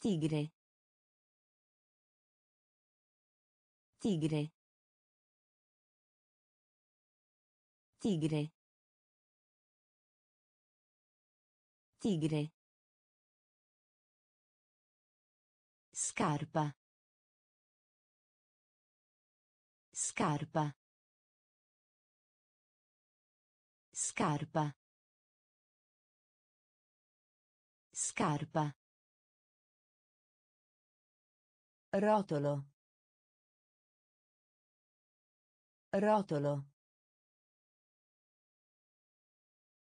Tigre. Tigre. Tigre. Tigre. Scarpa. Scarpa. Scarpa. Scarpa. Rotolo. Rotolo.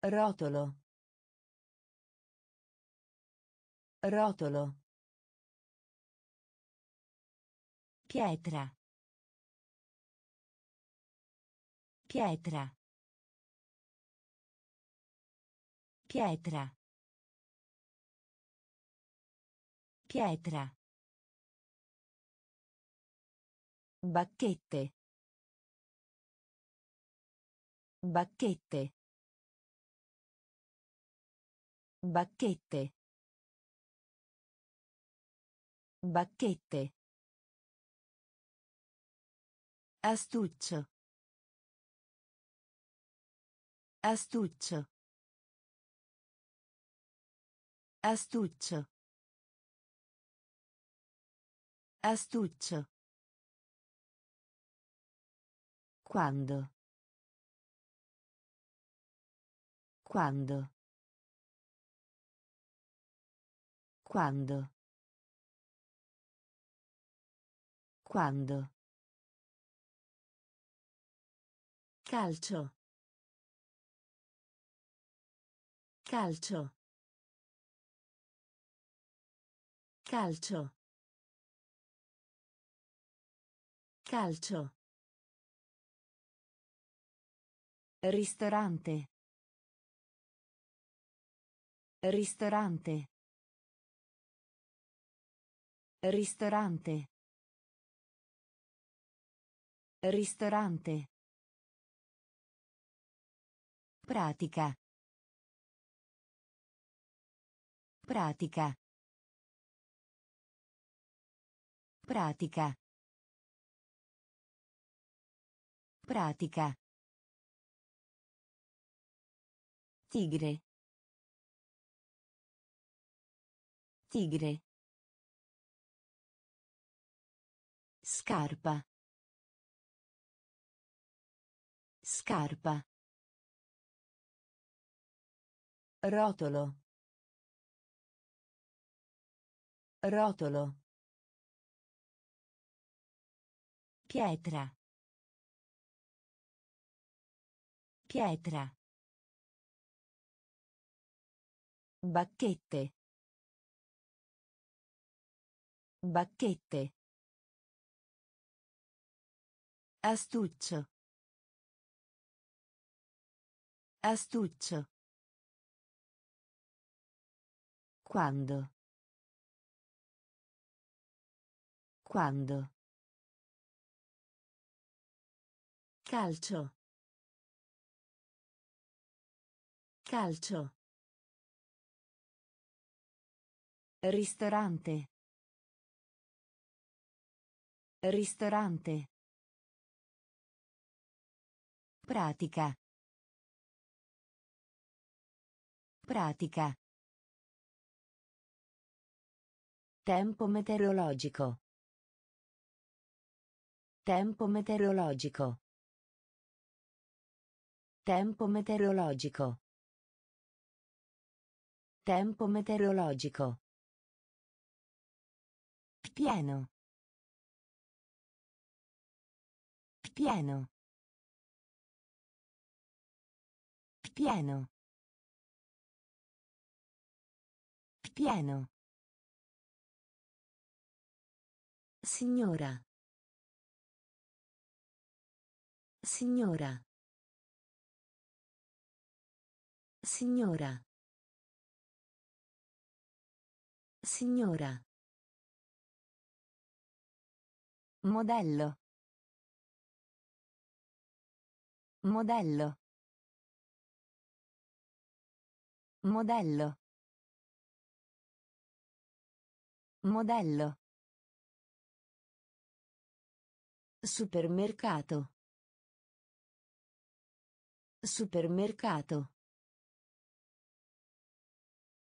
Rotolo. Rotolo. Pietra. Pietra. Pietra. Pietra. Bacchette. Bacchette. Bacchette. Bacchette. Astuccio. Astuccio. Astuccio. Astuccio. Quando. Quando. Quando. Quando. Calcio. Calcio. Calcio. Calcio. Ristorante. Ristorante. Ristorante. Ristorante. Pratica. Pratica. Pratica. Pratica. Tigre. Tigre. Scarpa. Scarpa. Rotolo. Rotolo. Pietra. Pietra. Bacchette. Bacchette. Astuccio. Astuccio. Quando. Quando. Calcio. Calcio. Ristorante. Ristorante. Pratica. Pratica. Tempo meteorologico. Tempo meteorologico. Tempo meteorologico. Tempo meteorologico. Pieno. Pieno. Pieno. Pieno. Signora. Signora. Signora. Signora. Modello. Modello. Modello. Modello. Supermercato. Supermercato.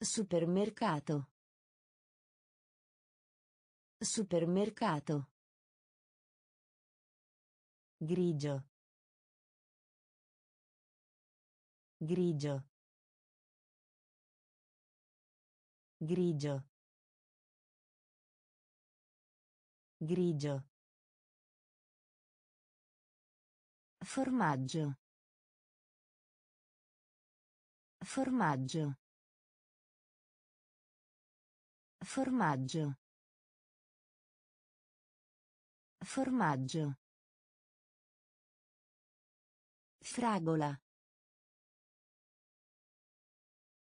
Supermercato. Supermercato. Grigio. Grigio. Grigio. Grigio. Formaggio. Formaggio. Formaggio. Formaggio. Fragola.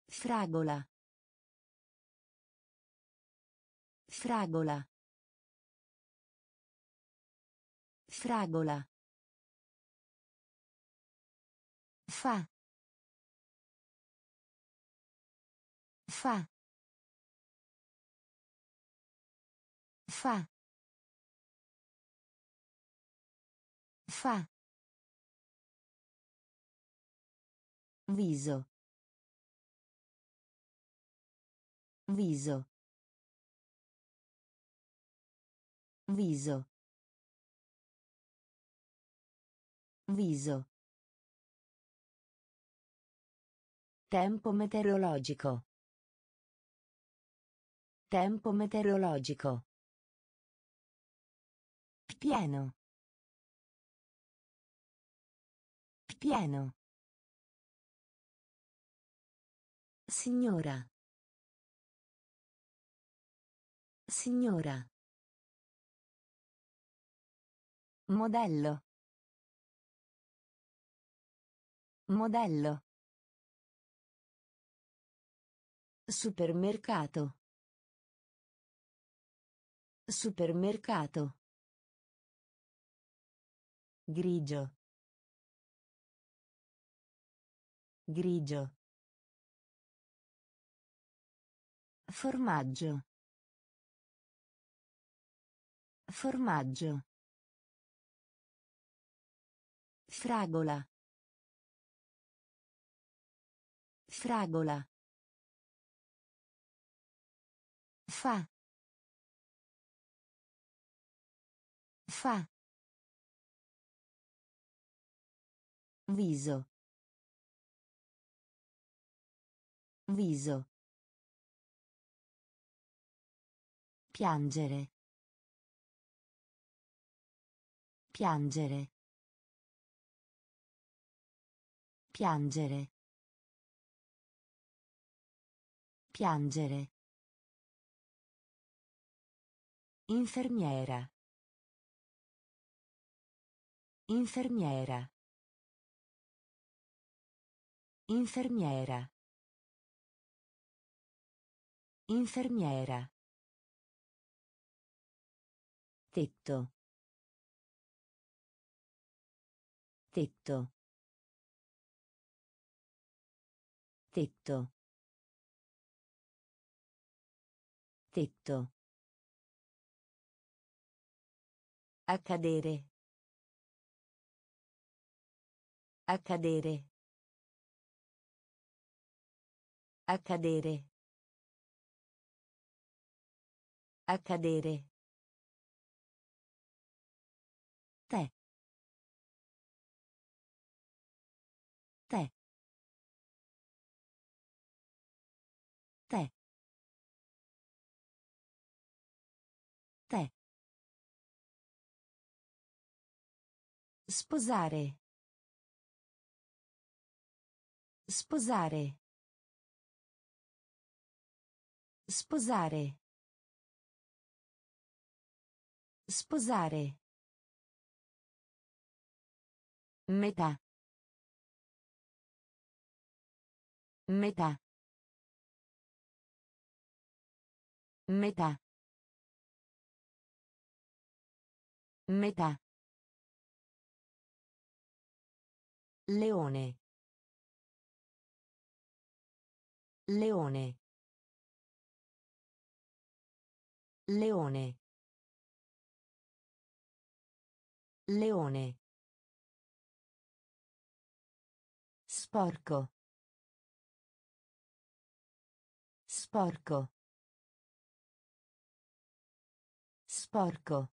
Fragola. Fragola. Fragola. Fa. Fa. Fa. Fa. Viso. Viso. Viso. Viso. Tempo meteorologico. Tempo meteorologico. Pieno. Pieno. Signora. Signora. Modello. Modello. Supermercato. Supermercato. Grigio. Grigio. Formaggio. Formaggio. Fragola. Fragola. Fa. Fa. Viso. Viso. Piangere. Piangere. Piangere. Piangere. Infermiera. Infermiera. Infermiera. Infermiera. Tetto. Tetto. Tetto. Tetto. Accadere. Accadere. Accadere. Accadere. Sposare. Sposare. Sposare. Sposare. Metà. Metà. Metà. Metà. Leone. Leone. Leone. Leone. Sporco. Sporco. Sporco.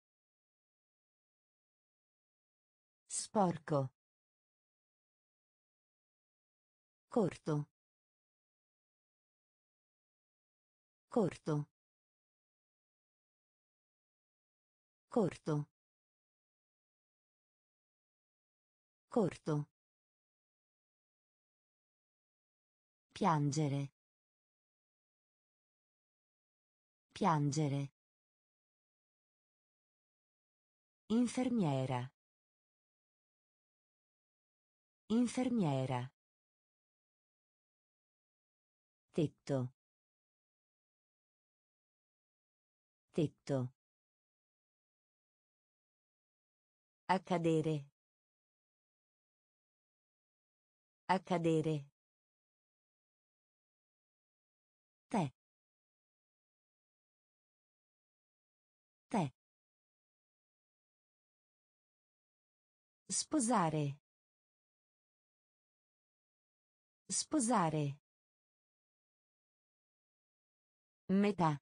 Sporco. Corto. Corto. Corto. Corto. Piangere. Piangere. Infermiera. Infermiera. Tetto. Tetto. Accadere. Accadere. Sposare. Sposare. Metà.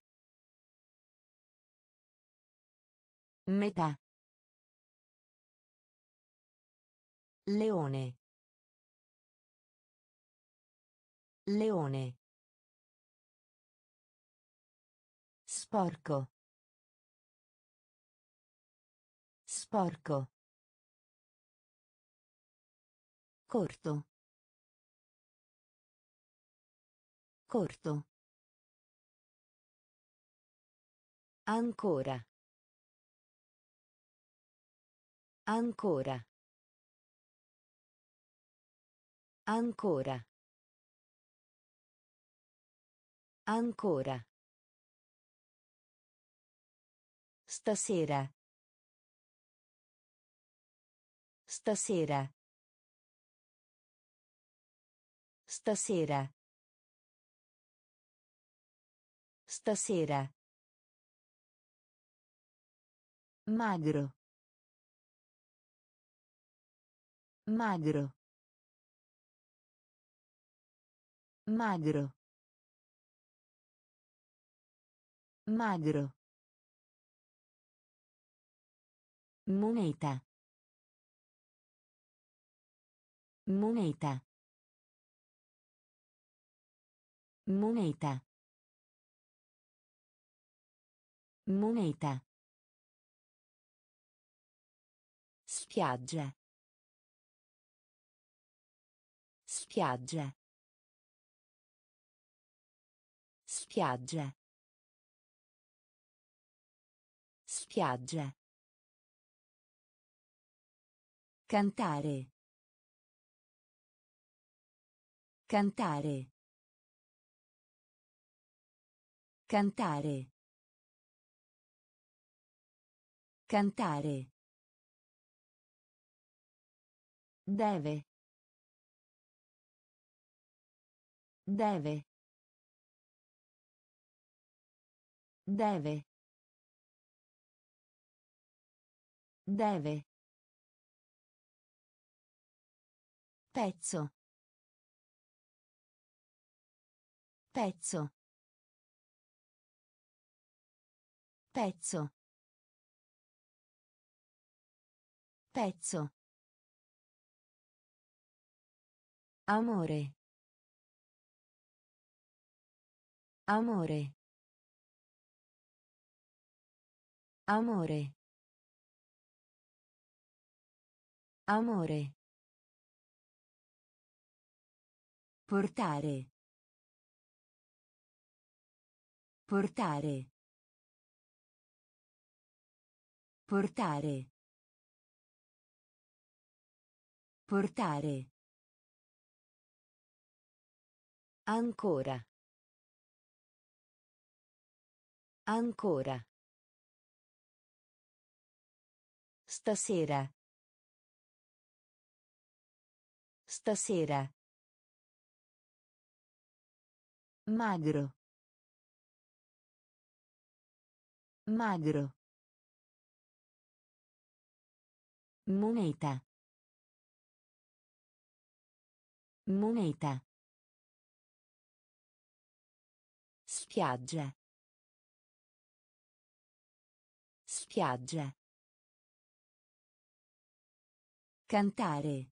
Metà. Leone. Leone. Sporco. Sporco. Corto. Corto. Ancora. Ancora. Ancora. Ancora. Stasera. Stasera. Stasera. Stasera. Magro. Magro. Magro. Magro. Moneta. Moneta. Moneta. Moneta. Spiaggia. Spiaggia. Spiaggia. Spiaggia. Cantare. Cantare. Cantare. Cantare. Deve. Deve. Deve. Deve. Pezzo. Pezzo. Pezzo. Pezzo. Amore. Amore. Amore. Amore. Portare. Portare. Portare. Portare. Ancora. Ancora. Stasera. Stasera. Magro. Magro. Moneta. Moneta. Spiaggia. Spiaggia. Cantare.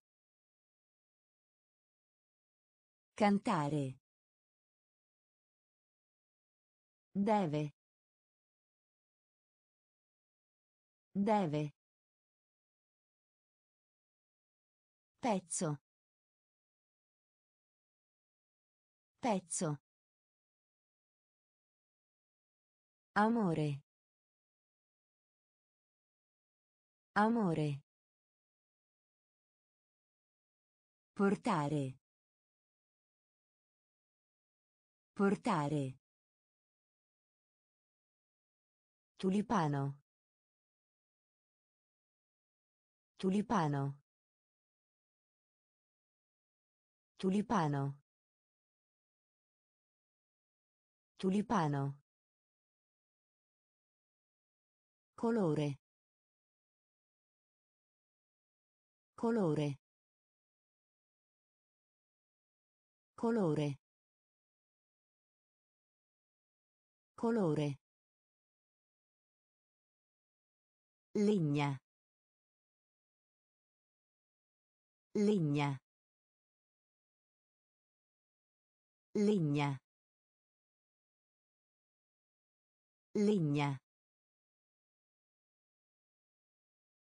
Cantare. Deve. Deve. Pezzo. Pezzo. Amore. Amore. Portare. Portare. Tulipano. Tulipano. Tulipano. Tulipano. Colore. Colore. Colore. Colore. Legna. Legna. Legna. Legna.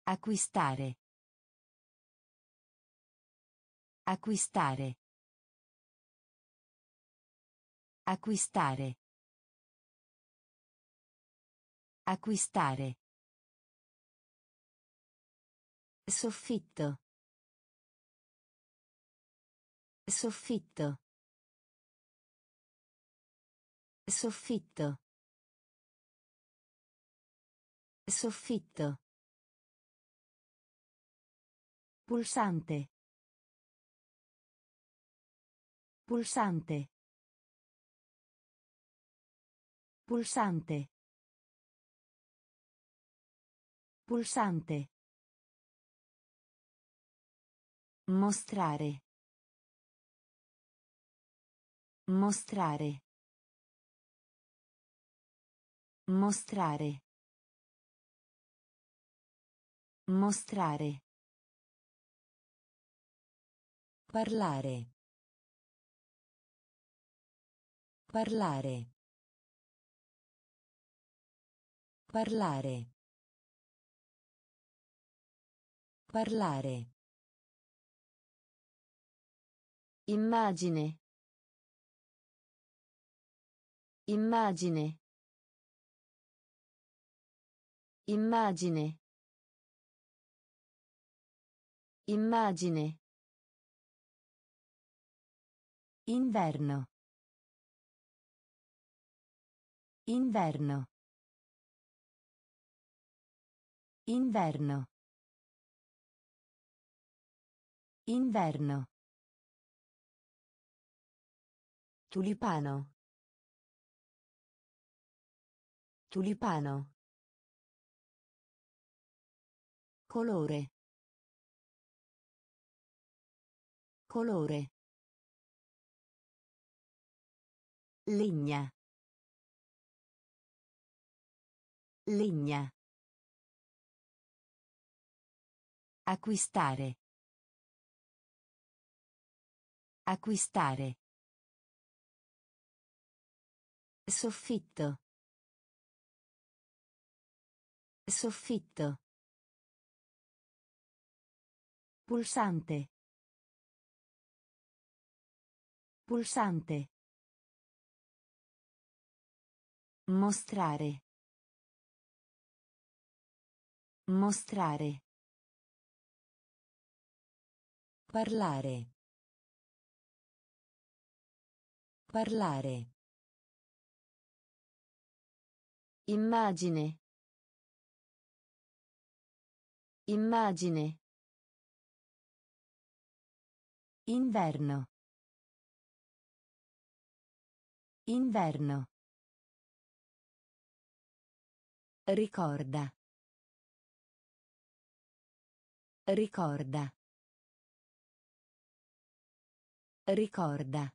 Acquistare. Acquistare. Acquistare. Acquistare. Soffitto. Soffitto. Soffitto. Soffitto. Pulsante. Pulsante. Pulsante. Pulsante. Mostrare. Mostrare. Mostrare. Mostrare. Parlare. Parlare. Parlare. Parlare. Immagine. Immagine. Immagine. Immagine. Inverno. Inverno. Inverno. Inverno. Tulipano. Tulipano. Colore. Colore. Legna. Legna. Acquistare. Acquistare. Soffitto. Soffitto. Pulsante. Pulsante. Mostrare. Mostrare. Parlare. Parlare. Immagine. Immagine. Inverno. Inverno. Ricorda. Ricorda. Ricorda.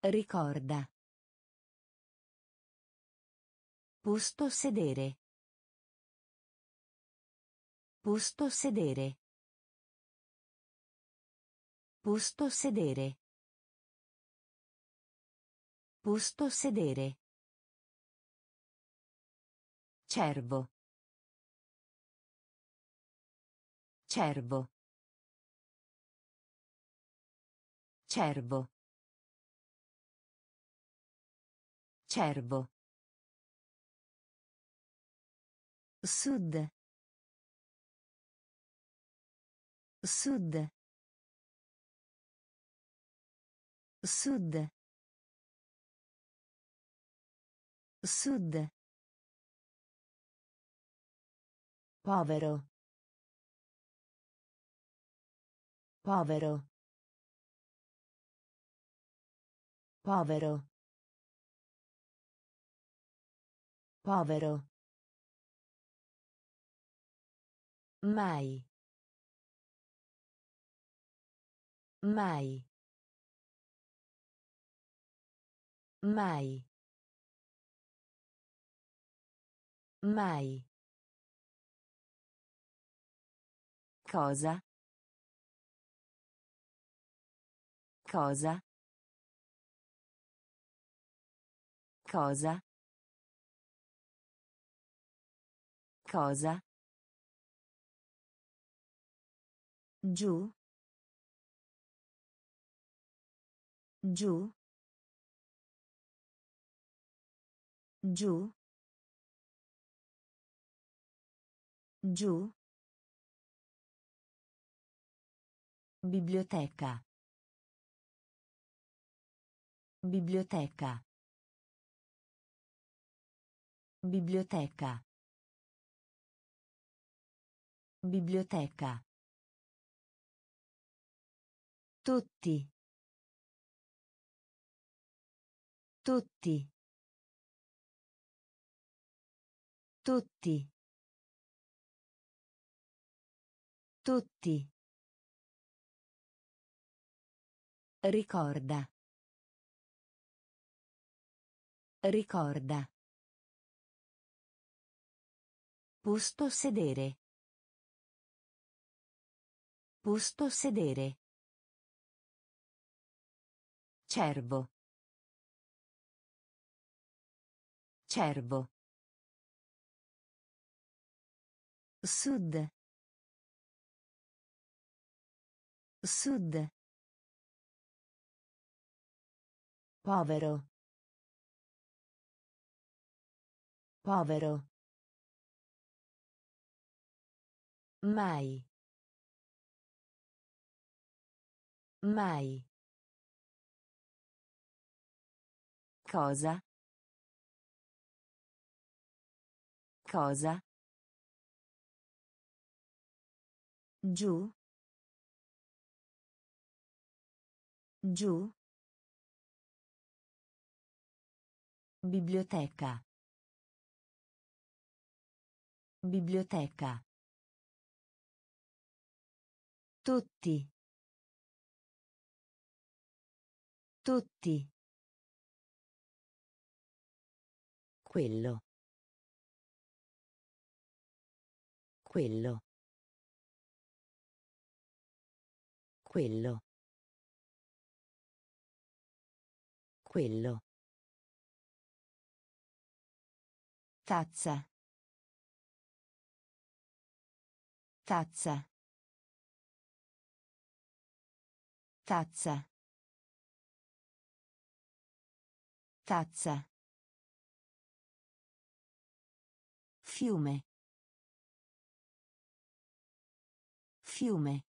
Ricorda. Posto sedere. Posto sedere. Posto sedere. Posto sedere. Cervo. Cervo. Cervo. Cervo. Sud. Sud. Sud. Sud. Povero. Povero. Povero. Povero. Mai. Mai. Mai. Mai. Cosa? Cosa? Cosa? Cosa? Giù. Giù. Giù. Giù. Biblioteca. Biblioteca. Biblioteca. Biblioteca. Tutti. Tutti. Tutti. Tutti. Ricorda. Ricorda. Posto sedere. Posto sedere. Cervo. Cervo. Sud. Sud. Povero. Povero. Mai. Mai. Cosa? Cosa? Giù. Giù. Biblioteca. Biblioteca. Tutti. Tutti. Quello. Quello. Quello. Quello. Tazza. Tazza. Tazza. Tazza. Fiume. Fiume.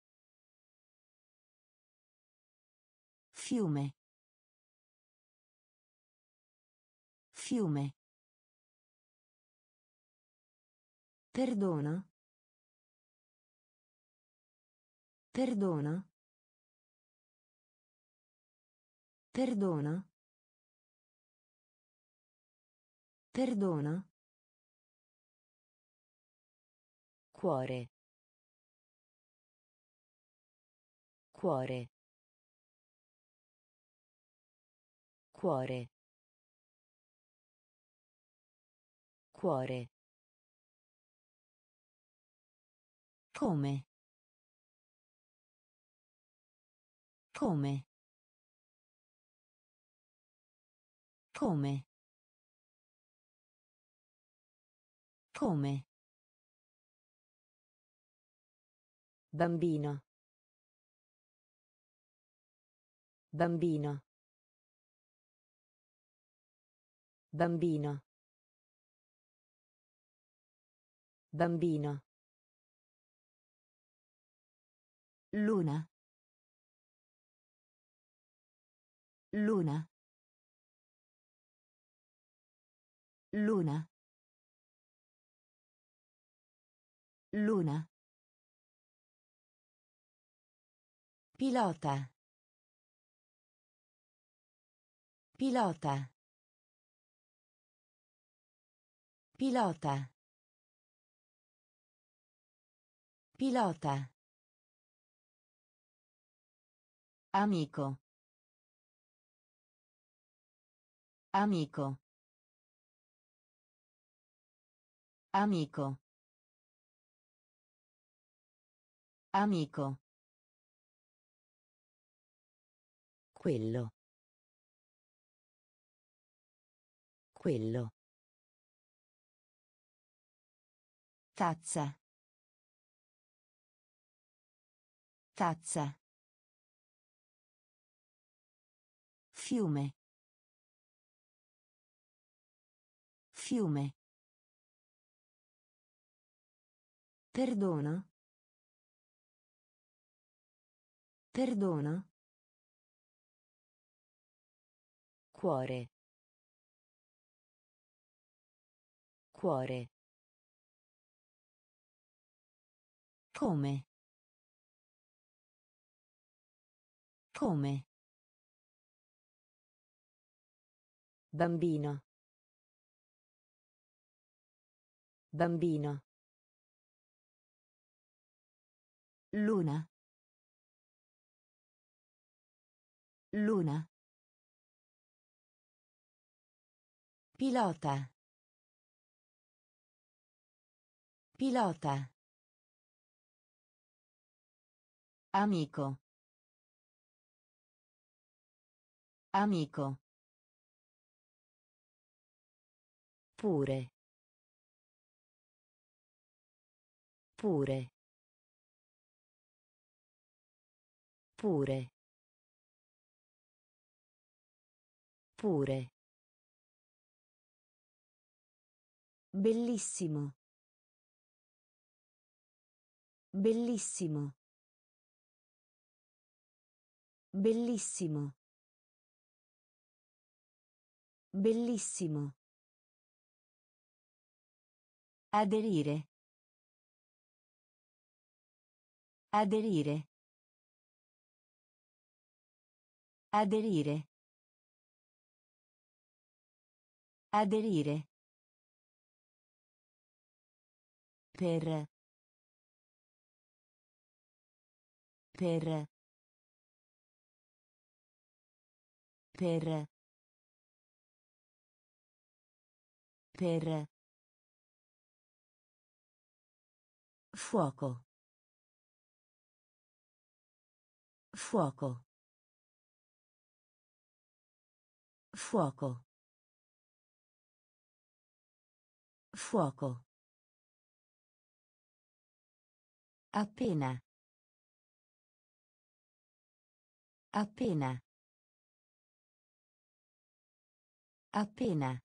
Fiume. Fiume. Perdono. Perdono. Perdono. Perdono. Cuore. Cuore. Cuore. Cuore. Come? Come? Come? Come? Bambino. Bambino. Bambino. Bambino. Luna. Luna. Luna. Luna. Pilota. Pilota. Pilota. Pilota. Amico. Amico. Amico. Amico. Quello. Quello. Tazza. Tazza. Fiume. Fiume. Perdono. Perdono. Cuore. Cuore. Come? Come? Bambino. Bambino. Luna. Luna. Pilota. Pilota. Amico. Amico. Pure. Pure. Pure. Pure. Bellissimo. Bellissimo. Bellissimo. Bellissimo. Aderire. Aderire. Aderire. Aderire. Per. Per. Per. Per. Fuoco. Fuoco. Fuoco. Fuoco. Appena. Appena. Appena.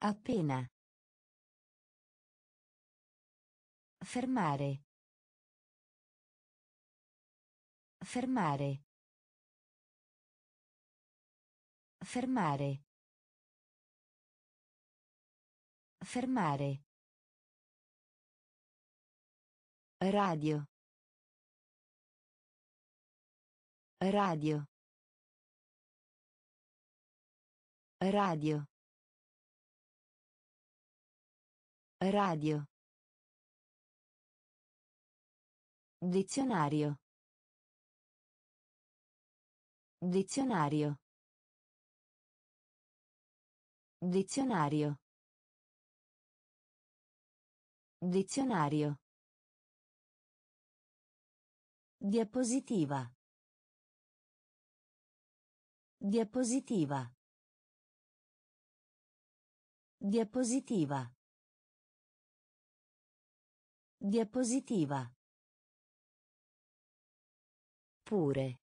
Appena. Fermare. Fermare. Fermare. Fermare. Radio. Radio. Radio. Radio. Dizionario. Dizionario. Dizionario. Dizionario. Diapositiva. Diapositiva. Diapositiva. Diapositiva. Pure.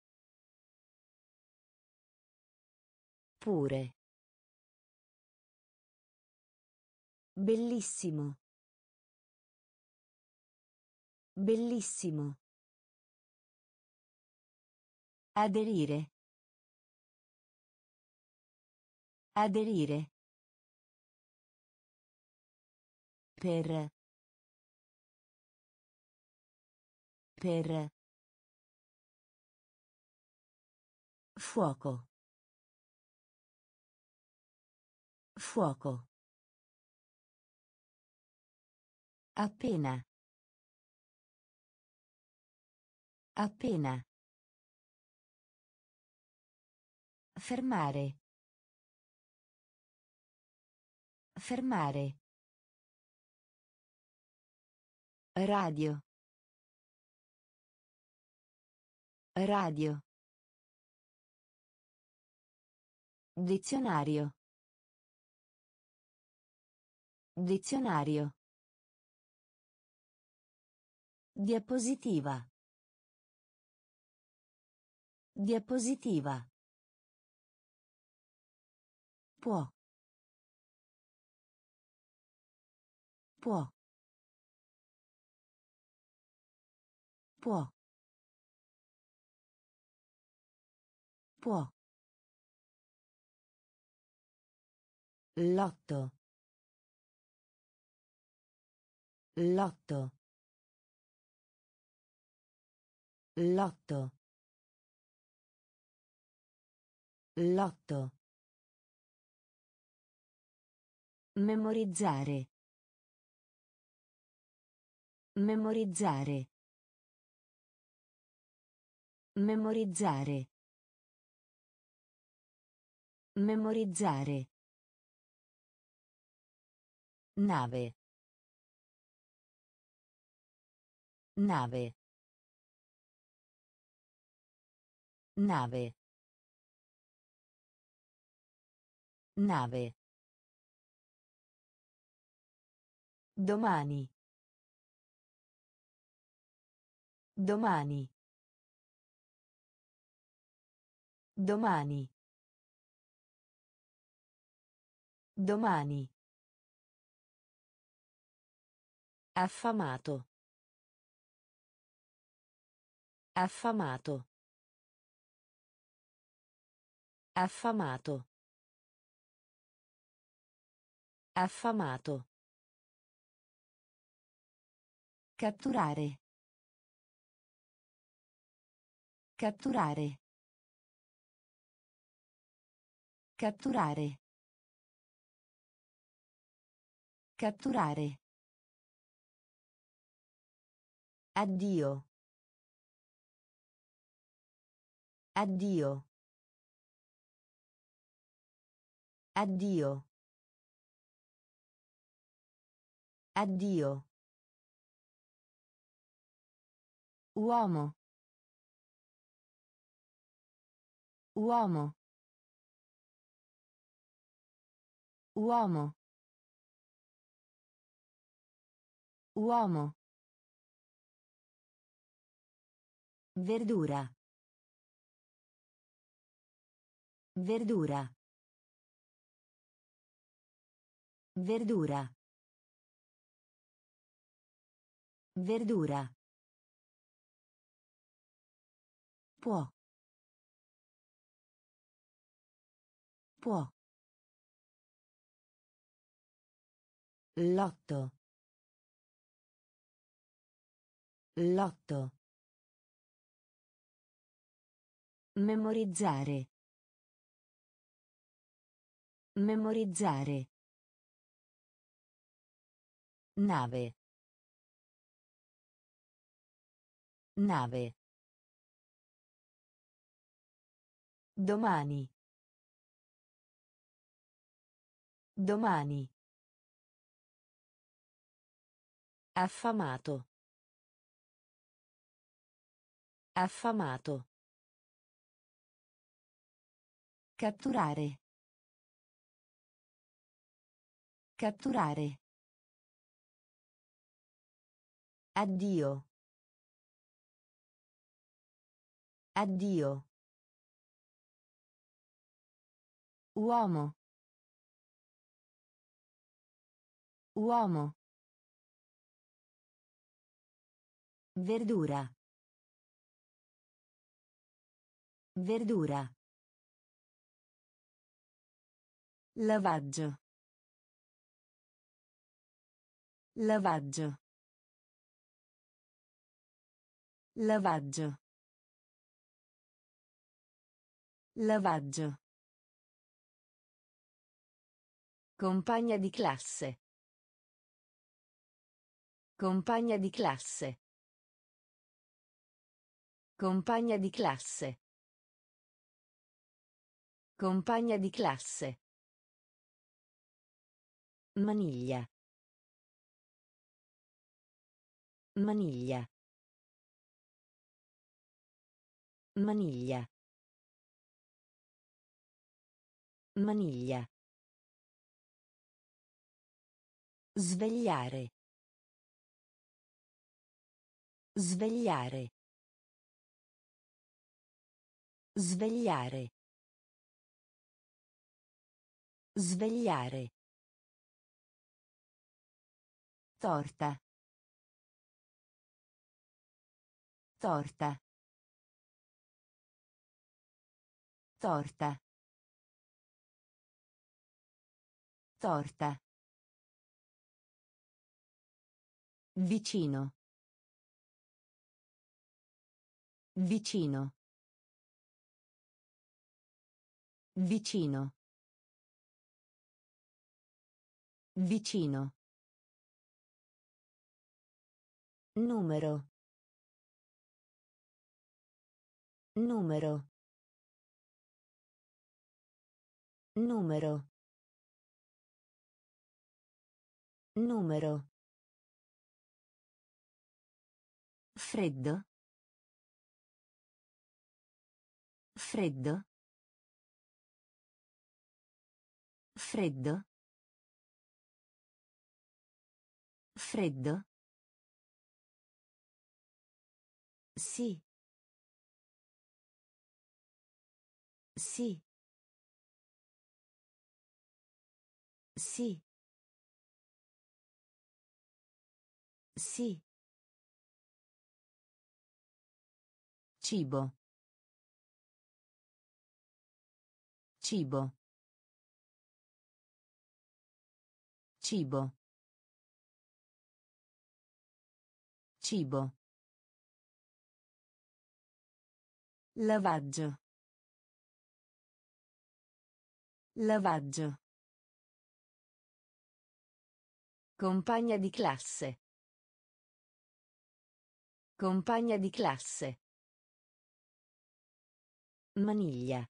Pure. Bellissimo. Bellissimo. Aderire. Aderire. Per. Per. Fuoco. Fuoco. Appena. Appena. Fermare. Fermare. Radio. Radio. Dizionario. Dizionario. Diapositiva. Diapositiva. Può. Può. Può. Può. Lotto. Lotto. Lotto. Lotto. Memorizzare. Memorizzare. Memorizzare. Memorizzare. Nave. Nave. Nave. Nave. Domani. Domani. Domani. Domani. Affamato. Affamato. Affamato. Affamato. Catturare. Catturare. Catturare. Catturare. Addio. Addio. Addio. Addio. Uomo. Uomo. Uomo. Uomo. Verdura. Verdura. Verdura. Verdura. Può. Può. Lotto. Lotto. Memorizzare. Memorizzare. Nave. Nave. Domani. Domani. Affamato. Affamato. Catturare. Catturare. Addio. Addio. Uomo. Uomo. Verdura. Verdura. Lavaggio. Lavaggio. Lavaggio. Lavaggio. Compagna di classe. Compagna di classe. Compagna di classe. Compagna di classe. Maniglia. Maniglia. Maniglia. Maniglia. Svegliare. Svegliare. Svegliare. Svegliare. Torta. Torta. Torta. Torta. Vicino. Vicino. Vicino. Vicino. Numero. Numero. Numero. Numero. Freddo. Freddo. Freddo. Freddo. Sì. Sì. Sì. Sì. Cibo. Cibo. Cibo. Cibo. Lavaggio. Lavaggio. Compagna di classe. Compagna di classe. Maniglia.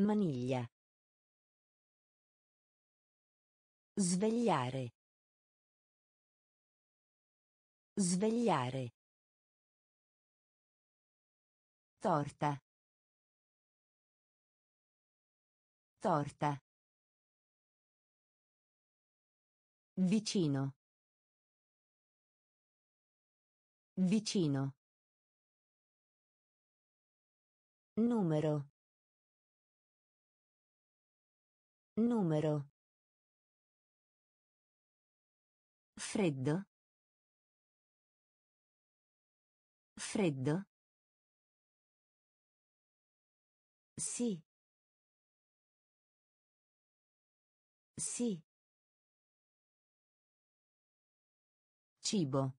Maniglia. Svegliare. Svegliare. Torta. Torta. Vicino. Vicino. Numero. Numero. Freddo. Freddo. Sì. Sì. Cibo.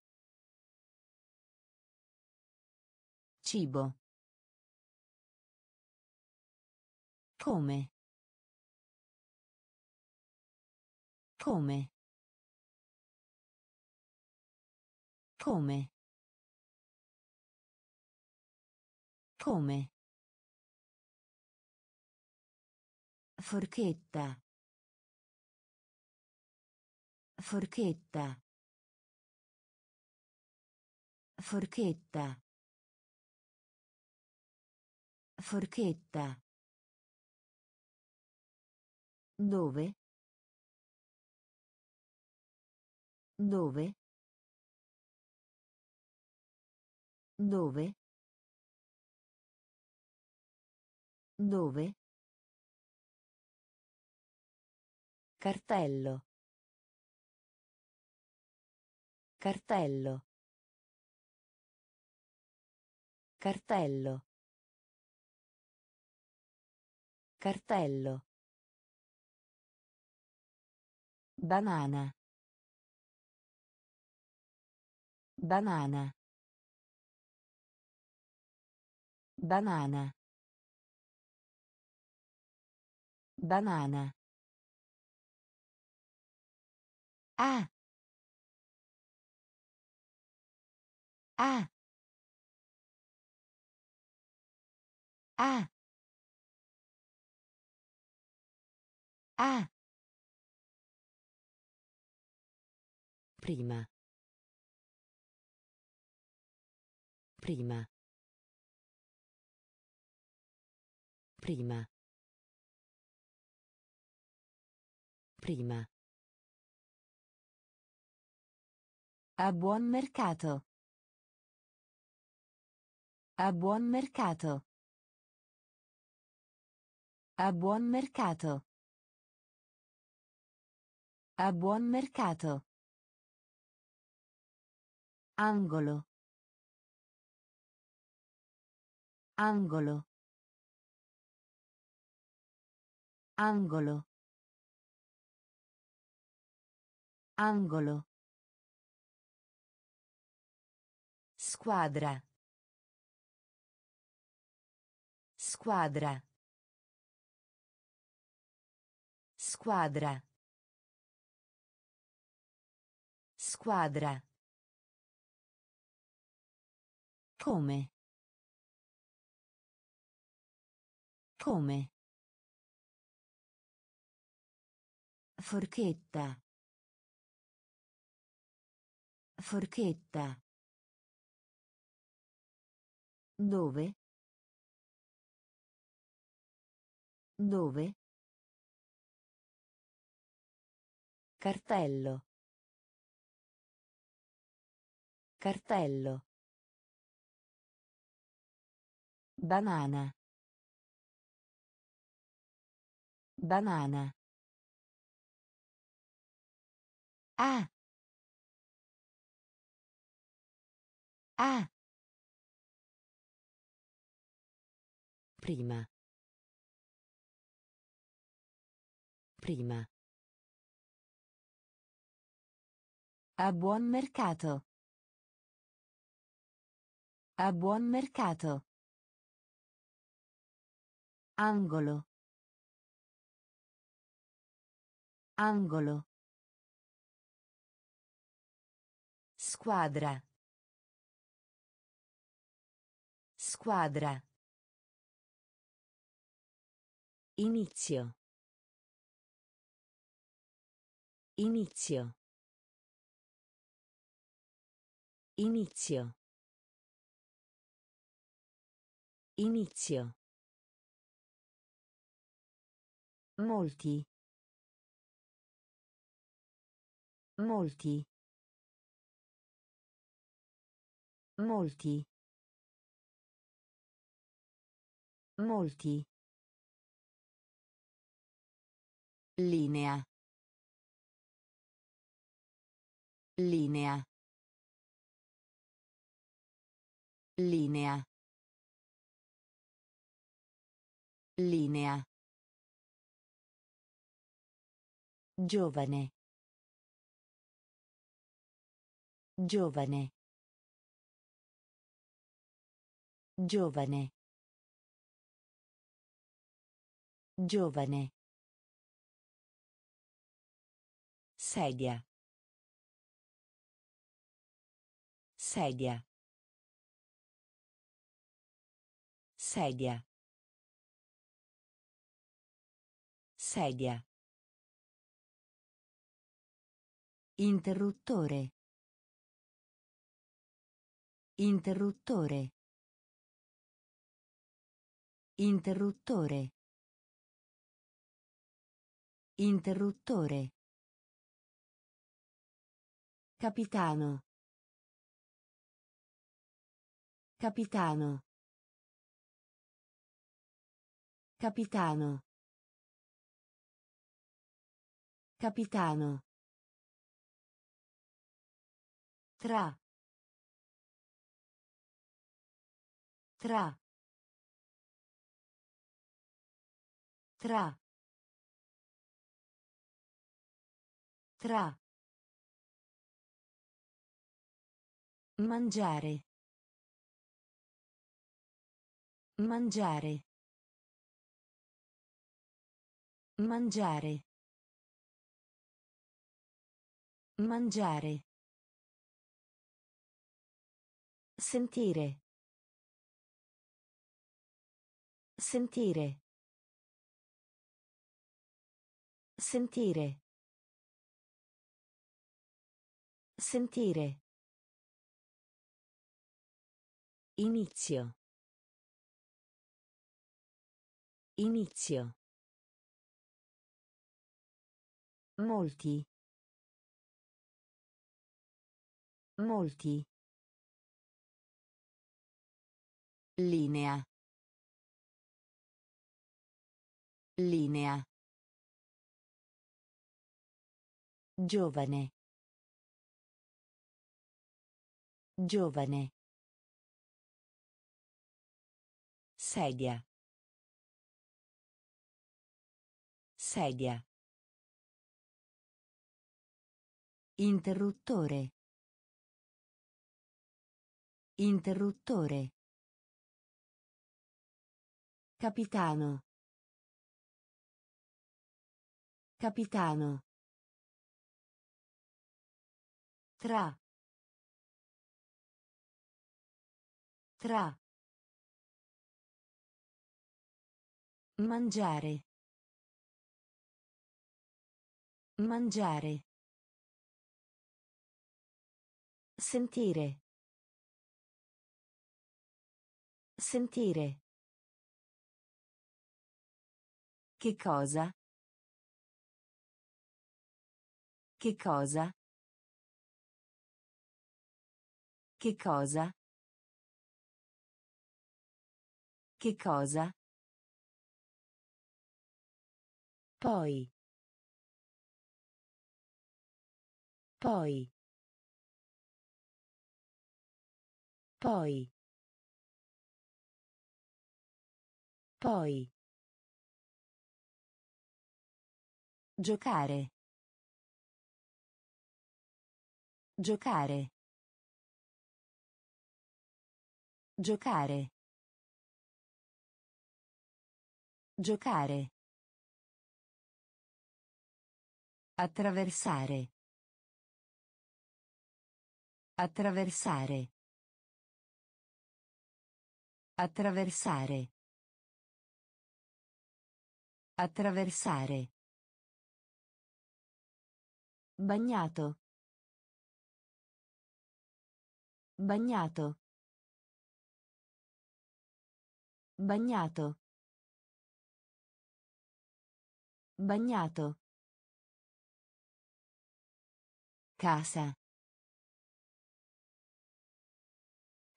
Cibo. Come. Come. Come. Come. Forchetta. Forchetta. Forchetta. Forchetta. Dove? Dove? Dove? Dove? Cartello. Cartello. Cartello. Cartello. Banana. Banana. Banana. Banana. Ah. Ah. Ah. Ah. Prima. Prima. Prima. Prima. A buon mercato. A buon mercato. A buon mercato. A buon mercato. Angolo. Angolo. Angolo. Angolo. Squadra. Squadra. Squadra. Squadra. Come. Come. Forchetta. Forchetta. Dove? Dove? Cartello. Cartello. Banana. Banana. Ah. Ah. Prima. Prima. A buon mercato. A buon mercato. Angolo. Angolo. Squadra. Squadra. Inizio. Inizio. Inizio. Inizio. Molti. Molti. Molti. Molti. Linea. Linea. Linea. Linea. Giovane. Giovane. Giovane. Giovane. Sedia. Sedia. Sedia. Sedia. Interruttore. Interruttore. Interruttore. Interruttore. Capitano. Capitano. Capitano. Capitano. Tra. Tra. Tra. Tra. Mangiare. Mangiare. Mangiare. Mangiare. Sentire. Sentire. Sentire. Sentire. Inizio. Inizio. Molti. Molti. Linea. Linea. Giovane. Giovane. Sedia. Sedia. Interruttore. Interruttore. Capitano. Capitano. Tra. Tra. Mangiare. Mangiare. Sentire. Sentire. Che cosa? Che cosa? Che cosa? Che cosa? Poi. Poi. Poi. Poi. Giocare. Giocare. Giocare. Giocare. Attraversare. Attraversare. Attraversare. Attraversare. Bagnato. Bagnato. Bagnato. Bagnato. Casa.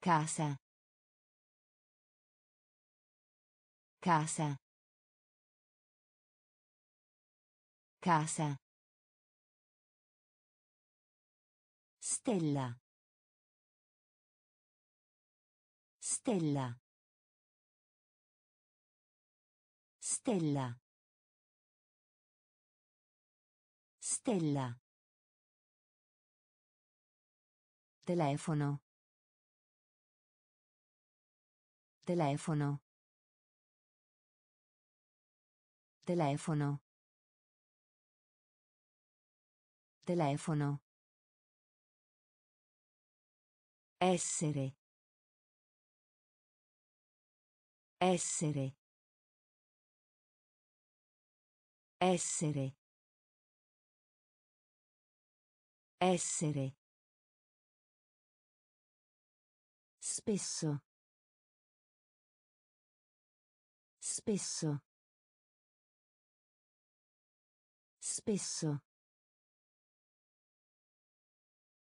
Casa. Casa. Casa. Stella. Stella. Stella. Stella. Telefono. Telefono. Telefono. Telefono. Essere. Essere. Essere. Essere. Spesso. Spesso. Spesso.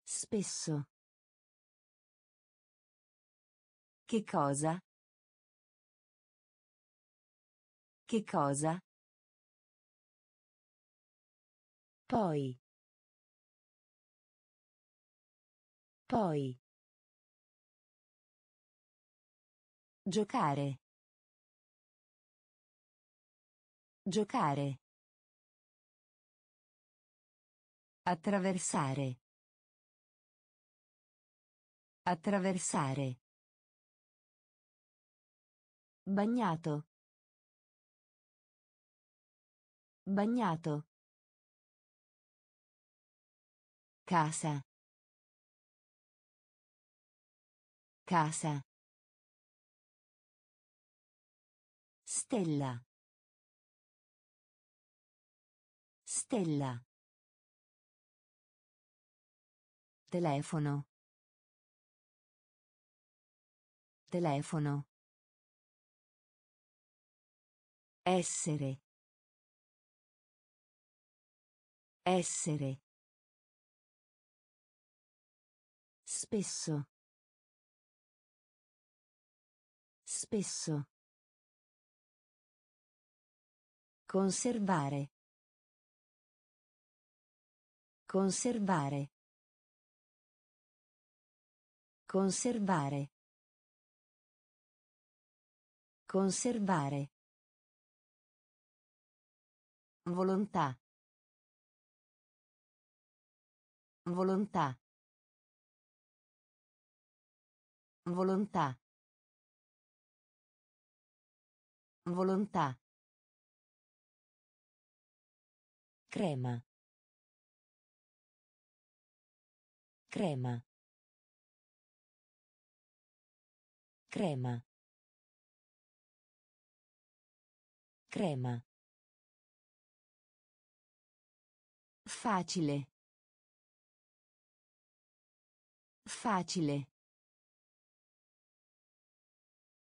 Spesso. Che cosa? Che cosa? Poi. Poi. Giocare. Giocare. Attraversare. Attraversare. Bagnato. Bagnato. Casa. Casa. Stella. Stella. Telefono. Telefono. Essere. Essere. Spesso. Spesso. Conservare. Conservare. Conservare. Conservare. Volontà. Volontà. Volontà. Volontà. Crema. Crema. Crema. Crema. Facile. Facile.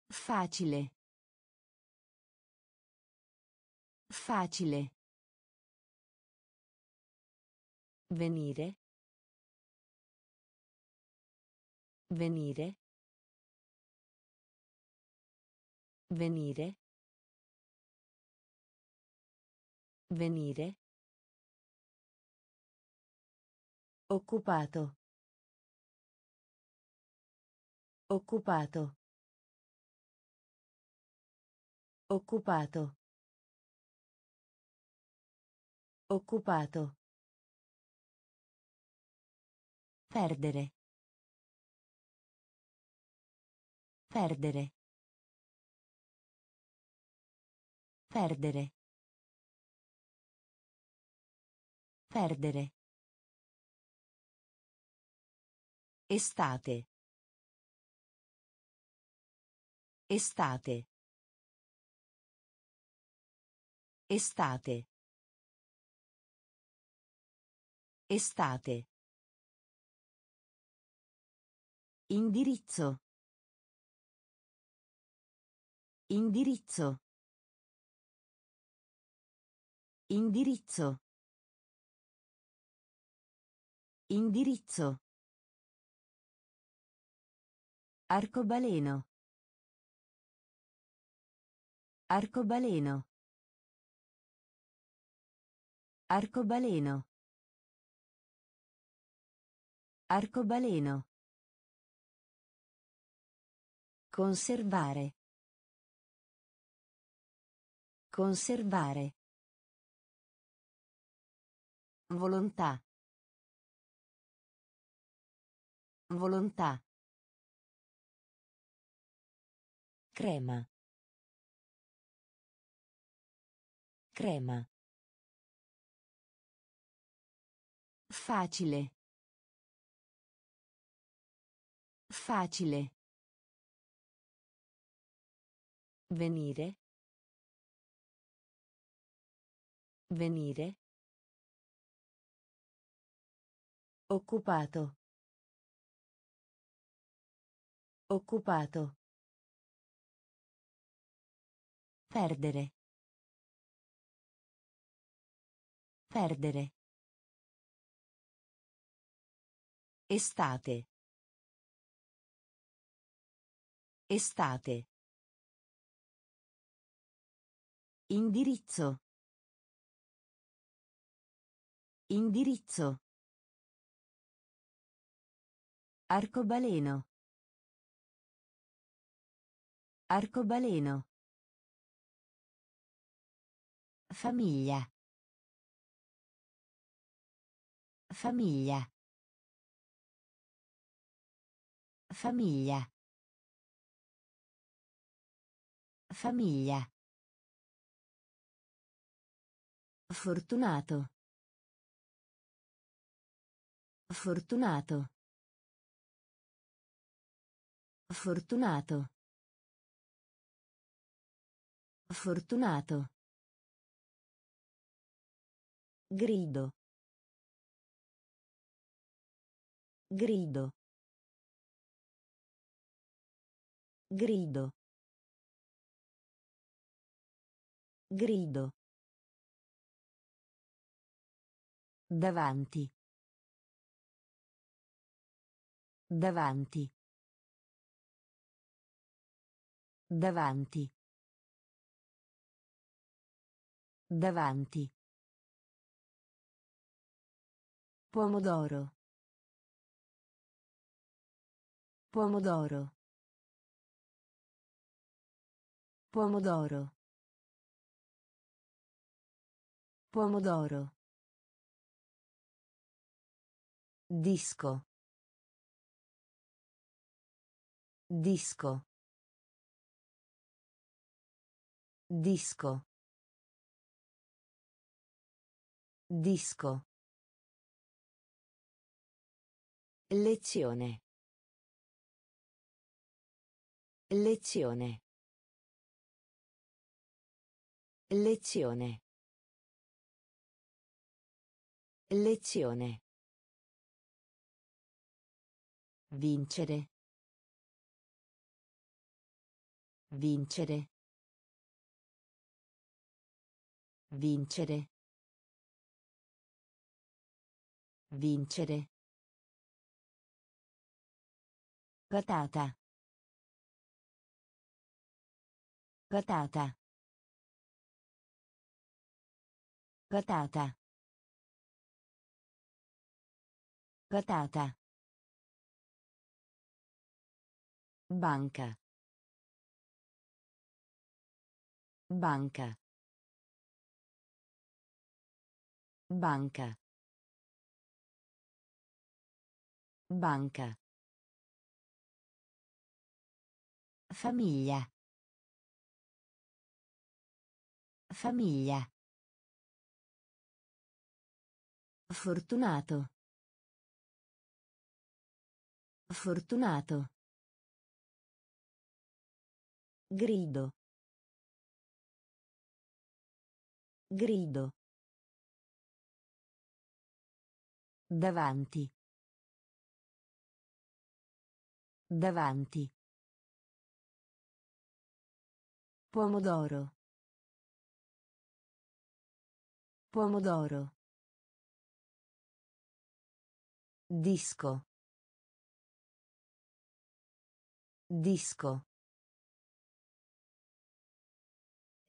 Facile. Facile. Venire. Venire. Venire. Venire. Occupato. Occupato. Occupato. Occupato. Perdere. Perdere. Perdere. Perdere. Estate. Estate. Estate. Estate. Indirizzo. Indirizzo. Indirizzo. Indirizzo. Arcobaleno. Arcobaleno. Arcobaleno. Arcobaleno. Conservare. Conservare. Volontà. Volontà. Crema. Crema. Facile. Facile. Venire. Venire. Occupato. Occupato. Perdere. Perdere. Estate. Estate. Indirizzo. Indirizzo. Arcobaleno. Arcobaleno. Famiglia. Famiglia. Famiglia. Famiglia. Fortunato. Fortunato. Fortunato. Fortunato. Grido. Grido. Grido. Grido. Davanti. Davanti. Davanti. Davanti. Pomodoro. Pomodoro. Pomodoro. Pomodoro. Disco. Disco. Disco. Disco. Lezione. Lezione. Lezione. Lezione. Vincere. Vincere. Vincere. Vincere. Patata. Patata. Patata. Patata. Banca. Banca. Banca. Banca. Famiglia. Famiglia. Fortunato. Fortunato. Grido. Grido. Davanti. Davanti. Pomodoro. Pomodoro. Disco. Disco.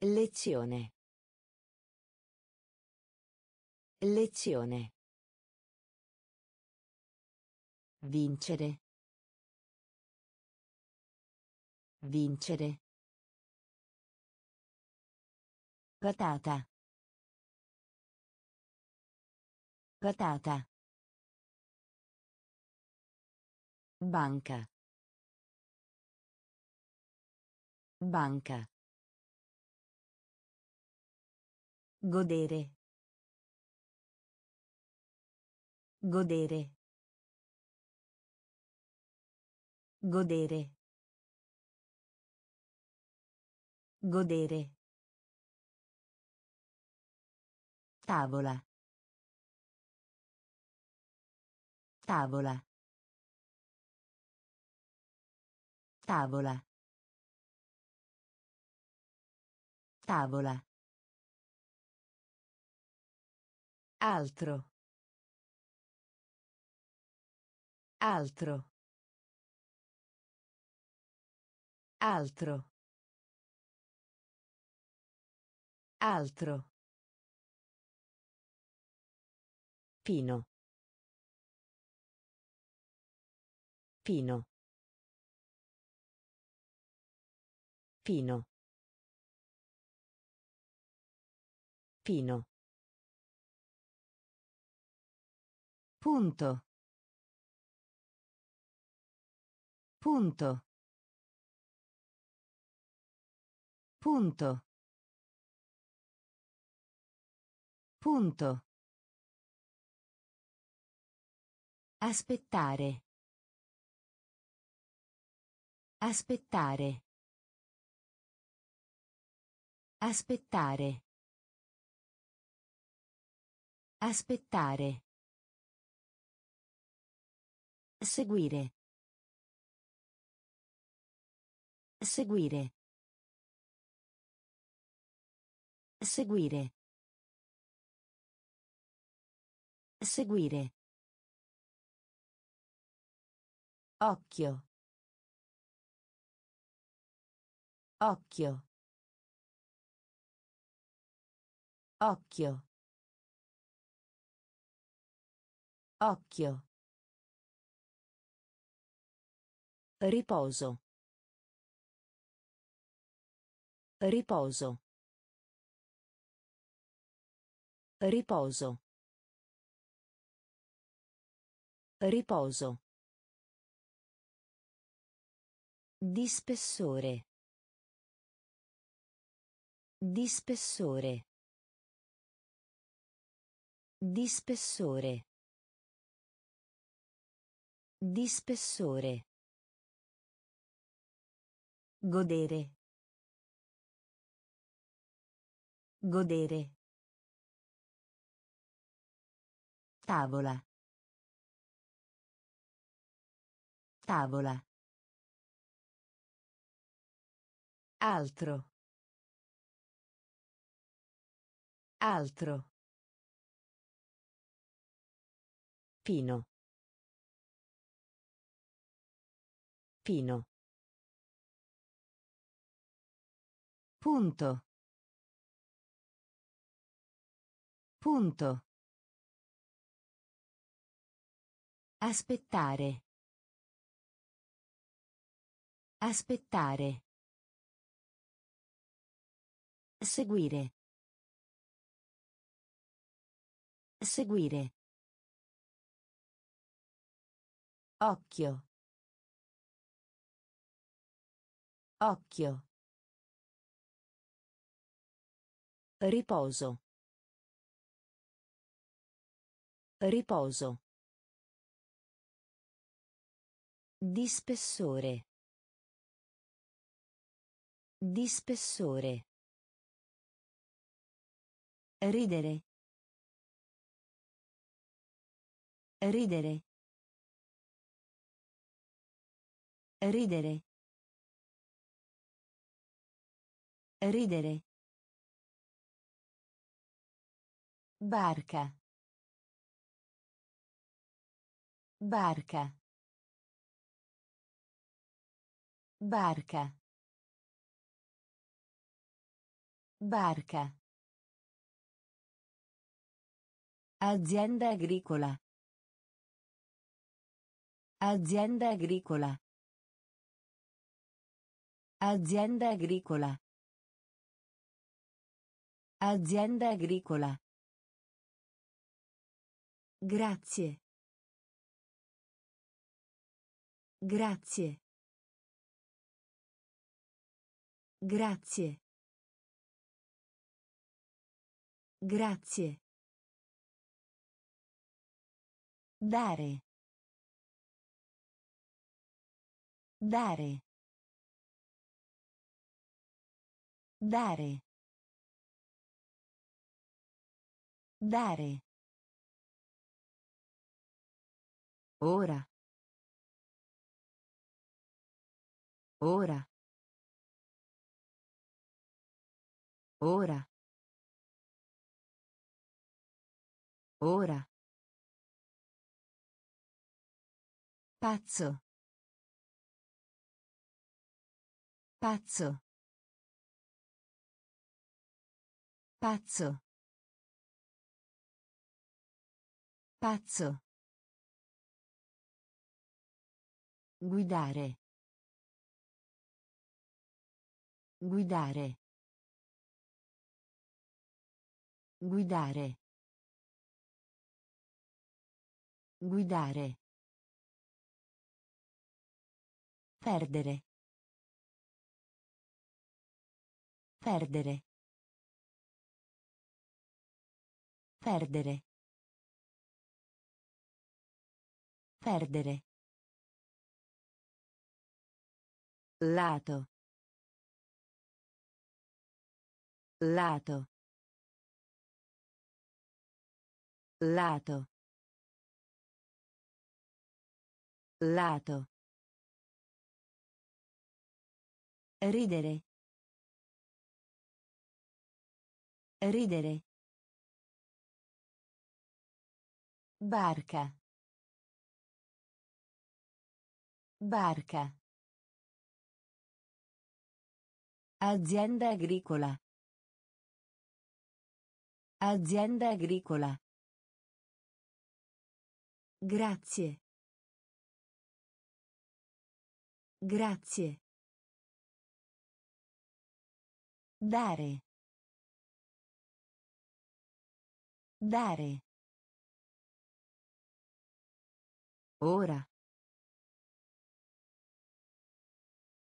Lezione. Lezione. Vincere. Vincere. Patata. Patata. Banca. Banca. Godere. Godere. Godere. Godere. Tavola. Tavola. Tavola. Tavola. Altro. Altro. Altro. Altro. Pino. Pino. Pino. Pino. Punto. Punto. Punto. Punto. Aspettare. Aspettare. Aspettare. Aspettare. Seguire. Seguire. Seguire. Seguire. Occhio. Occhio. Occhio. Occhio. Riposo. Riposo. Riposo. Riposo. Di spessore. Di spessore. Di spessore. Di spessore. Godere. Godere. Tavola. Tavola. Altro. Altro. Pino. Pino. Punto. Punto. Aspettare. Aspettare. Seguire. Seguire. Occhio. Occhio. Riposo. Riposo. Di spessore. Di spessore. Ridere. Ridere. Ridere. Ridere. Barca. Barca. Barca. Barca. Azienda agricola. Azienda agricola. Azienda agricola. Azienda agricola. Grazie. Grazie. Grazie. Grazie. Dare. Dare. Dare. Dare. Ora. Ora. Ora. Ora. Pazzo. Pazzo. Pazzo. Pazzo. Guidare. Guidare. Guidare. Guidare. Perdere. Perdere. Perdere. Perdere. Lato. Lato. Lato. Lato. Ridere. Ridere. Barca. Barca. Azienda agricola. Azienda agricola. Grazie. Grazie. Dare. Dare. Ora.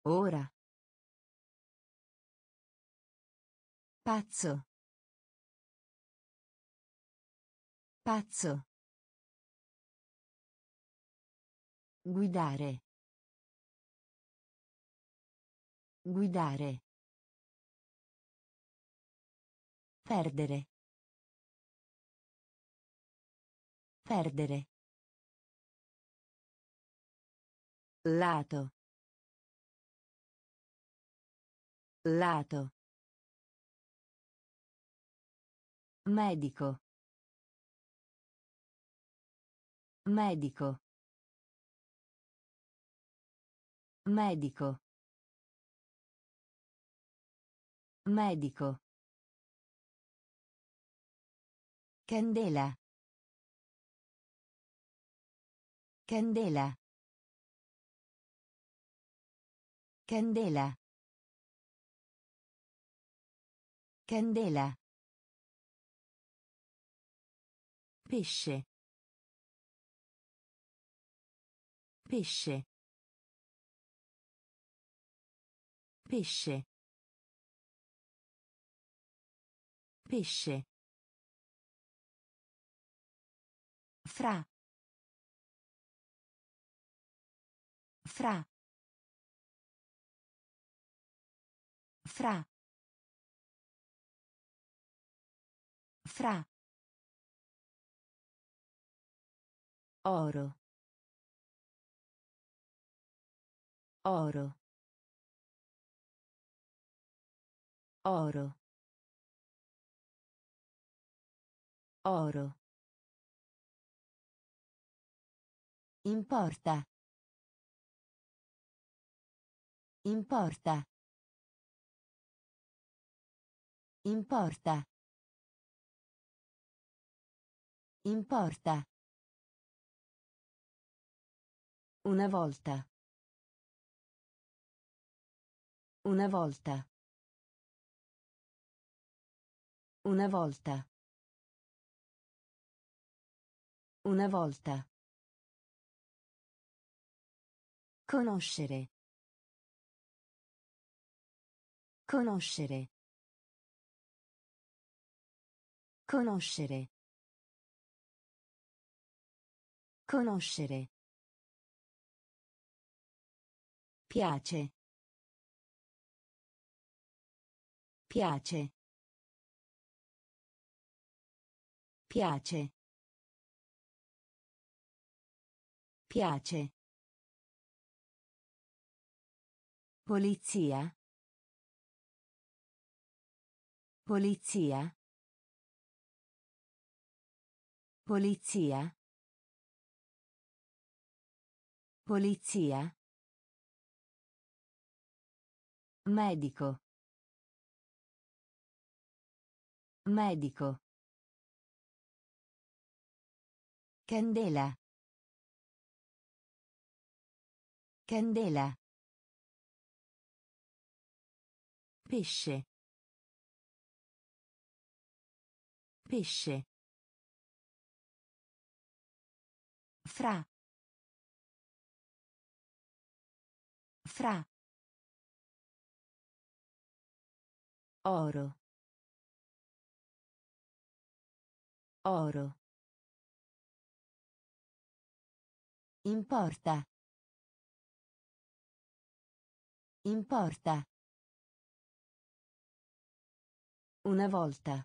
Ora. Pazzo. Pazzo. Guidare. Guidare. Perdere. Perdere. Lato. Lato. Medico. Medico. Medico. Medico. Candela. Candela. Candela. Candela. Pesce. Pesce. Pesce. Pesce. Fra. Fra. Fra. Fra. Oro. Oro. Oro. Oro. Importa. Importa. Importa. Importa. Una volta. Una volta. Una volta. Una volta. Conoscere. Conoscere. Conoscere. Conoscere. Piace. Piace. Piace. Piace. Polizia. Polizia. Polizia. Polizia. Medico. Medico. Candela. Candela. Pesce. Pesce. Fra. Fra. Oro. Oro. Importa. Importa. Una volta.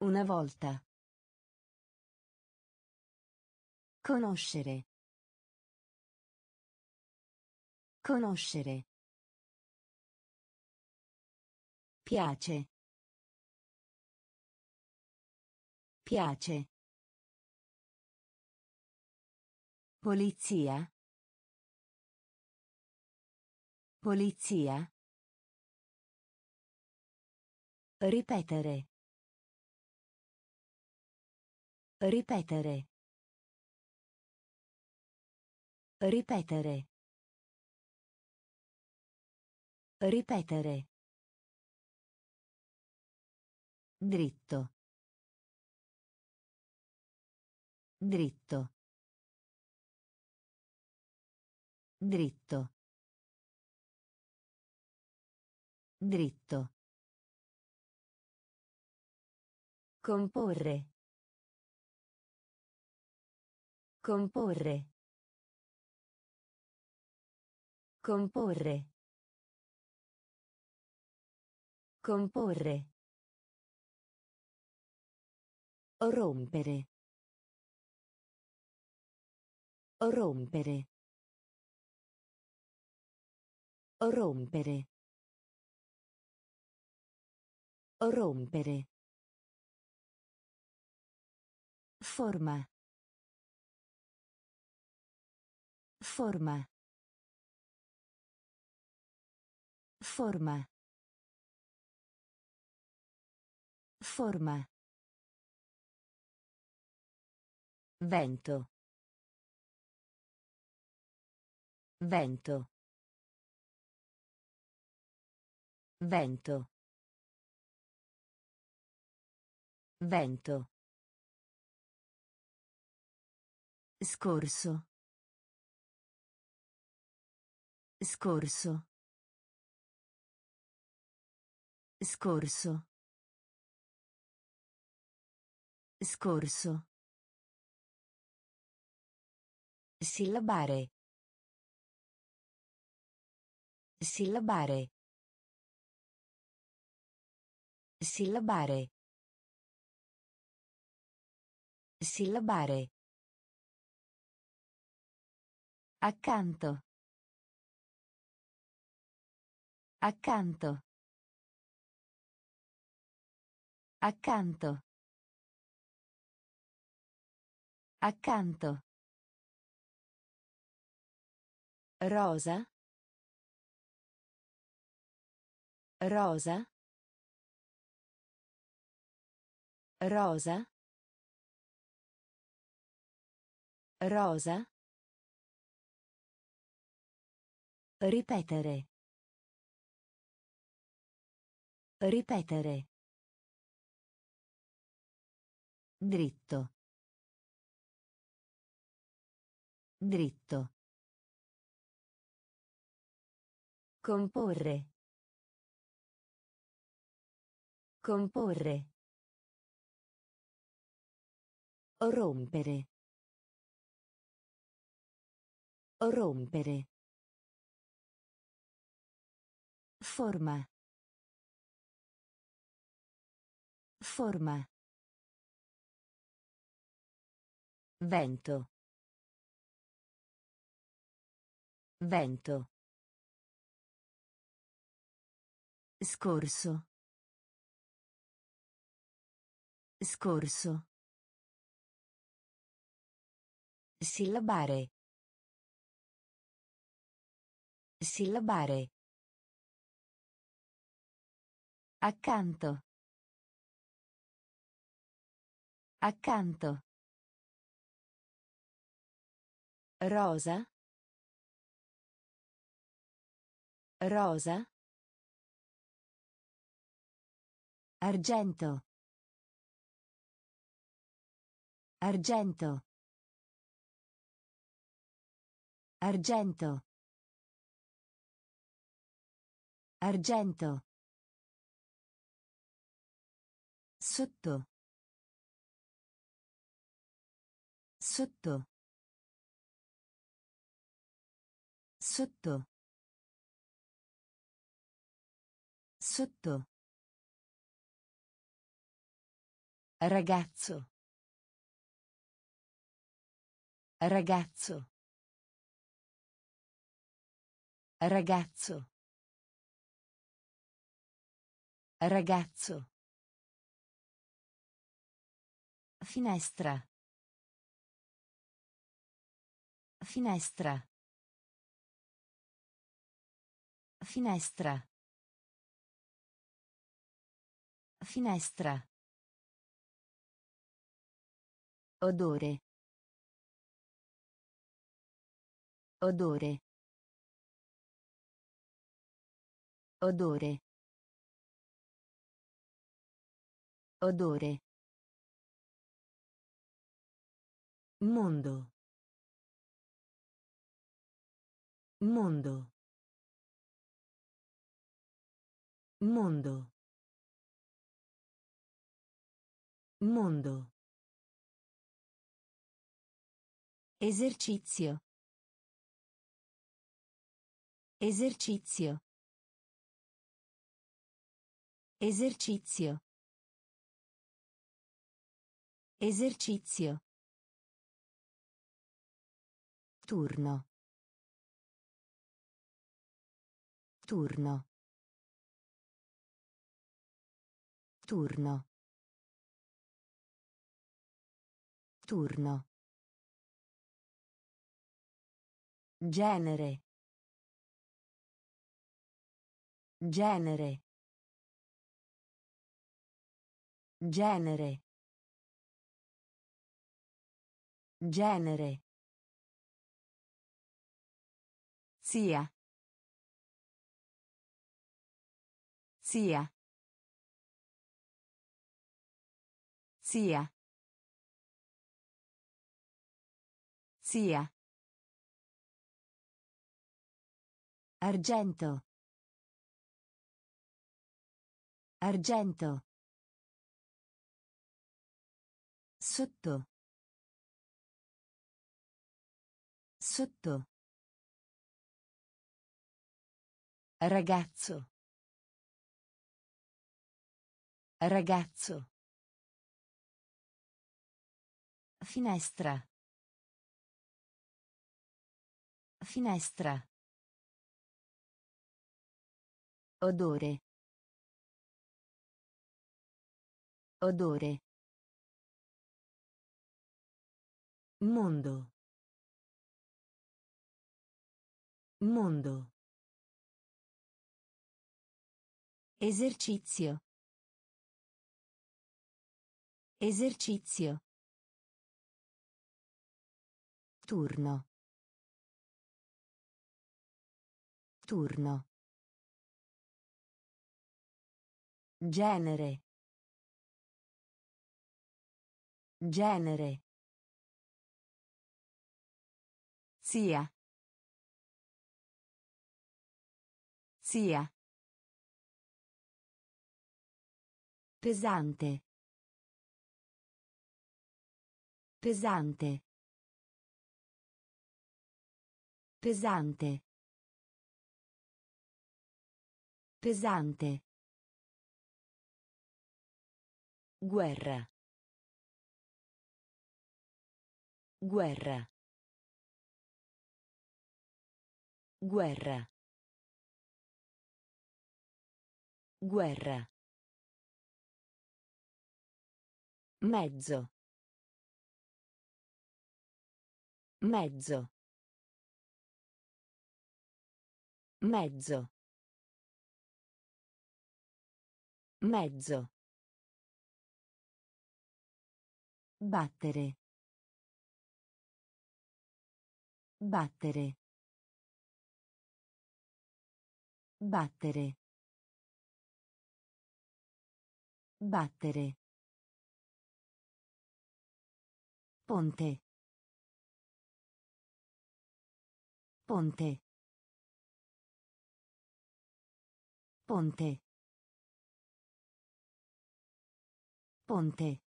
Una volta. Conoscere. Conoscere. Piace. Piace. Polizia. Polizia. Ripetere. Ripetere. Ripetere. Ripetere. Dritto. Dritto. Dritto. Dritto. Comporre. Comporre. Comporre. Comporre. Rompere. Rompere. Rompere. Rompere. Forma. Forma. Forma. Forma. Vento. Vento. Vento. Vento. Scorso. Scorso. Scorso. Scorso. Sillabare. Sillabare. Sillabare. Sillabare. Accanto. Accanto. Accanto. Accanto. Rosa. Rosa. Rosa. Rosa. Ripetere. Ripetere. Dritto. Dritto. Comporre. Comporre. Rompere. Rompere. Forma. Forma. Vento. Vento. Scorso. Scorso. Sillabare. Sillabare. Accanto. Accanto. Rosa. Rosa. Argento. Argento. Argento. Argento. Sotto. Sotto. Sotto. Sotto. Ragazzo. Ragazzo. Ragazzo. Ragazzo. Finestra. Finestra. Finestra. Finestra. Odore. Odore. Odore. Odore. Mondo. Mondo. Mondo. Mondo. Esercizio. Esercizio. Esercizio. Esercizio. Turno. Turno. Turno. Turno. Genere. Genere. Genere. Genere. Zia. Zia. Zia. Zia. Argento. Argento. Sotto. Sotto. Ragazzo. Ragazzo. Finestra. Finestra. Odore. Odore. Mondo. Mondo. Esercizio. Esercizio. Turno. Turno. Genere. Genere. Zia. Zia. Pesante. Pesante. Pesante. Pesante. Guerra. Guerra. Guerra. Guerra. Mezzo. Mezzo. Mezzo. Mezzo. Battere. Battere. Battere. Battere. Ponte. Ponte. Ponte. Ponte.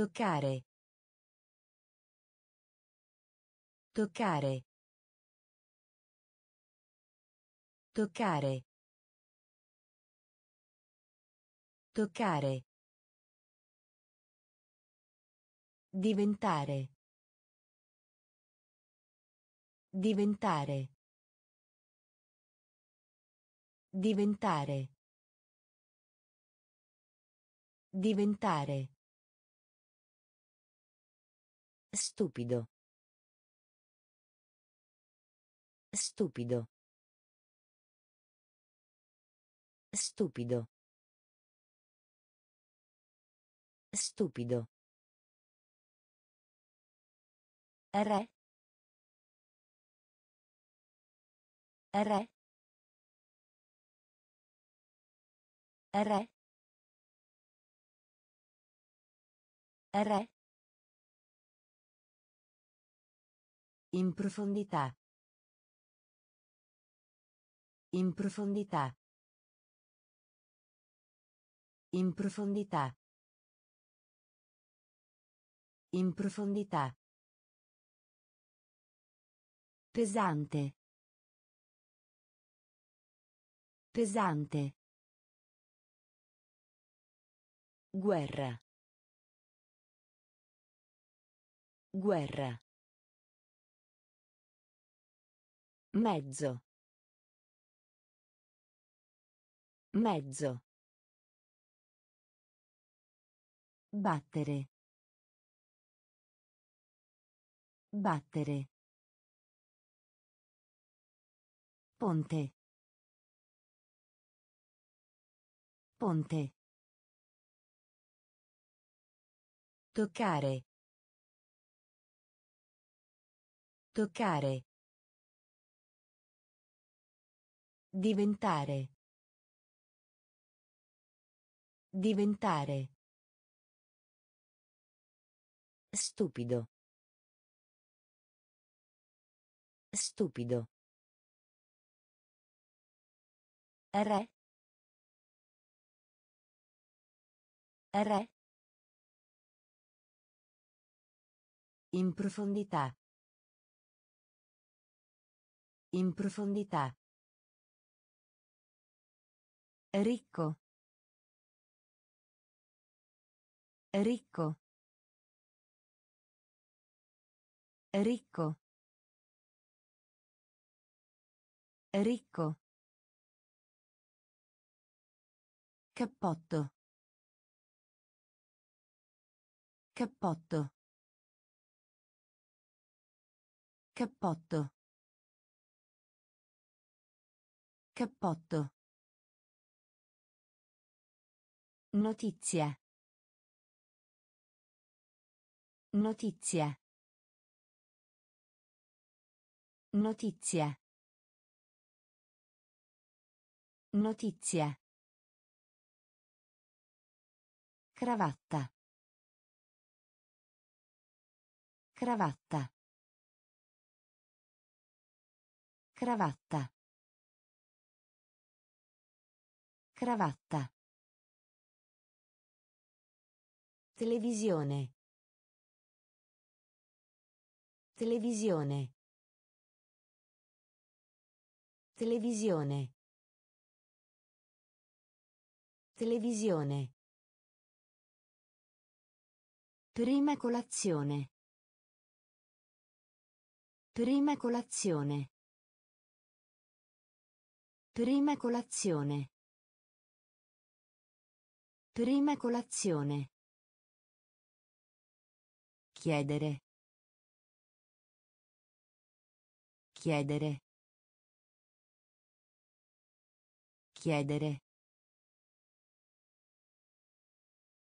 Toccare. Toccare. Toccare. Toccare. Diventare. Diventare. Diventare. Diventare. Stupido. Stupido. Stupido. Stupido. Re. Re. Re. Re. In profondità. In profondità. In profondità. In profondità. Pesante. Pesante. Guerra. Guerra. Mezzo. Mezzo. Battere. Battere. Ponte. Ponte. Toccare. Toccare. Diventare. Diventare. Stupido. Stupido. Re. Re. In profondità. In profondità. Ricco. Ricco. Ricco. Ricco. Cappotto. Cappotto. Cappotto. Cappotto. Notizia. Notizia. Notizia. Notizia. Cravatta. Cravatta. Cravatta. Cravatta. Televisione. Televisione. Televisione. Televisione. Prima colazione. Prima colazione. Prima colazione. Prima colazione. Chiedere. Chiedere. Chiedere.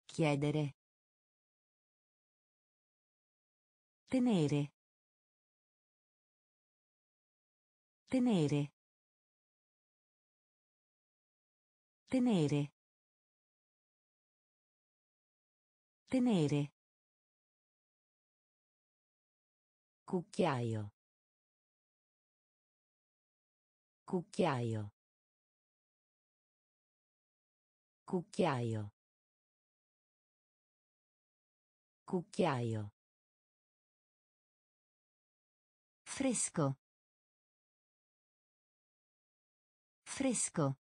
Chiedere. Tenere. Tenere. Tenere. Tenere. Cucchiaio. Cucchiaio. Cucchiaio. Cucchiaio. Fresco. Fresco.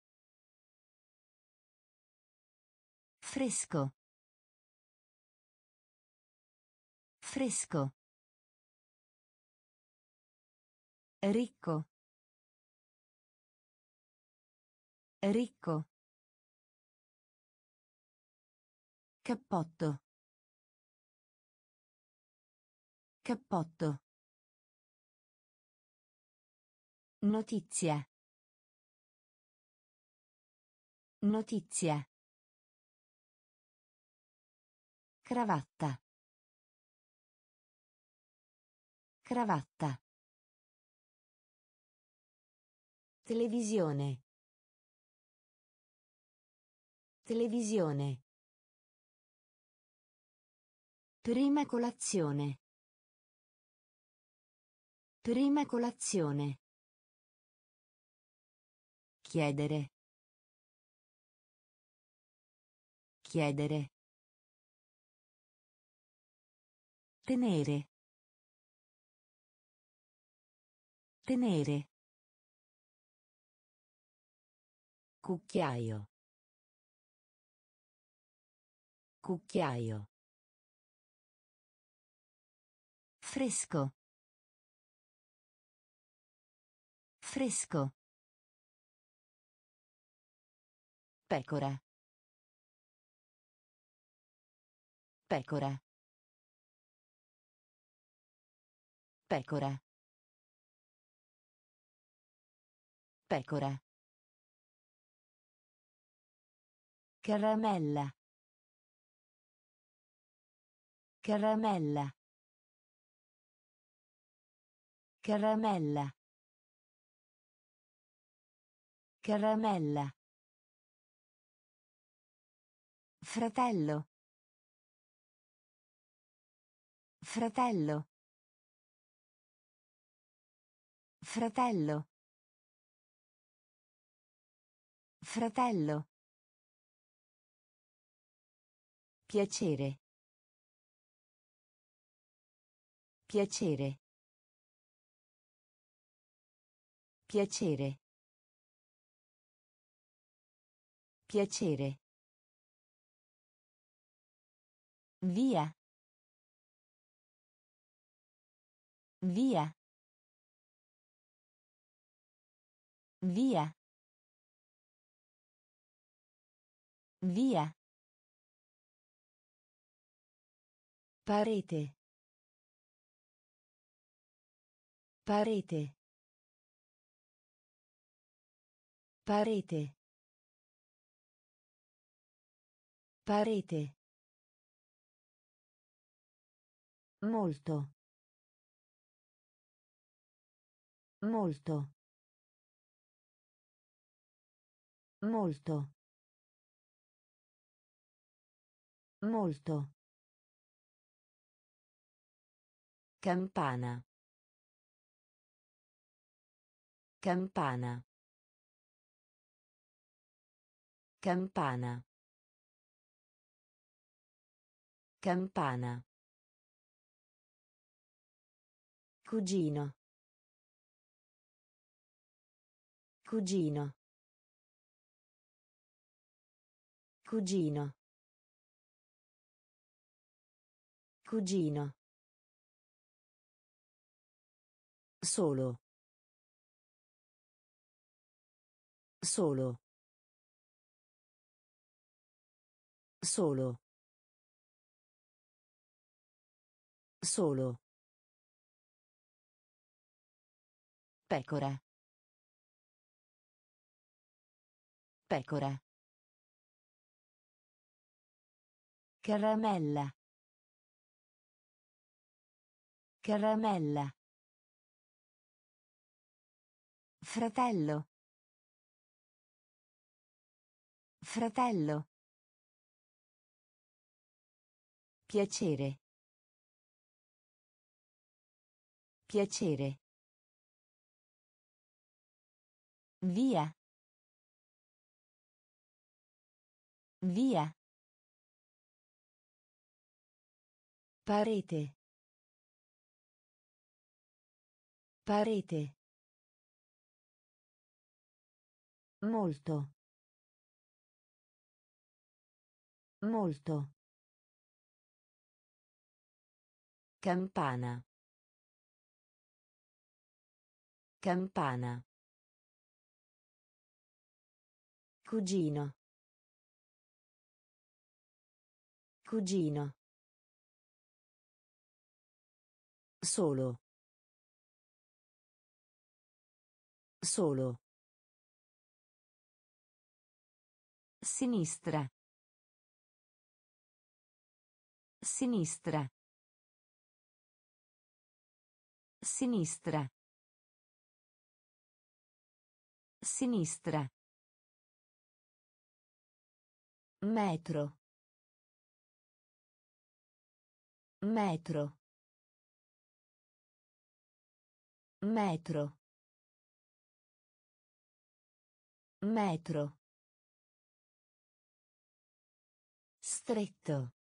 Fresco. Fresco. Ricco. Ricco. Cappotto. Cappotto. Notizia. Notizia. Cravatta. Cravatta. Televisione. Televisione. Prima colazione. Prima colazione. Chiedere. Chiedere. Tenere. Tenere. Cucchiaio. Cucchiaio. Fresco. Fresco. Pecora. Pecora. Pecora. Pecora. Caramella. Caramella. Caramella. Caramella. Fratello. Fratello. Fratello. Fratello. Piacere. Piacere. Piacere. Piacere. Via. Via. Via. Via. Parete. Parete. Parete. Parete. Molto. Molto. Molto. Molto. Campana. Campana. Campana. Campana. Cugino. Cugino. Cugino. Cugino. Solo. Solo. Solo. Solo. Pecora. Pecora. Caramella. Caramella. Fratello. Fratello. Piacere. Piacere. Via. Via. Parete. Parete. Molto. Molto. Campana. Campana. Cugino. Cugino. Solo. Solo. Sinistra. Sinistra. Sinistra. Sinistra. Metro. Metro. Metro. Metro. Stretto.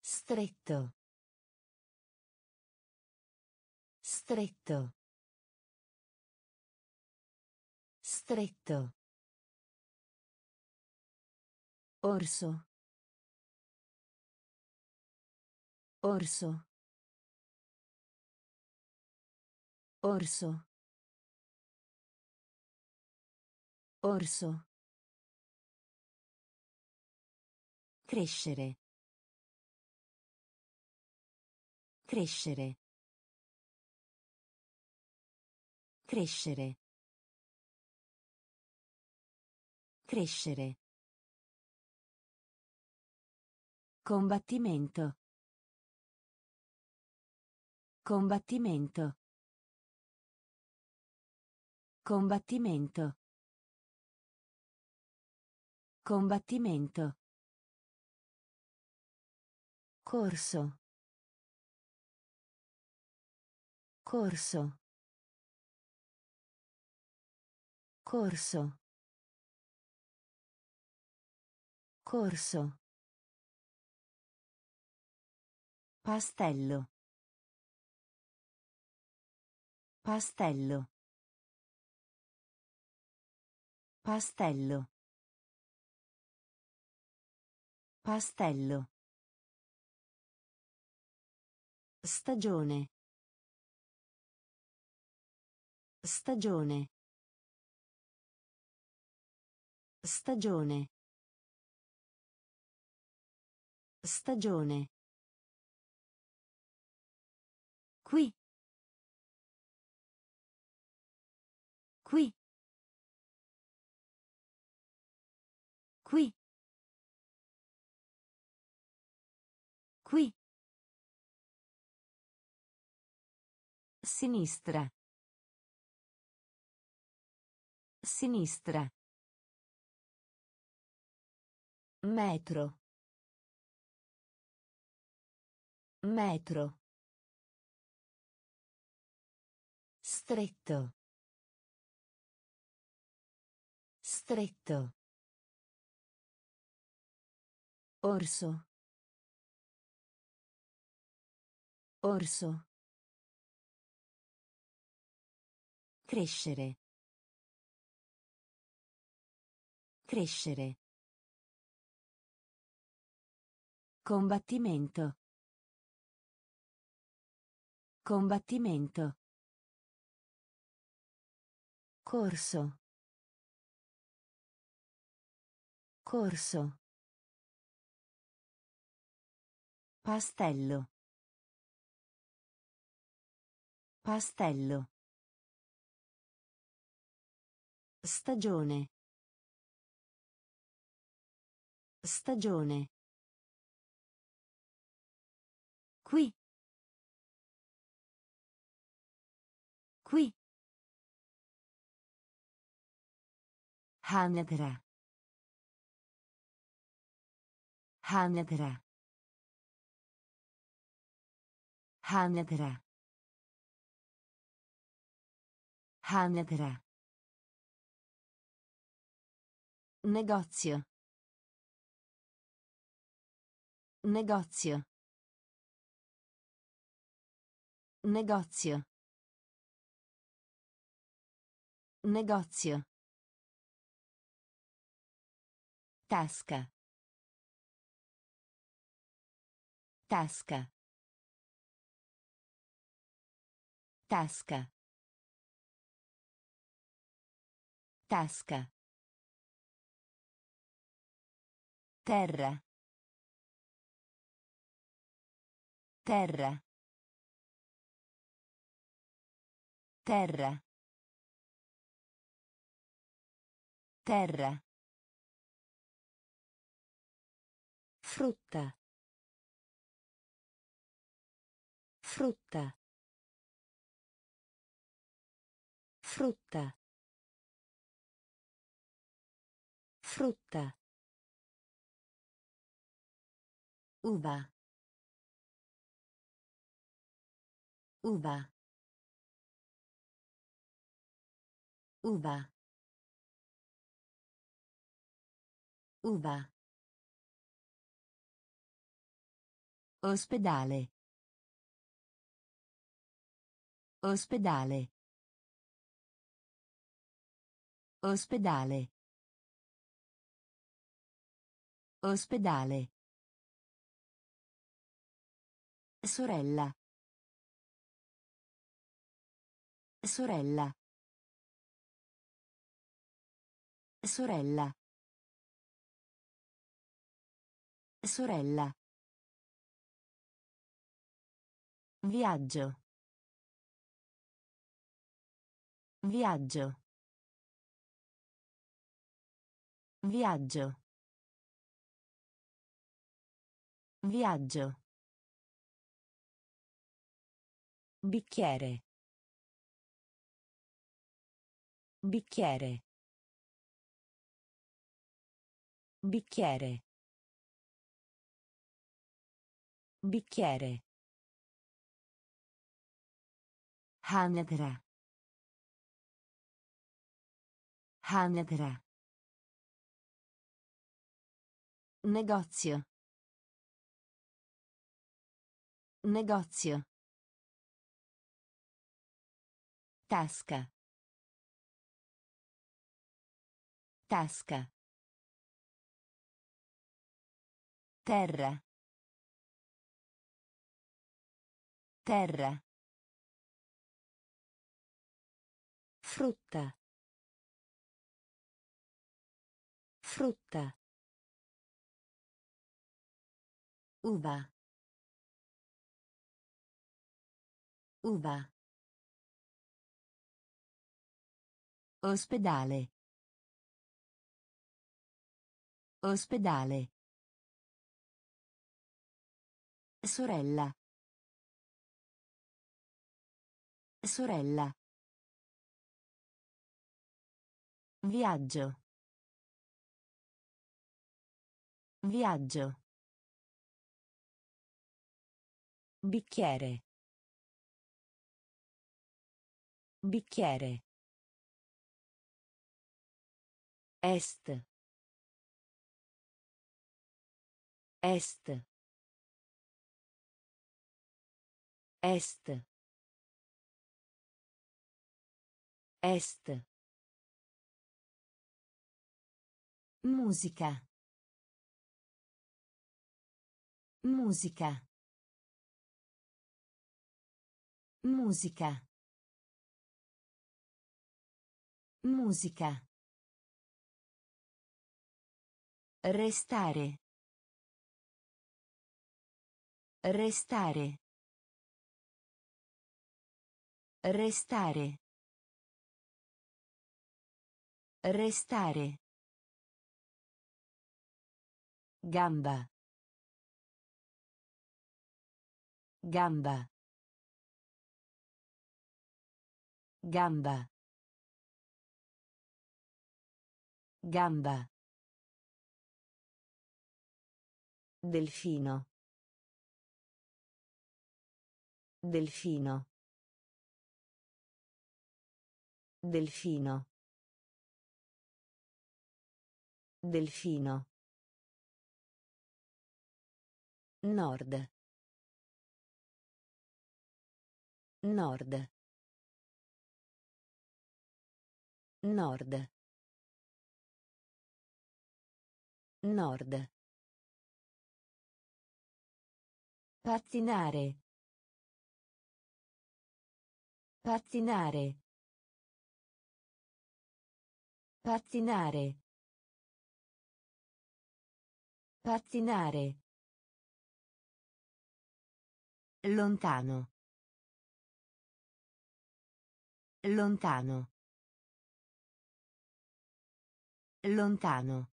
Stretto. Stretto. Stretto. Orso. Orso. Orso. Orso. Crescere. Crescere. Crescere. Crescere. Combattimento. Combattimento. Combattimento. Combattimento. Corso. Corso. Corso. Corso. Pastello. Pastello. Pastello. Pastello. Stagione. Stagione. Stagione. Stagione. Sinistra. Sinistra. Metro. Metro. Stretto. Stretto. Orso. Orso. Crescere. Crescere. Combattimento. Combattimento. Corso. Corso. Pastello. Pastello. Stagione. Stagione. Qui. Qui. Hanedra. Hanedra. Hanedra. Hanedra. Negozio. Negozio. Negozio. Negozio. Tasca. Tasca. Tasca. Tasca. Terra. Terra. Terra. Terra. Frutta. Frutta. Frutta. Frutta. Uva. Uva. Uva. Uva. Ospedale. Ospedale. Ospedale. Ospedale. Sorella. Sorella. Sorella. Sorella. Viaggio. Viaggio. Viaggio. Viaggio. Bicchiere. Bicchiere. Bicchiere. Bicchiere. Hanedra. Hanedra. Negozio. Negozio. Tasca. Tasca. Terra. Terra. Frutta. Frutta. Uva. Uva. Ospedale. Ospedale. Sorella. Sorella. Viaggio. Viaggio. Bicchiere. Bicchiere. Est. Est. Est. Est. Musica. Musica. Musica. Musica. Restare. Restare. Restare. Restare. Gamba. Gamba. Gamba. Gamba. Delfino. Delfino. Delfino. Delfino. Nord. Nord. Nord. Nord. Pattinare. Pattinare. Pattinare. Pattinare. Lontano. Lontano. Lontano.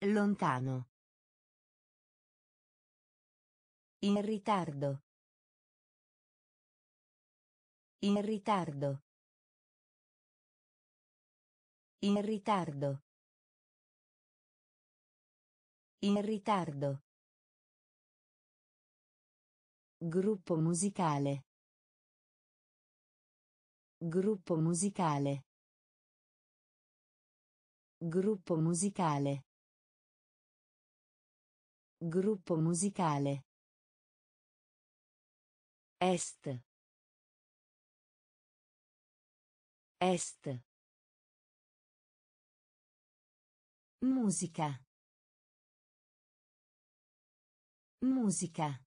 Lontano. In ritardo. In ritardo. In ritardo. In ritardo. Gruppo musicale. Gruppo musicale. Gruppo musicale. Gruppo musicale. Est. Est. Musica. Musica.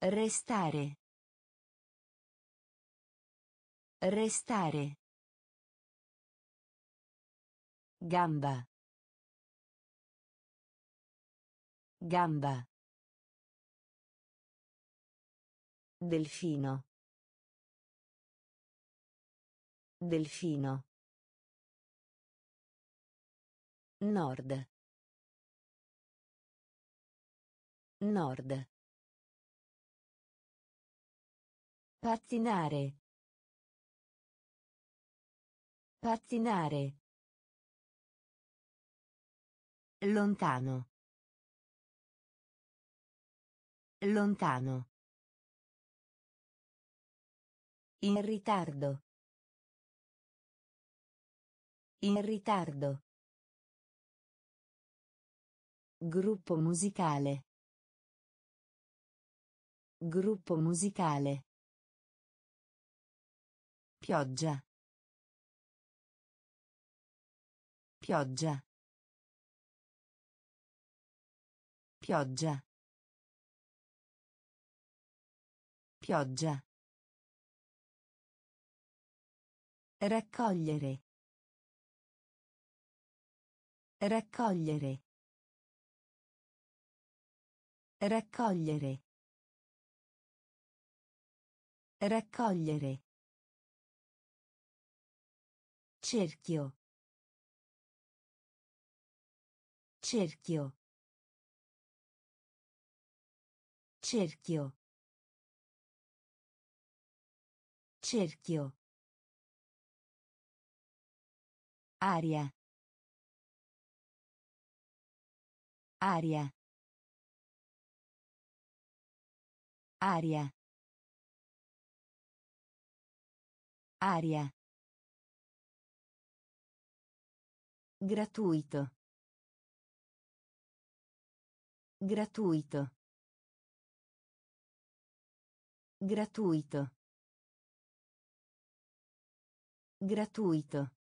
Restare. Restare. Gamba. Gamba. Delfino. Delfino. Nord. Nord. Pattinare. Pattinare. Lontano. Lontano. In ritardo. In ritardo. Gruppo musicale. Gruppo musicale. Pioggia. Pioggia. Pioggia. Pioggia. Raccogliere. Raccogliere. Raccogliere. Raccogliere. Cerchio. Cerchio. Cerchio. Cerchio. Aria. Aria. Aria. Aria. Gratuito. Gratuito. Gratuito. Gratuito.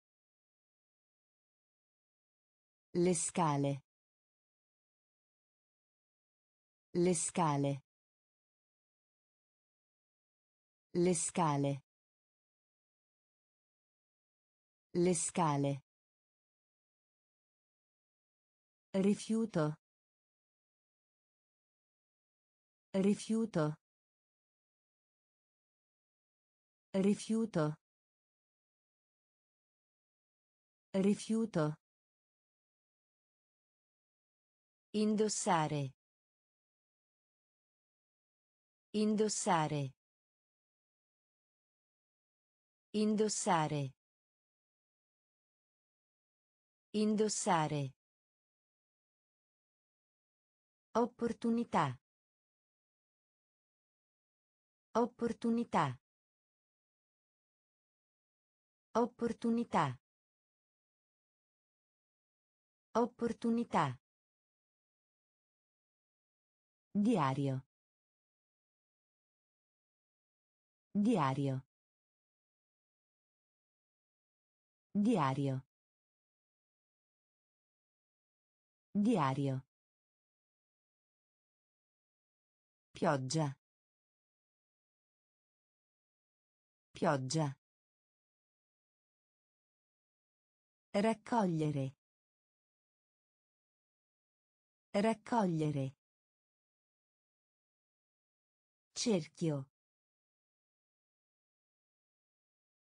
Le scale. Le scale. Le scale. Le scale. Rifiuto. Rifiuto. Rifiuto. Rifiuto. Indossare. Indossare. Indossare. Indossare. Opportunità. Opportunità. Opportunità. Opportunità. Diario. Diario. Diario. Diario. Pioggia. Pioggia. Raccogliere. Raccogliere. Cerchio.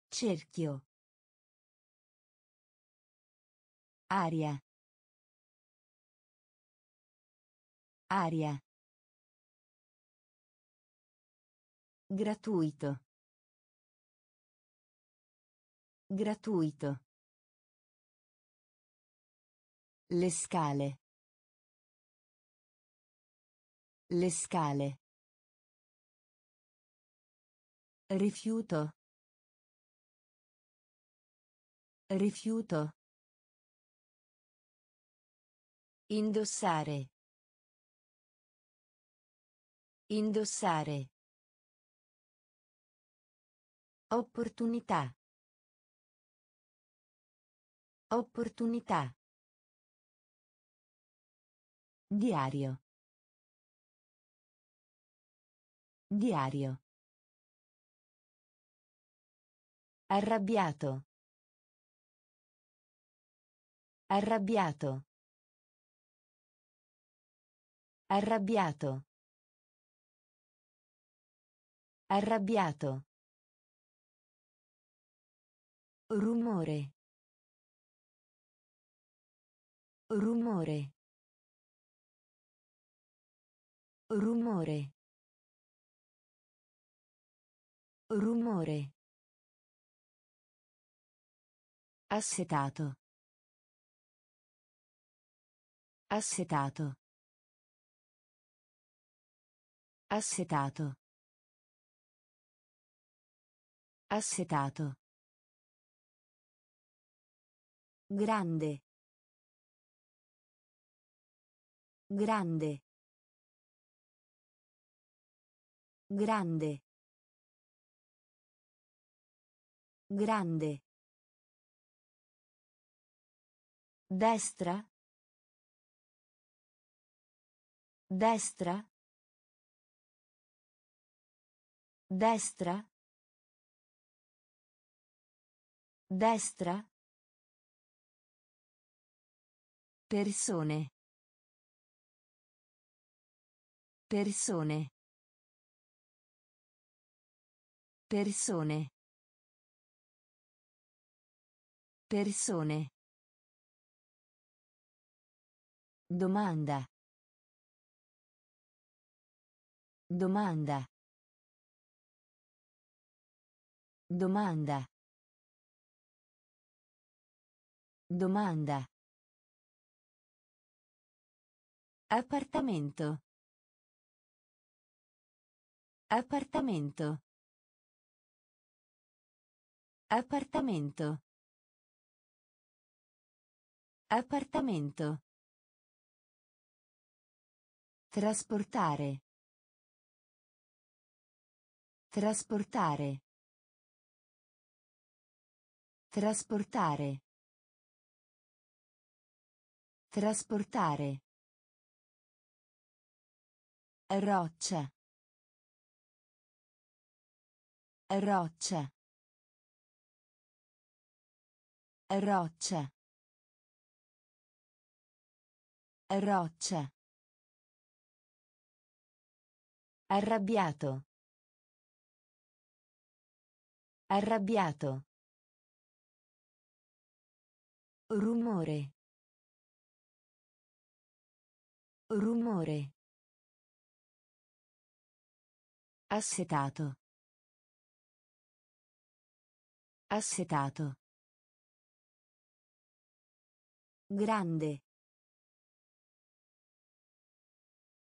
Cerchio. Aria. Aria. Gratuito. Gratuito. Le scale. Le scale. Rifiuto. Rifiuto. Indossare. Indossare. Opportunità. Opportunità. Diario. Diario. Arrabbiato. Arrabbiato. Arrabbiato. Arrabbiato. Rumore. Rumore. Rumore. Rumore. Assetato. Assetato. Assetato. Assetato. Grande. Grande. Grande. Grande. Destra. Destra. Destra. Destra. Persone. Persone. Persone. Persone. Domanda. Domanda. Domanda. Domanda. Appartamento. Appartamento. Appartamento. Appartamento. Trasportare. Trasportare. Trasportare. Trasportare. Roccia. Roccia. Roccia. Roccia. Arrabbiato. Arrabbiato. Rumore. Rumore. Assetato. Assetato. Grande.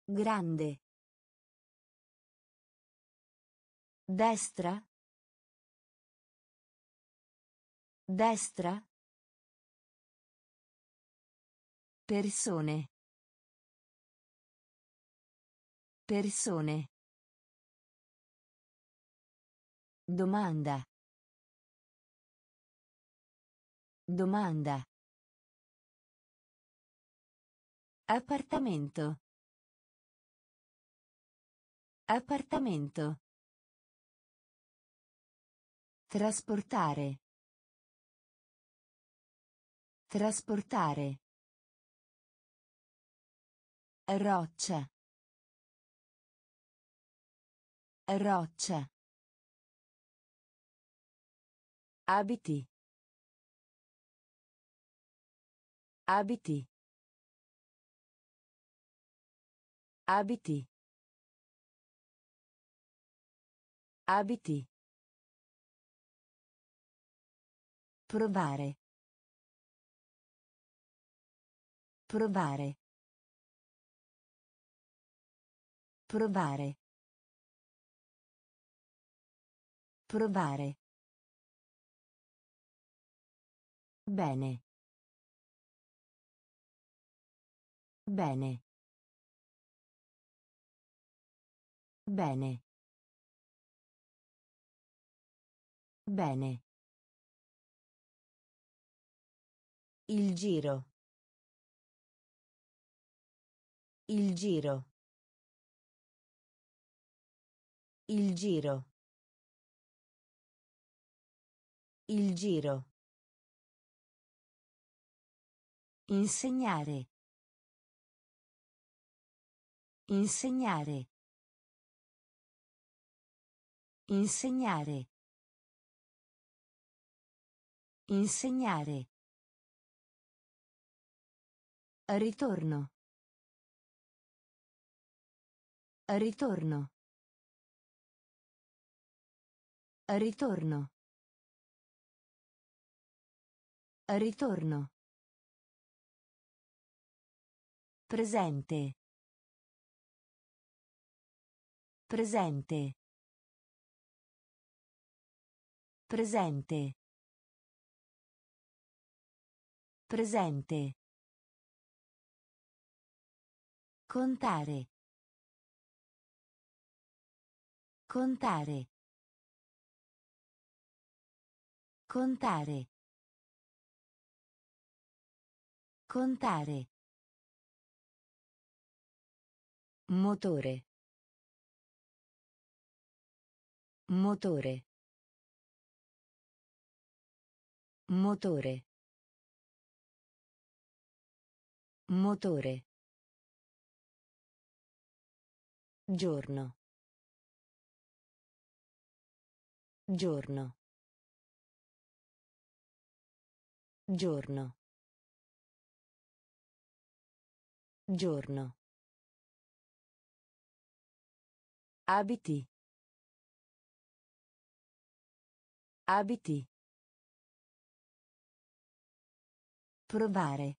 Grande. Destra. Destra. Persone. Persone. Domanda. Domanda. Appartamento. Appartamento. Trasportare. Trasportare. Roccia. Roccia. Abiti. Abiti. Abiti. Abiti. Provare. Provare. Provare. Provare. Bene. Bene. Bene. Bene. Il giro. Il giro. Il giro. Il giro. Insegnare. Insegnare. Insegnare. Insegnare. Ritorno. Ritorno. Ritorno. Ritorno. Presente. Presente. Presente. Presente. Contare. Contare. Contare. Contare. Motore. Motore. Motore. Motore. Giorno. Giorno. Giorno. Giorno. Abiti. Abiti. Provare.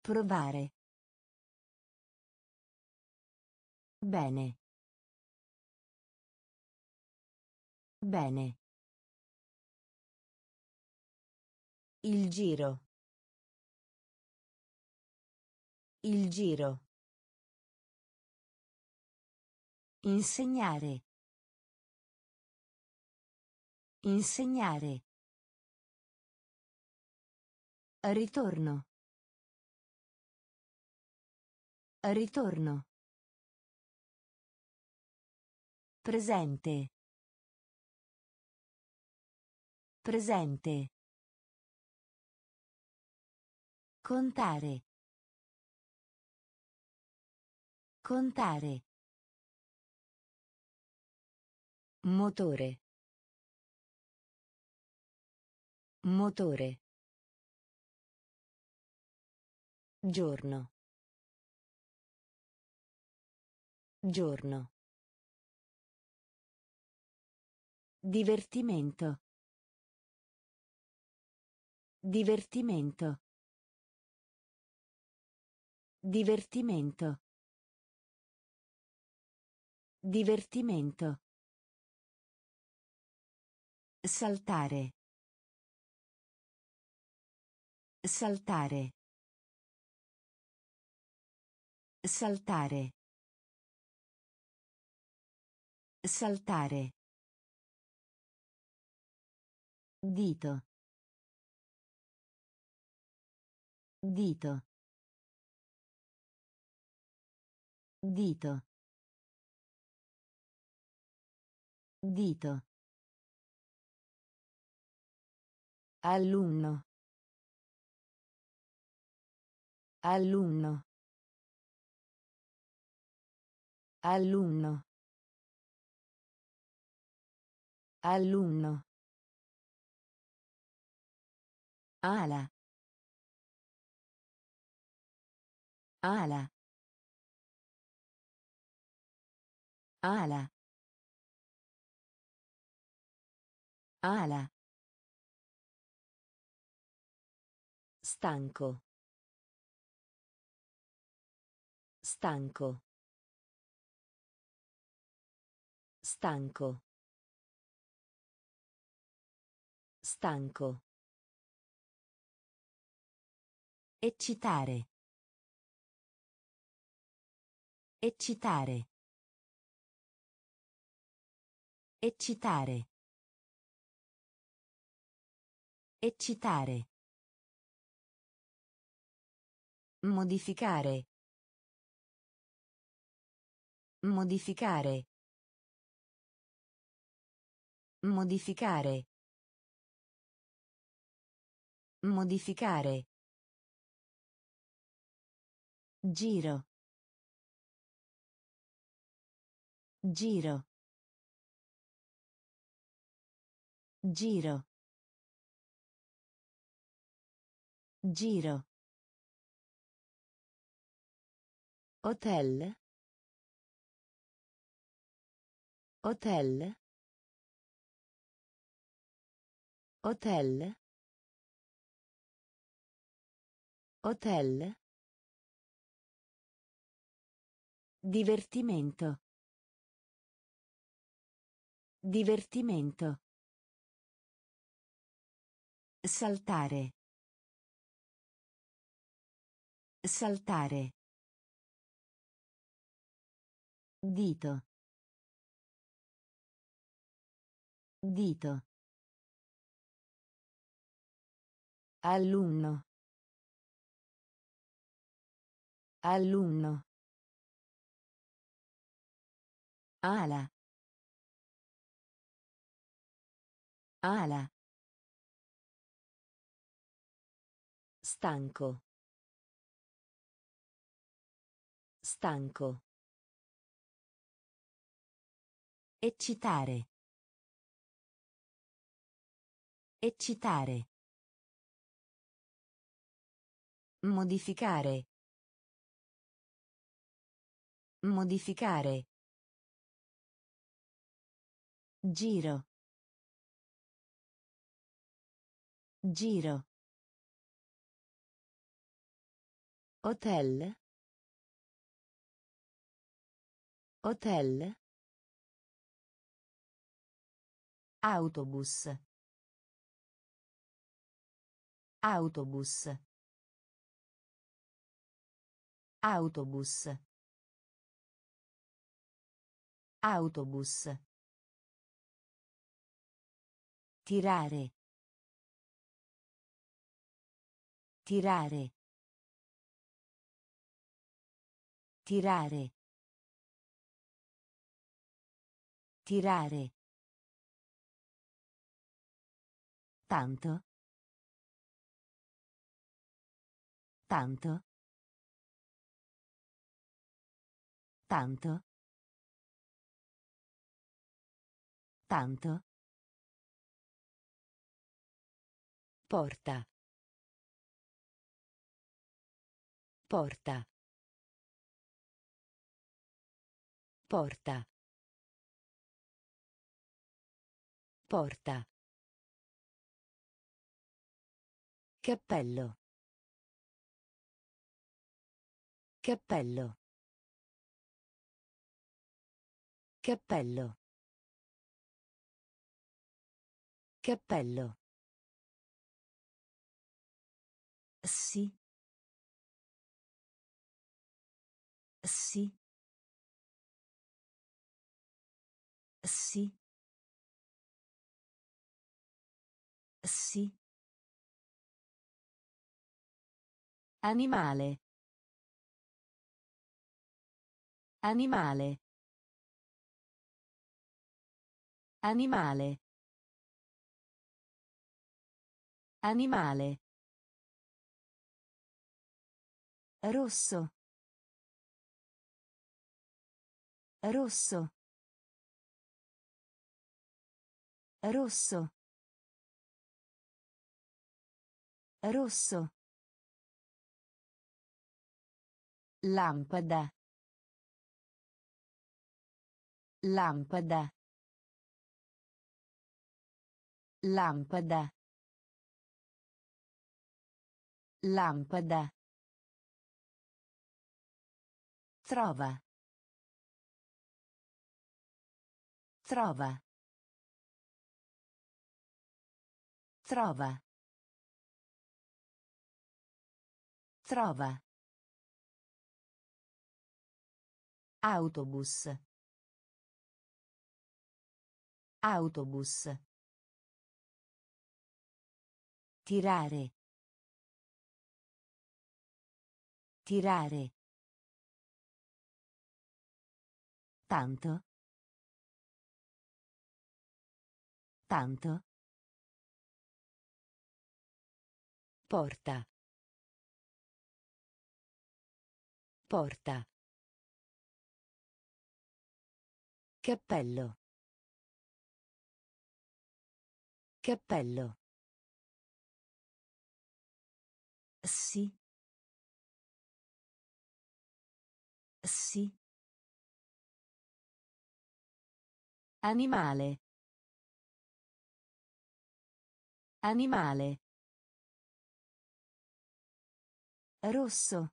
Provare. Bene. Bene. Il giro. Il giro. Insegnare. Insegnare. Ritorno. Ritorno. Presente. Presente. Contare. Contare. Motore. Motore. Giorno. Giorno. Divertimento. Divertimento. Divertimento. Divertimento. Saltare. Saltare. Saltare. Saltare. Dito. Dito. Dito. Dito. Alunno. Alunno. Alunno. Alunno. Ala. Ala. Ala. Ala. Stanco. Stanco. Stanco. Stanco. Eccitare. Eccitare. Eccitare. Eccitare. Modificare. Modificare. Modificare. Modificare. Giro. Giro. Giro. Giro. Hotel. Hotel. Hotel. Hotel. Divertimento. Divertimento. Saltare. Saltare. Dito. Dito. Alunno. Alunno. Ala. Ala. Stanco. Stanco. Eccitare. Eccitare. Modificare. Modificare. Giro. Giro. Hotel. Hotel. Autobus. Autobus. Autobus. Autobus. Tirare. Tirare. Tirare. Tirare. Tanto. Tanto. Tanto. Tanto. Porta. Porta. Porta. Porta. Cappello. Cappello. Cappello. Cappello. Sì. Sì. Sì. Sì. Animale. Animale. Animale. Animale. Rosso. Rosso. Rosso. Rosso. Lampada. Lampada. Lampada. Lampada. Trova. Trova. Trova. Trova. Autobus. Autobus. Tirare. Tirare. Tanto. Tanto. Porta. Porta. Cappello. Cappello. Sì. Sì. Animale. Animale. Rosso.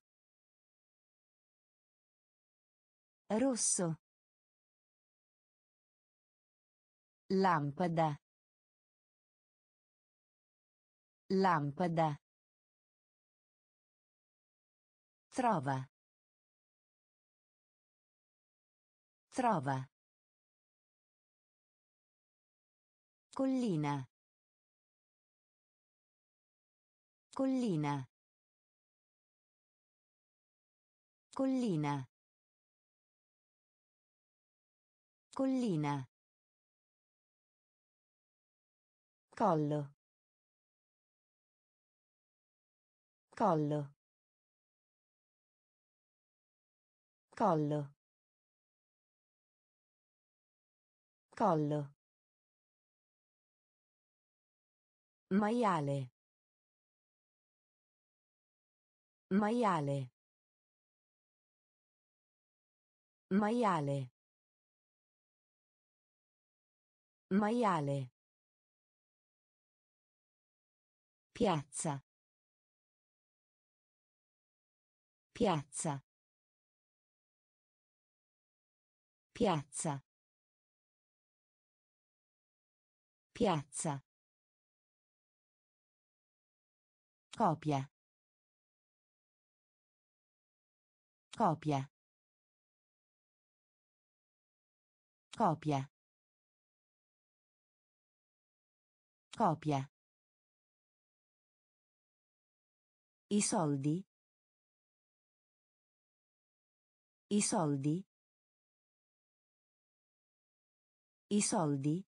Rosso. Lampada. Lampada. Trova. Trova. Collina. Collina. Collina. Collina. Collo. Collo. Collo. Collo. Maiale. Maiale. Maiale. Maiale. Piazza. Piazza. Piazza. Piazza. Copia. Copia. Copia. Copia. I soldi. I soldi. I soldi.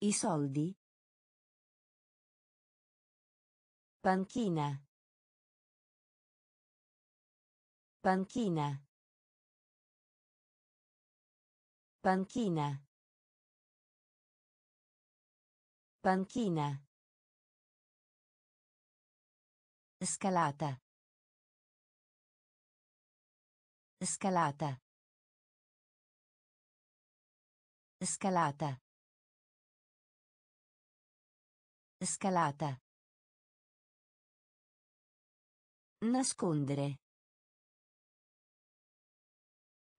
I soldi. Panchina. Panchina. Panchina. Panchina. Scalata. Scalata. Scalata. Scalata. Nascondere.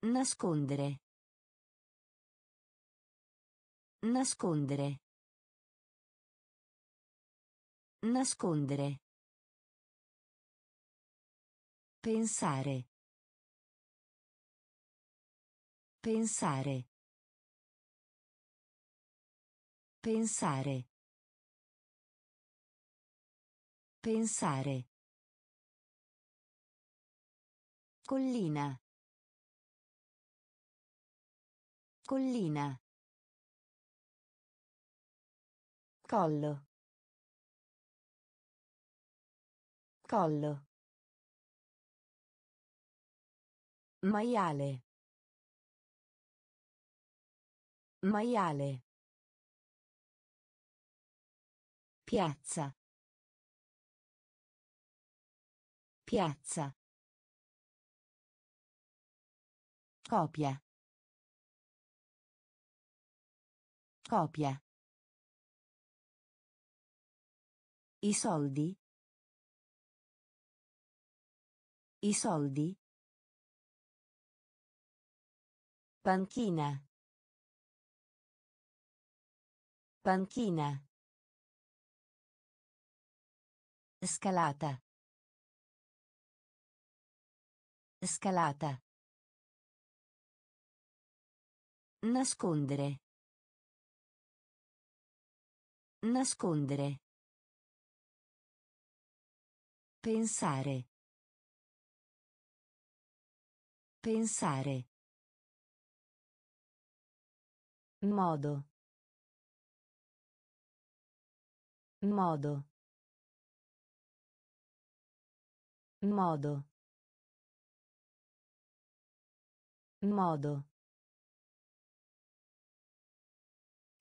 Nascondere. Nascondere. Nascondere. Pensare. Pensare. Pensare. Pensare. Collina. Collina. Collo. Collo. Maiale. Maiale. Piazza. Piazza. Copia. Copia. I soldi. I soldi. Panchina. Panchina. Scalata. Scalata. Nascondere. Nascondere. Pensare. Pensare. Modo. Modo. Modo. Modo.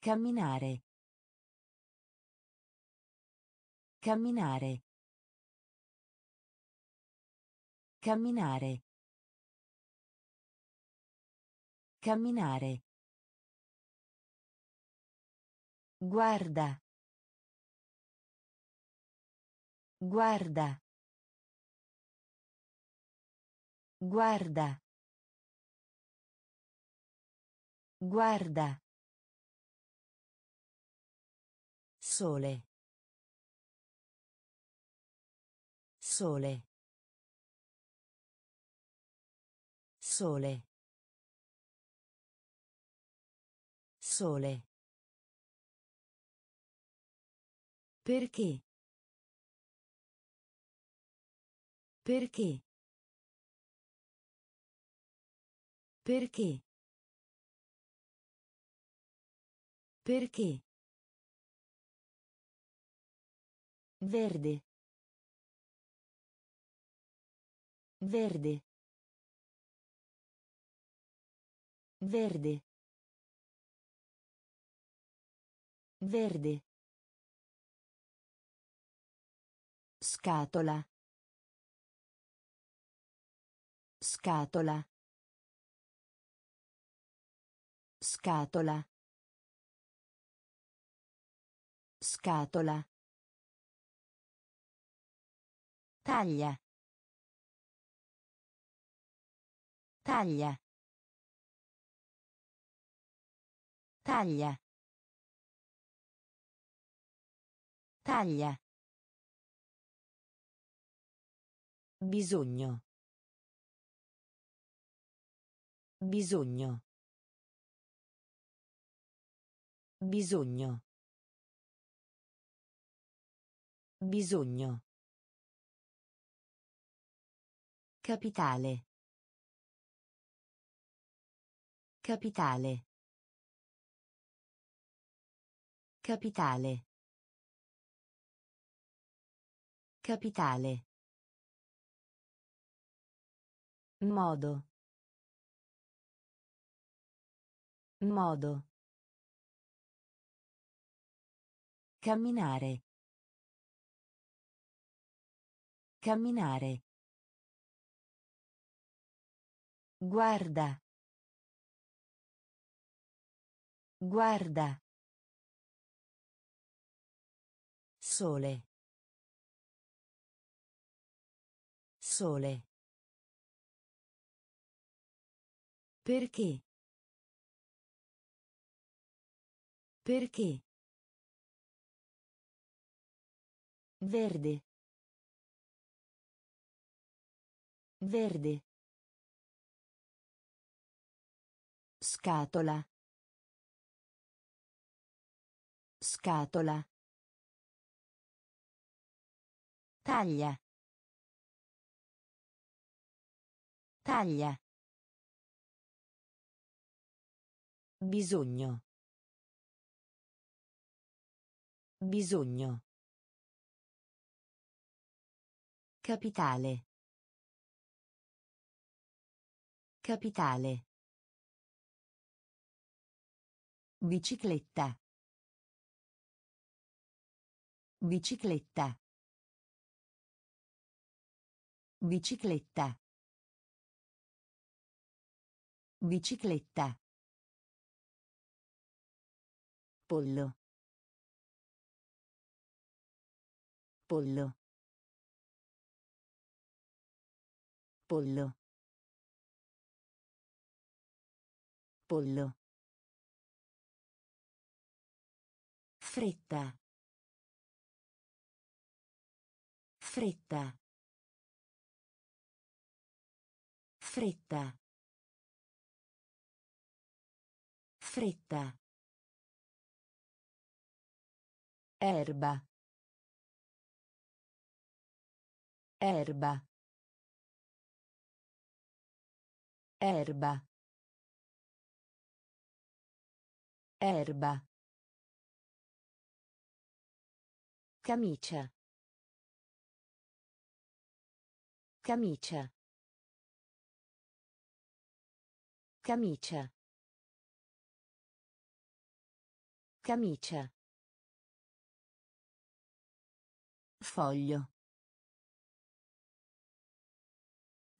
Camminare. Camminare. Camminare. Camminare. Guarda. Guarda. Guarda. Guarda. Sole. Sole. Sole. Sole. Perché? Perché? Perché? Perché? Verde. Verde. Verde. Verde. Scatola. Scatola. Scatola. Scatola. Taglia. Taglia. Taglia. Taglia. Bisogno. Bisogno. Bisogno. Bisogno. Capitale. Capitale. Capitale. Capitale. Modo. Modo. Camminare. Camminare. Guarda. Guarda. Sole. Sole. Perché? Perché? Verde. Verde. Scatola. Scatola. Taglia. Taglia. Bisogno. Bisogno. Capitale. Capitale. Bicicletta. Bicicletta. Bicicletta. Bicicletta. Pollo. Pollo. Pollo. Pollo. Fretta. Fretta. Fretta. Fretta. Erba. Erba. Erba. Erba. Camicia. Camicia. Camicia. Camicia. Foglio.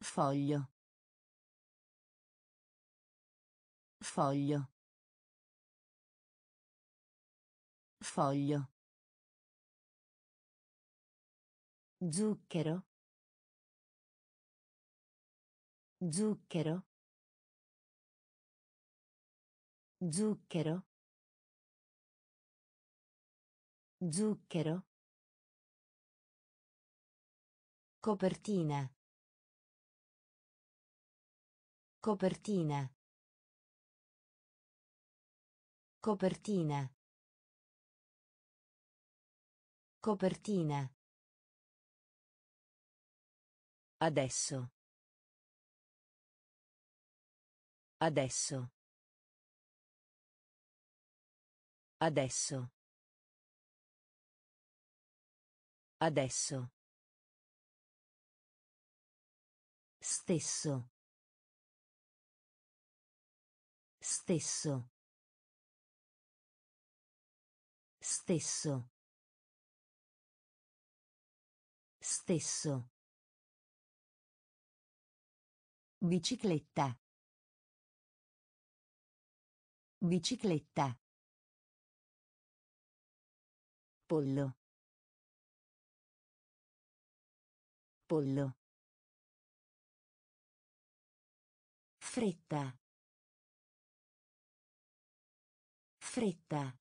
Foglio. Foglio. Foglio. Zucchero. Zucchero. Zucchero. Zucchero. Copertina. Copertina. Copertina. Copertina. Adesso. Adesso. Adesso. Adesso. Stesso. Stesso. Stesso. Stesso. Bicicletta. Bicicletta. Pollo. Pollo. Fretta. Fretta.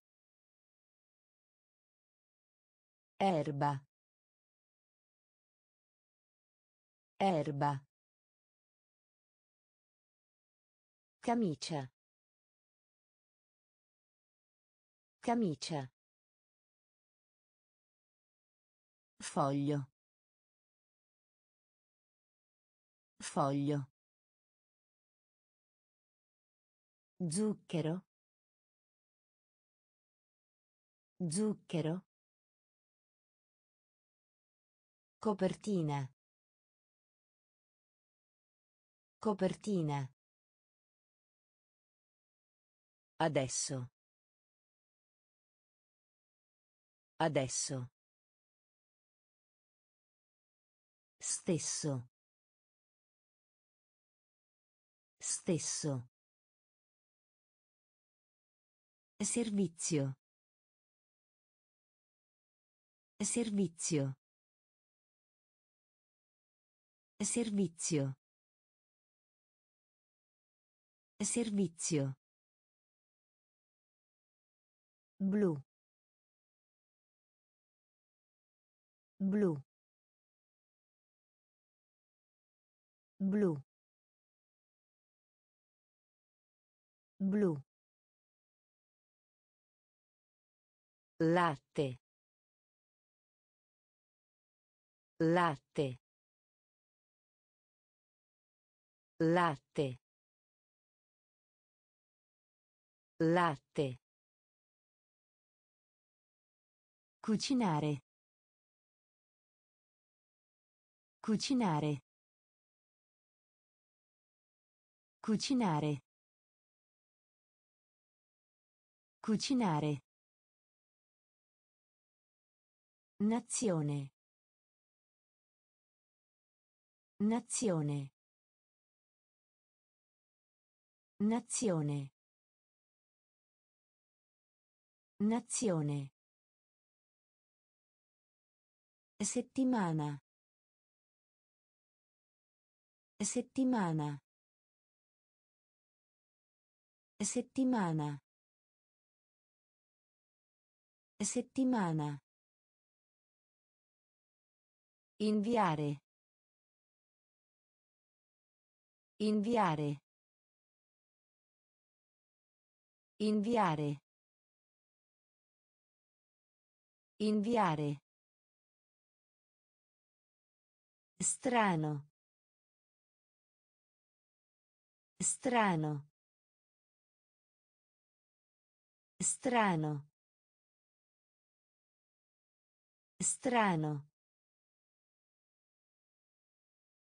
Erba. Erba. Camicia. Camicia. Foglio. Foglio. Zucchero. Zucchero. Copertina. Copertina. Adesso. Adesso. Stesso. Stesso. Servizio. Servizio. Servizio. Servizio. Blu. Blu. Blu. Blu. Latte. Latte. Latte. Latte. Cucinare. Cucinare. Cucinare. Cucinare. Nazione. Nazione. Nazione. Nazione. Settimana. Settimana. Settimana. Settimana. Inviare. Inviare. Inviare. Inviare. Strano. Strano. Strano. Strano.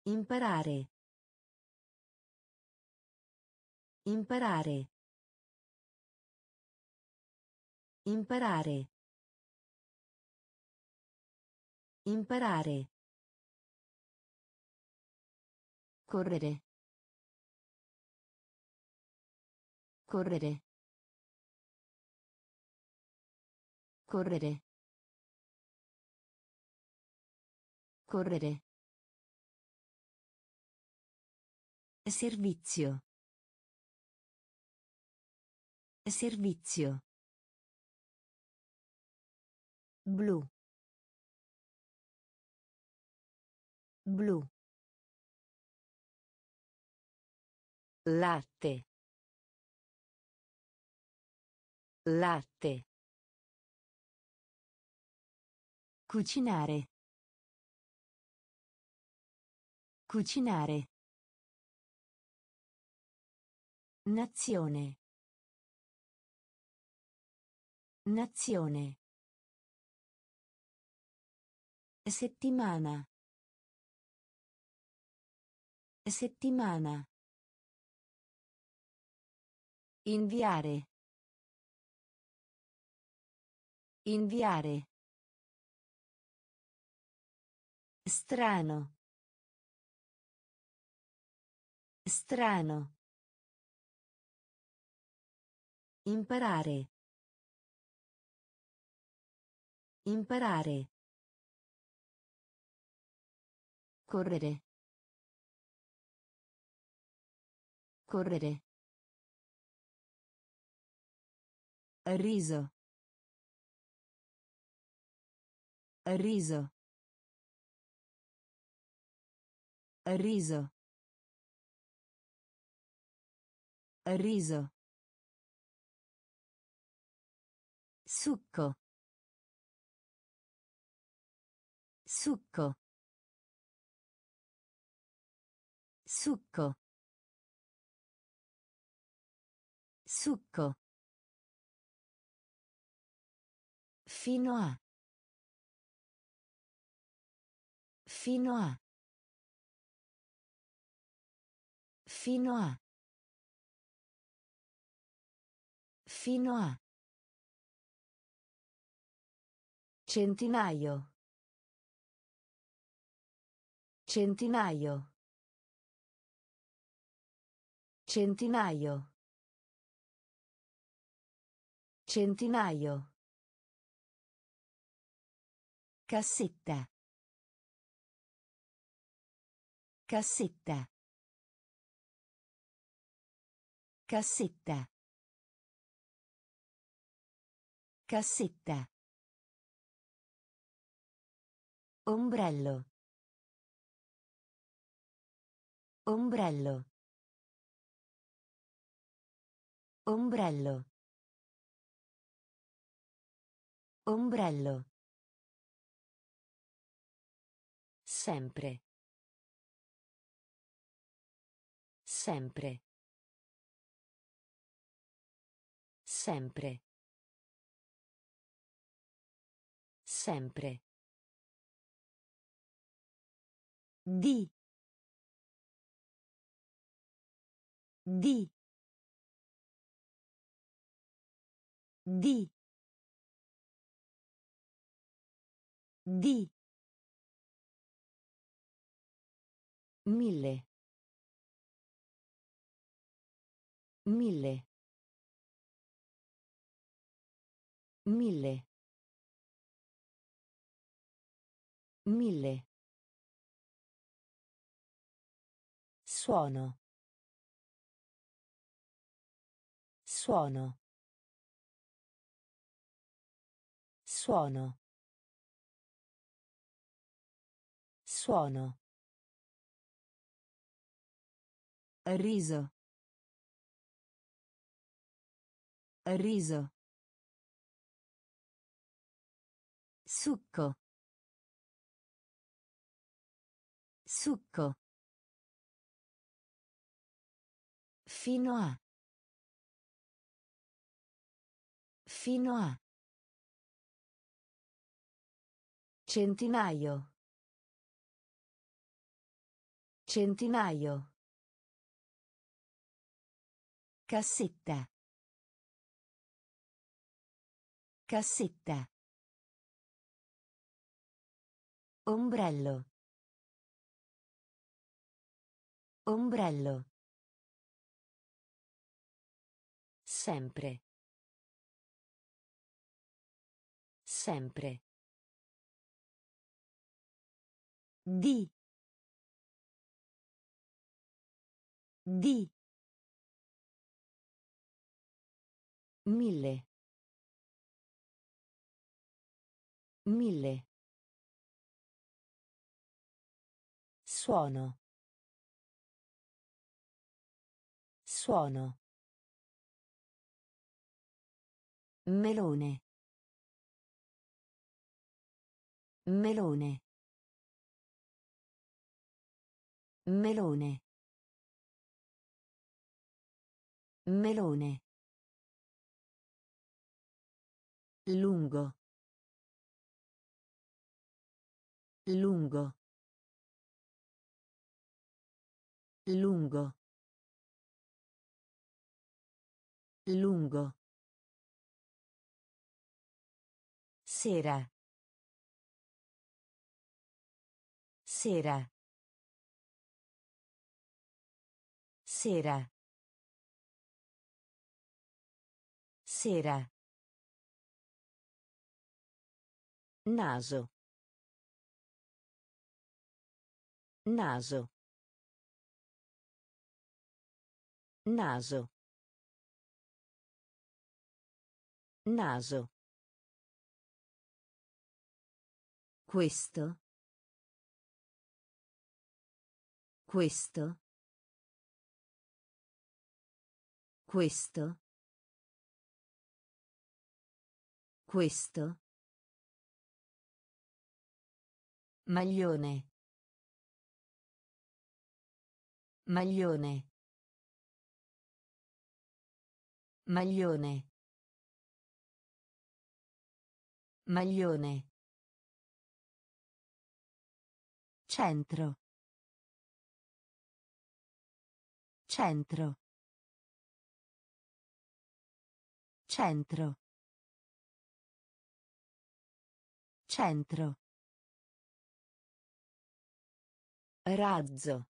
Imparare. Imparare. Imparare. Imparare. Correre. Correre. Correre. Correre. Servizio. Servizio. Blu. Blu. Latte. Latte. Cucinare. Cucinare. Nazione. Nazione. Settimana. Settimana. Inviare. Inviare. Strano. Strano. Imparare. Imparare. Correre. Correre. Riso. Riso. Riso. Riso. Succo. Succo. Succo. Succo. Fino a. Fino a. Fino a. Fino a. Centinaio. Centinaio. Centinaio. Centinaio. Cassetta. Cassetta. Cassetta. Cassetta. Ombrello. Ombrello. Ombrello. Ombrello. Sempre. Sempre. Sempre. Sempre. Di. Di. Di. Di. Mille. Mille. Mille. Mille. Suono. Suono. Suono. Suono. Riso. Riso. Succo. Succo. Fino a. Fino a. Centinaio. Centinaio. Cassetta. Cassetta. Ombrello. Ombrello. Sempre. Sempre. Di. Di. Mille. Mille. Suono. Suono. Melone. Melone. Melone. Melone. Lungo. Lungo. Lungo. Lungo. Sera. Sera. Sera. Sera. Naso. Naso. Naso. Naso. Questo. Questo. Questo. Questo. Maglione. Maglione. Maglione. Maglione. Centro. Centro. Centro. Centro. Razzo.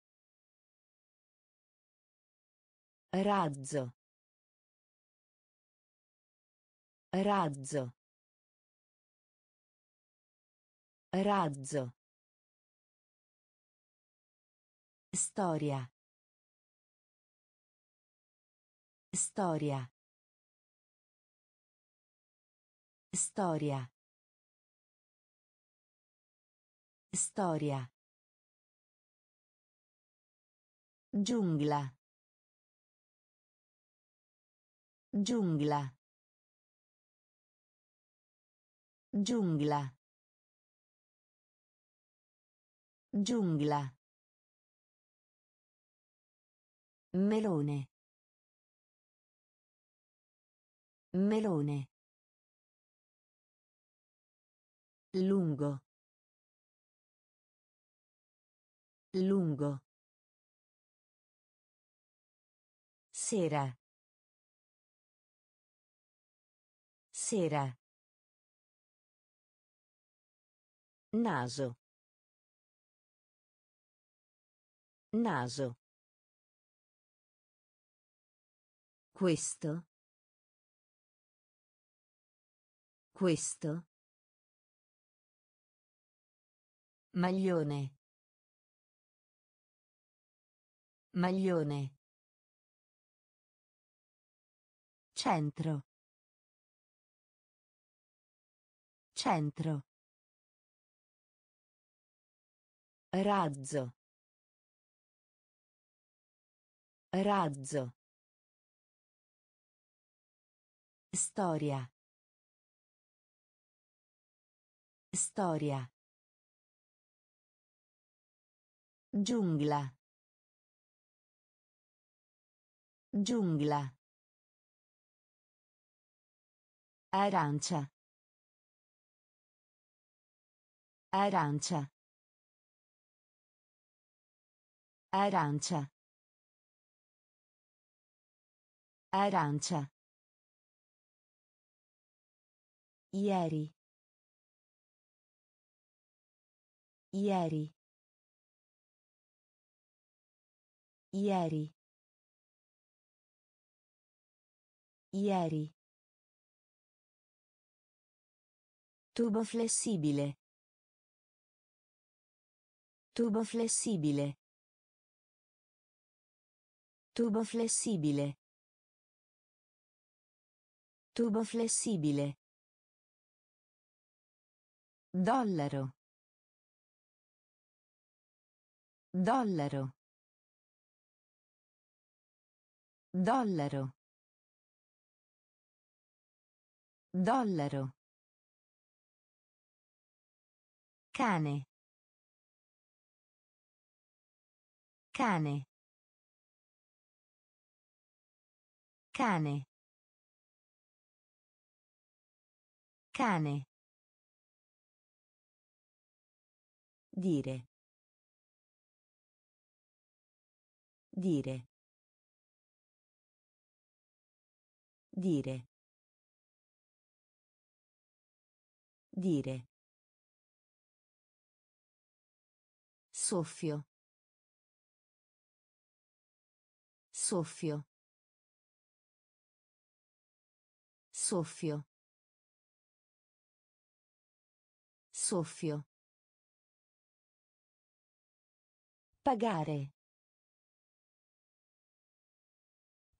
Razzo. Razzo. Razzo. Storia. Storia. Storia. Storia. Giungla. Giungla. Giungla. Giungla. Melone. Melone. Lungo. Lungo. Sera. Sera. Naso. Naso. Questo. Questo. Maglione. Maglione. Centro. Centro. Razzo. Razzo. Storia. Storia. Giungla. Giungla. Arancia. Arancia. Arancia. Arancia. Ieri. Ieri. Ieri. Ieri. Tubo flessibile. Tubo flessibile. Tubo flessibile. Tubo flessibile. Dollaro. Dollaro. Dollaro. Dollaro. Cane. Cane. Cane. Cane. Dire. Dire. Dire. Dire. Soffio. Soffio. Soffio. Soffio. Pagare.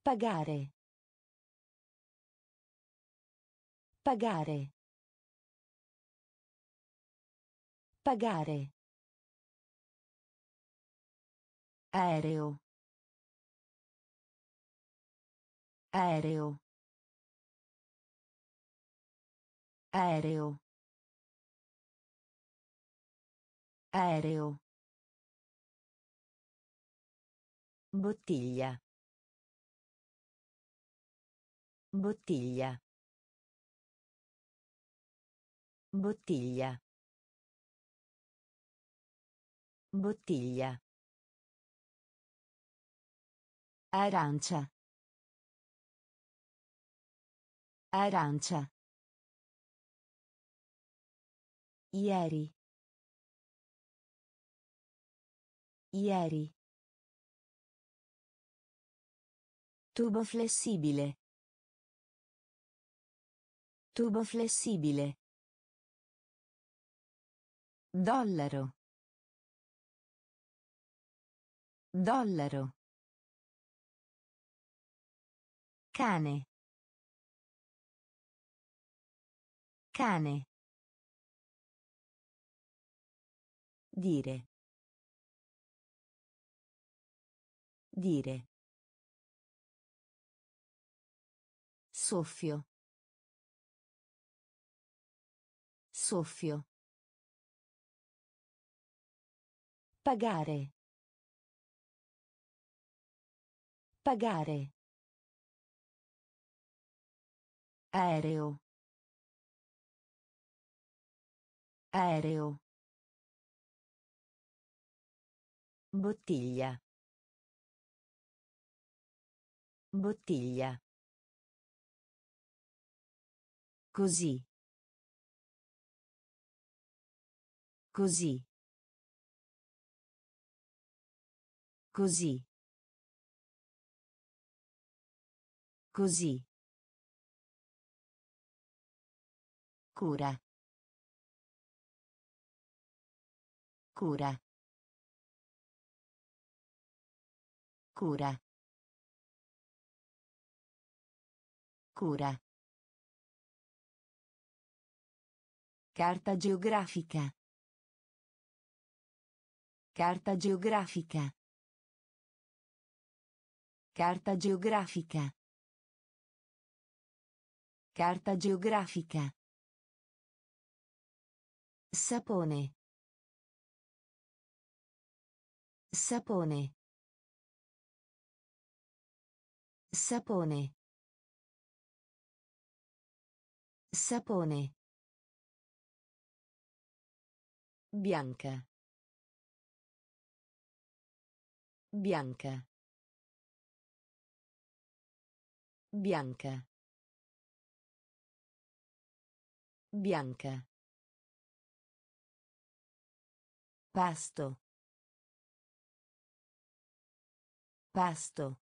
Pagare. Pagare. Pagare. Aereo. Aereo. Aereo. Aereo. Bottiglia. Bottiglia. Bottiglia. Bottiglia. Arancia. Arancia. Ieri. Ieri. Tubo flessibile. Tubo flessibile. Dollaro. Dollaro. Cane. Cane. Dire. Dire. Soffio. Soffio. Pagare. Pagare. Aereo. Aereo. Bottiglia. Bottiglia. Così. Così. Così. Così. Cura. Cura. Cura. Cura. Carta geografica. Carta geografica. Carta geografica. Carta geografica. Sapone. Sapone. Sapone. Sapone. Bianca. Bianca. Bianca. Bianca. Pasto. Pasto.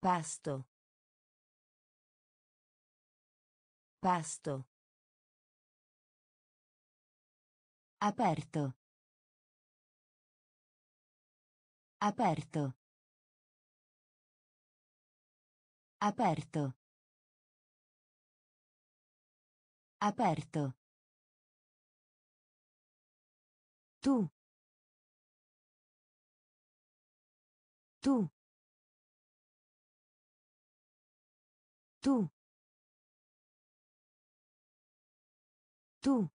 Pasto. Pasto. Aperto. Aperto. Aperto. Aperto. Tu. Tu. Tu. Tu.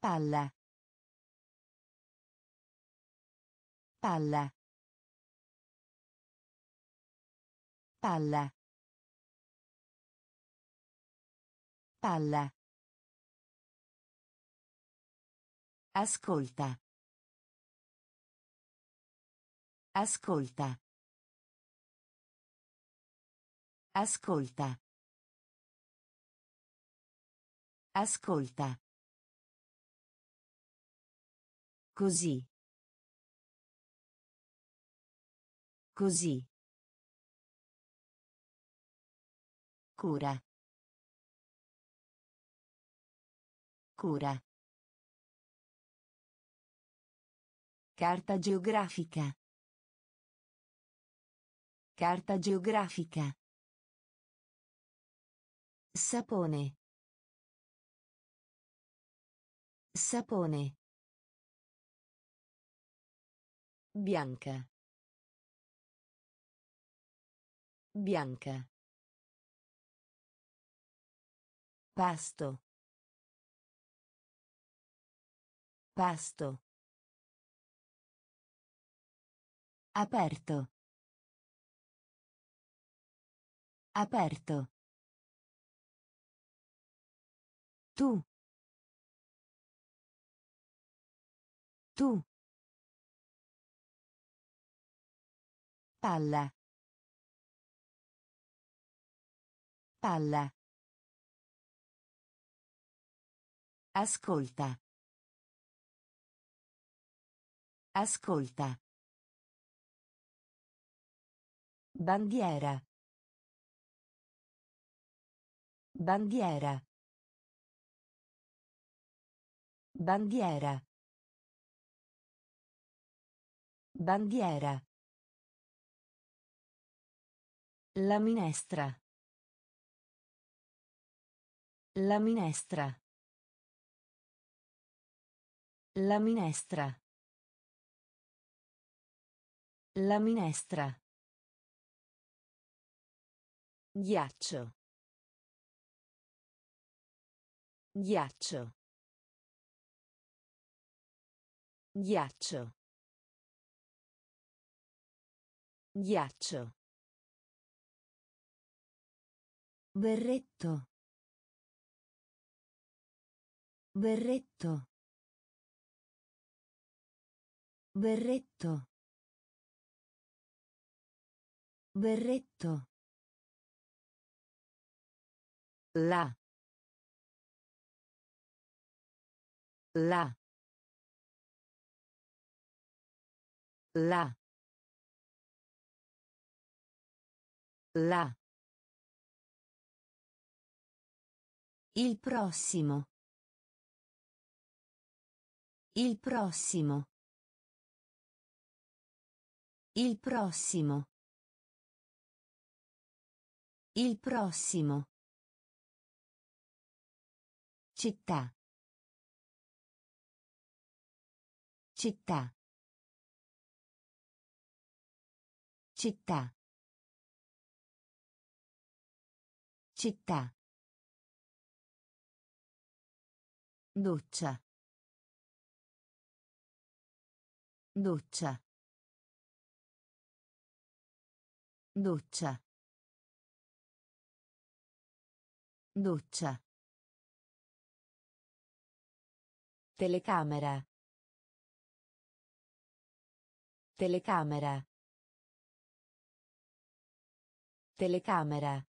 Palla. Palla. Palla. Palla. Ascolta. Ascolta. Ascolta. Ascolta. Così. Così. Cura. Cura. Carta geografica. Carta geografica. Sapone. Sapone. Bianca. Bianca. Pasto. Pasto. Aperto. Aperto. Tu. Tu. Palla. Palla. Ascolta. Ascolta. Bandiera. Bandiera. Bandiera. Bandiera. La minestra. La minestra. La minestra. La minestra. Ghiaccio. Ghiaccio. Ghiaccio. Ghiaccio. Berretto. Berretto. Berretto. Berretto. La. La. La. La. Il prossimo. Il prossimo. Il prossimo. Il prossimo. Città. Città. Città. Città. Doccia. Doccia. Doccia. Doccia. Telecamera. Telecamera. Telecamera.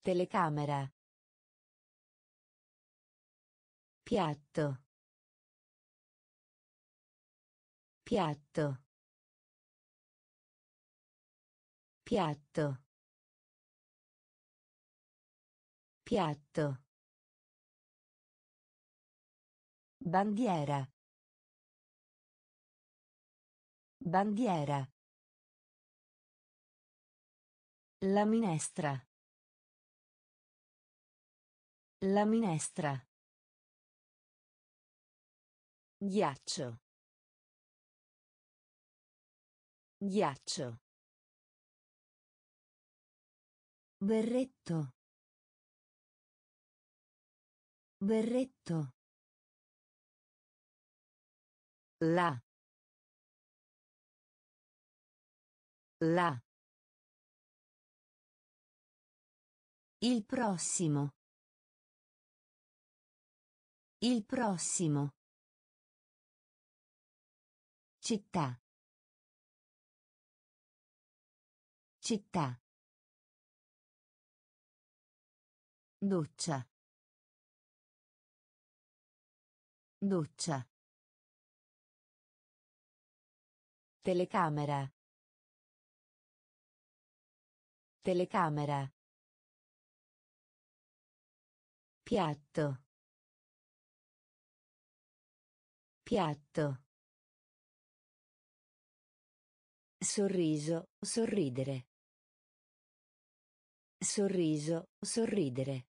Telecamera. Piatto. Piatto. Piatto. Piatto. Bandiera. Bandiera. La minestra. La minestra. Ghiaccio. Ghiaccio. Berretto. Berretto. La. La. Il prossimo. Il prossimo. Città. Città. Doccia. Doccia. Telecamera. Telecamera. Piatto. Piatto. Sorriso, sorridere. Sorriso, sorridere.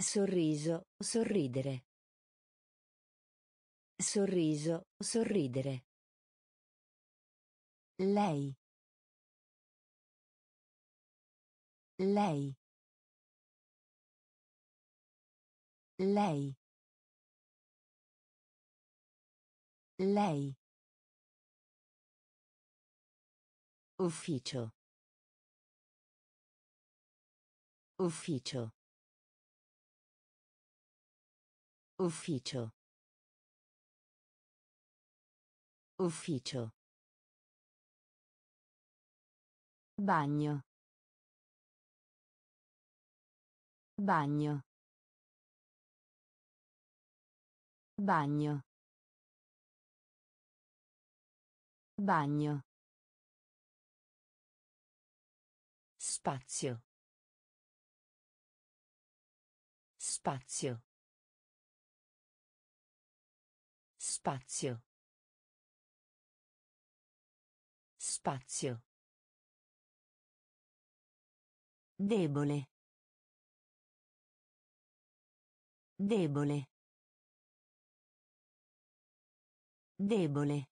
Sorriso, sorridere. Sorriso, sorridere. Lei. Lei. Lei. Lei. Ufficio. Ufficio. Ufficio. Ufficio. Bagno. Bagno. Bagno. Bagno. Spazio. Spazio. Spazio. Spazio. Debole. Debole. Debole.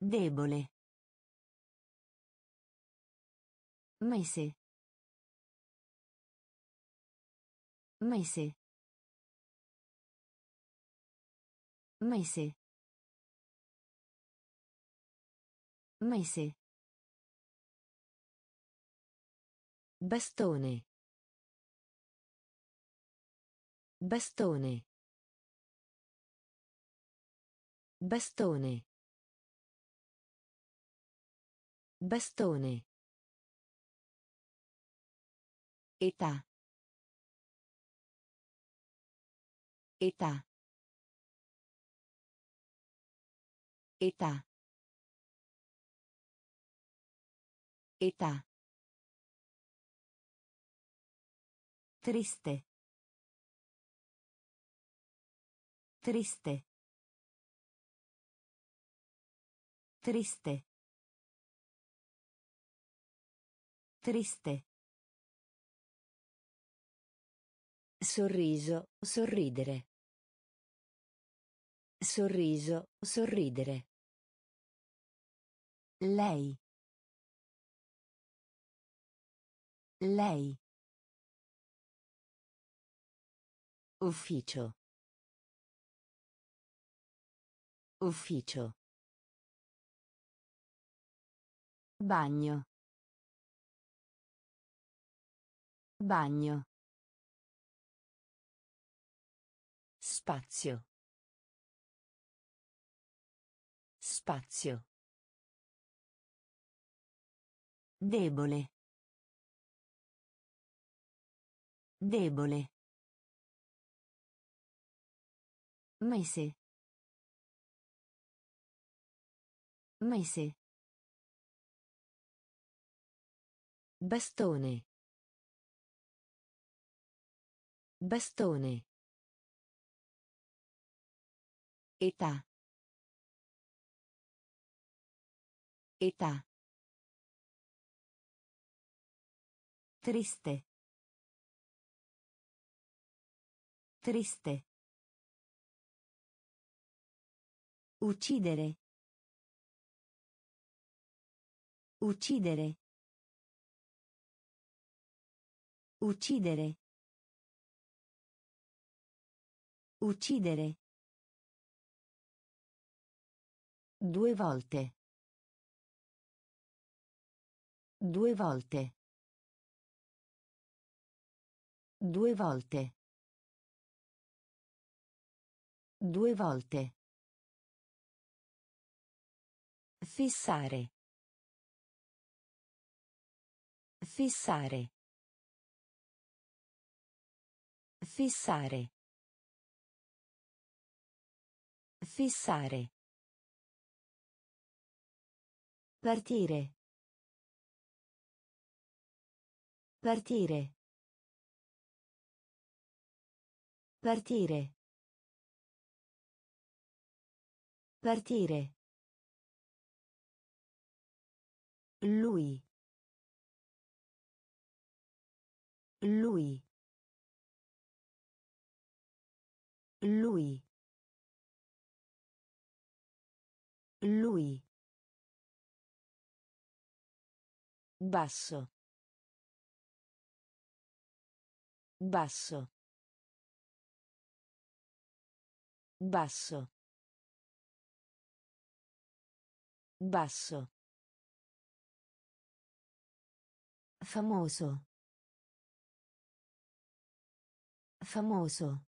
Debole. Mese. Mese. Mese. Mese. Bastone. Bastone. Bastone. Bastone. Età. Età. Età. Età. Triste. Triste. Triste. Triste. Sorriso, sorridere. Sorriso, sorridere. Lei. Lei. Ufficio. Ufficio. Bagno. Bagno. Spazio. Spazio. Debole. Debole. Mese. Mese. Bastone. Bastone. Età. Età. Triste. Triste. Uccidere. Uccidere. Uccidere. Uccidere. Due volte. Due volte. Due volte. Due volte. Fissare. Fissare. Fissare. Fissare. Partire. Partire. Partire. Partire. Lui. Lui. Lui. Lui. Basso. Basso. Basso. Basso. Famoso. Famoso.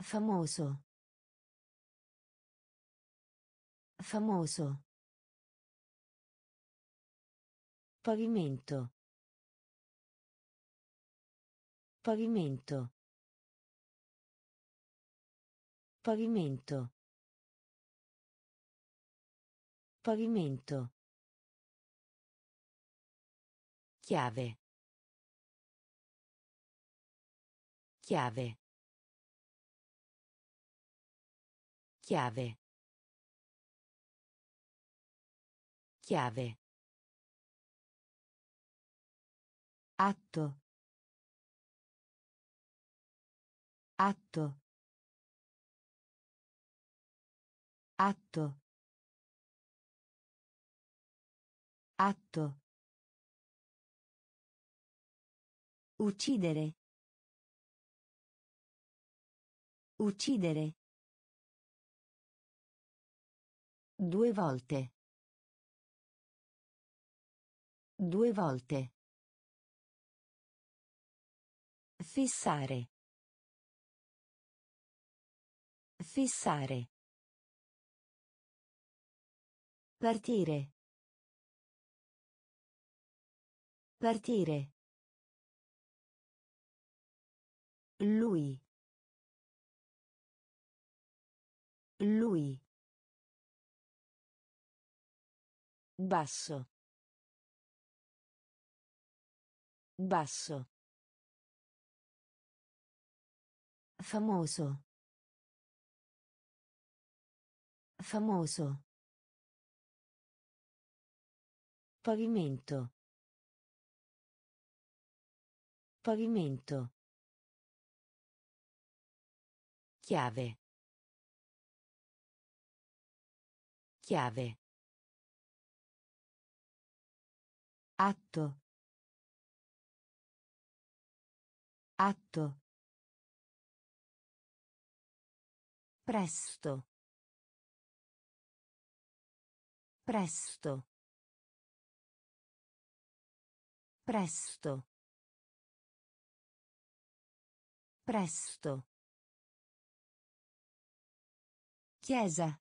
Famoso. Famoso. Pavimento. Pavimento. Pavimento. Pavimento. Chiave. Chiave. Chiave. Chiave. Atto. Atto. Atto. Atto. Uccidere. Uccidere. Due volte. Due volte. Fissare. Fissare. Partire. Partire. Lui. Lui. Basso. Basso. Famoso. Famoso. Pavimento. Pavimento. Chiave. Chiave. Atto. Atto. Presto. Presto. Presto. Presto. Chiesa.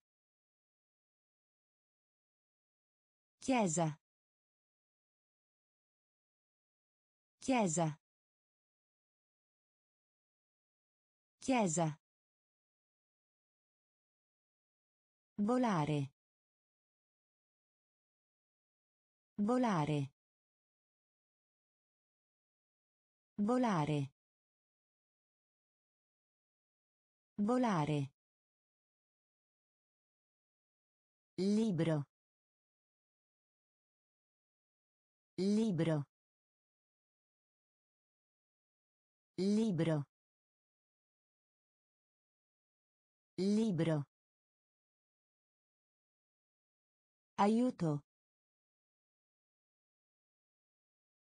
Chiesa. Chiesa. Chiesa. Volare. Volare. Volare. Volare. Libro. Libro. Libro. Libro. Aiuto.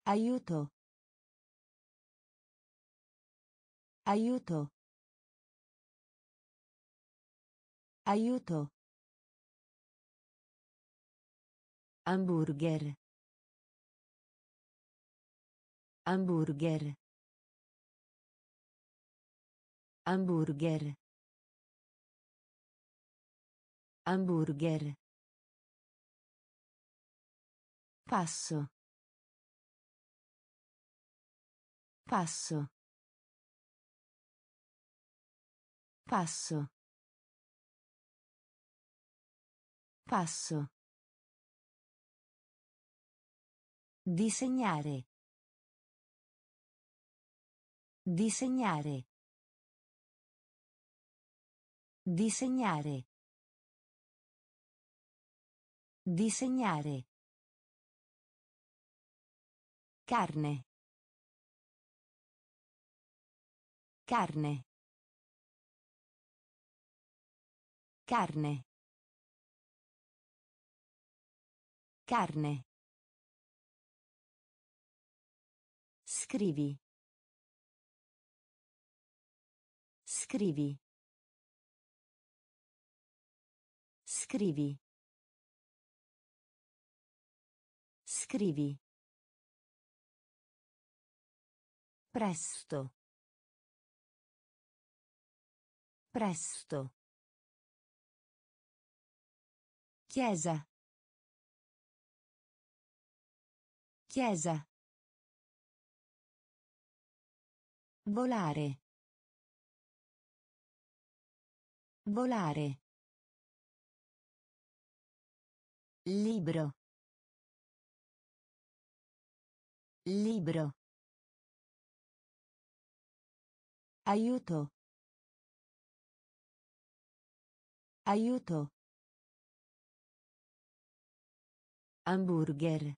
Aiuto. Aiuto. Aiuto. Hamburger. Hamburger. Hamburger. Hamburger. Passo. Passo. Passo. Passo. Disegnare. Disegnare. Disegnare. Disegnare. Carne. Carne. Carne. Carne. Scrivi. Scrivi. Scrivi. Scrivi. Presto. Presto. Chiesa. Chiesa. Volare. Volare. Libro. Libro. Aiuto. Aiuto. Hamburger.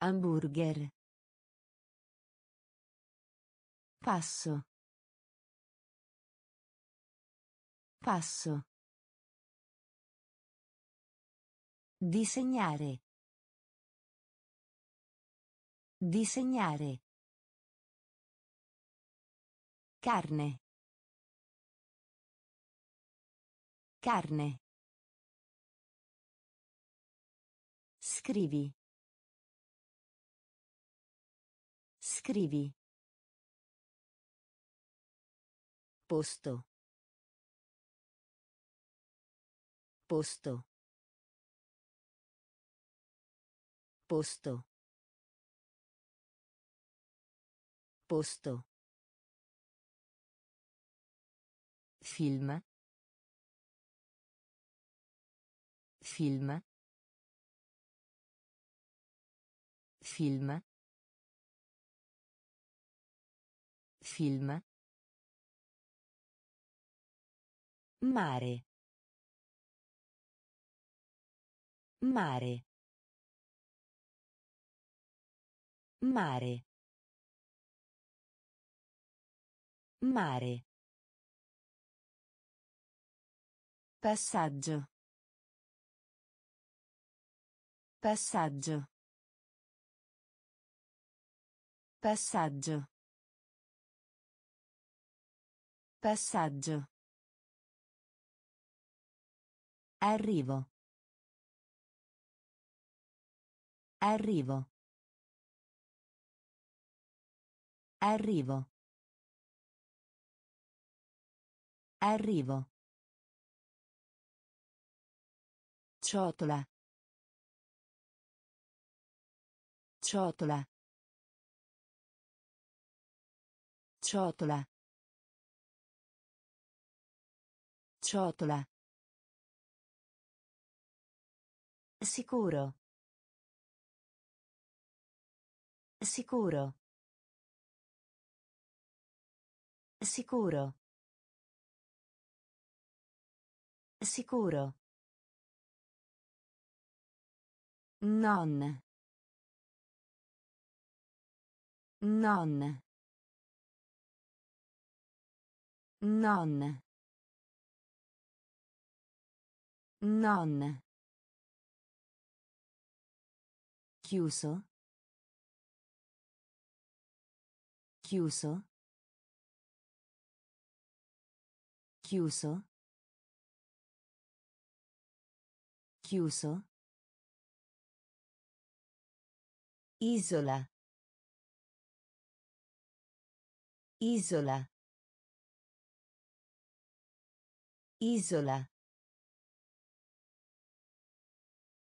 Hamburger. Passo. Passo. Disegnare. Disegnare. Carne. Carne. Scrivi. Scrivi. Posto. Posto. Posto. Posto. Film. Film. Film. Film. Mare. Mare. Mare. Mare. Passaggio. Passaggio. Passaggio. Passaggio. Arrivo. Arrivo. Arrivo. Arrivo. Ciotola. Ciotola. Ciotola. Ciotola. Sicuro. Sicuro. Sicuro. Sicuro. Non. Non. Non. Non. Chiuso. Chiuso. Chiuso. Chiuso. Isola. Isola. Isola.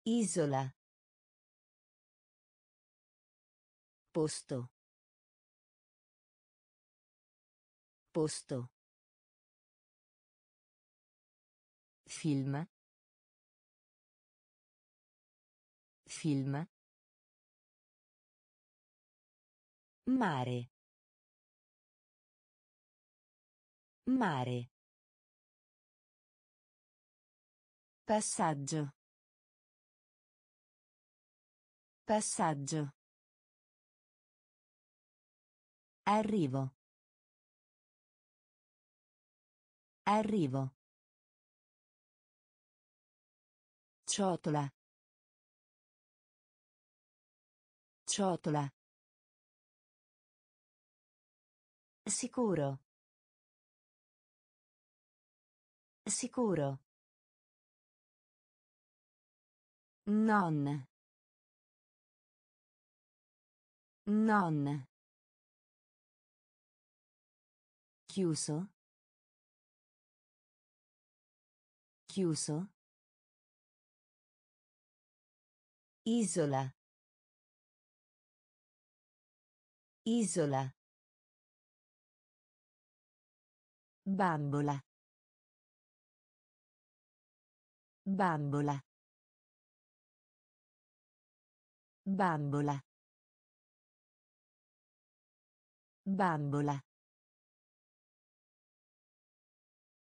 Isola. Posto. Posto. Film. Film. Mare. Mare. Passaggio. Passaggio. Arrivo. Arrivo. Ciotola. Ciotola. Sicuro. Sicuro. Non. Non. Chiuso. Chiuso. Isola. Isola. Bambola. Bambola. Bambola. Bambola.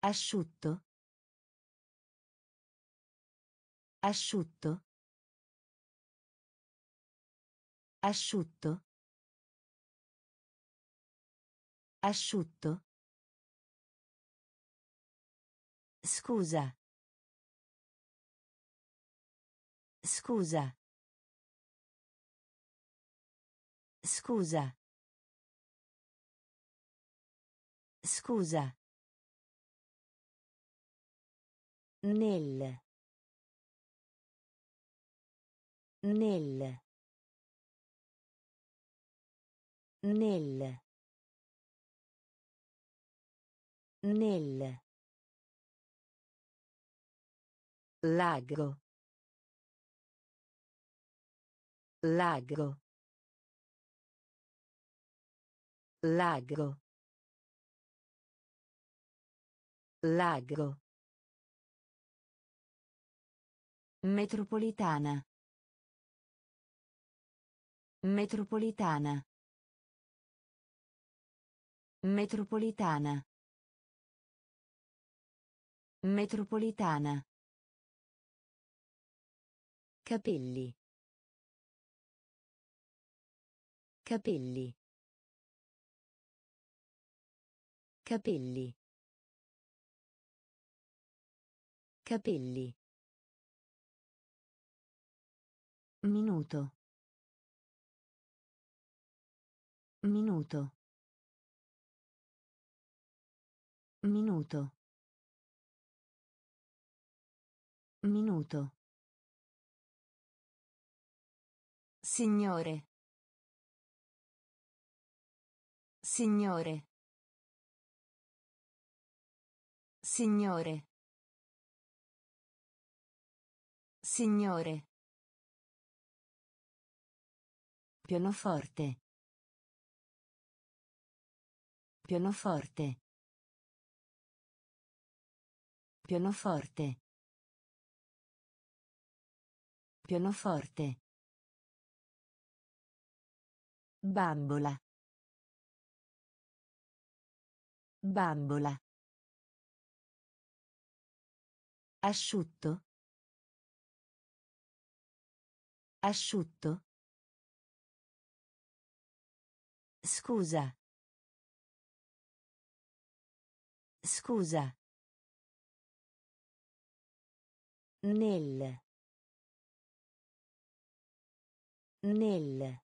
Asciutto. Asciutto. Asciutto. Asciutto. Scusa. Scusa. Scusa. Scusa. Nel. Nel. Nel. Nel. Lago. Lago. Lago. Lago. Metropolitana. Metropolitana. Metropolitana. Metropolitana. Capelli. Capelli. Capelli. Capelli. Minuto. Minuto. Minuto. Minuto. Signore. Signore. Signore. Signore. Pianoforte. Pianoforte. Pianoforte. Pianoforte. Bambola. Bambola. Asciutto. Asciutto. Scusa. Scusa. Nel. Nel.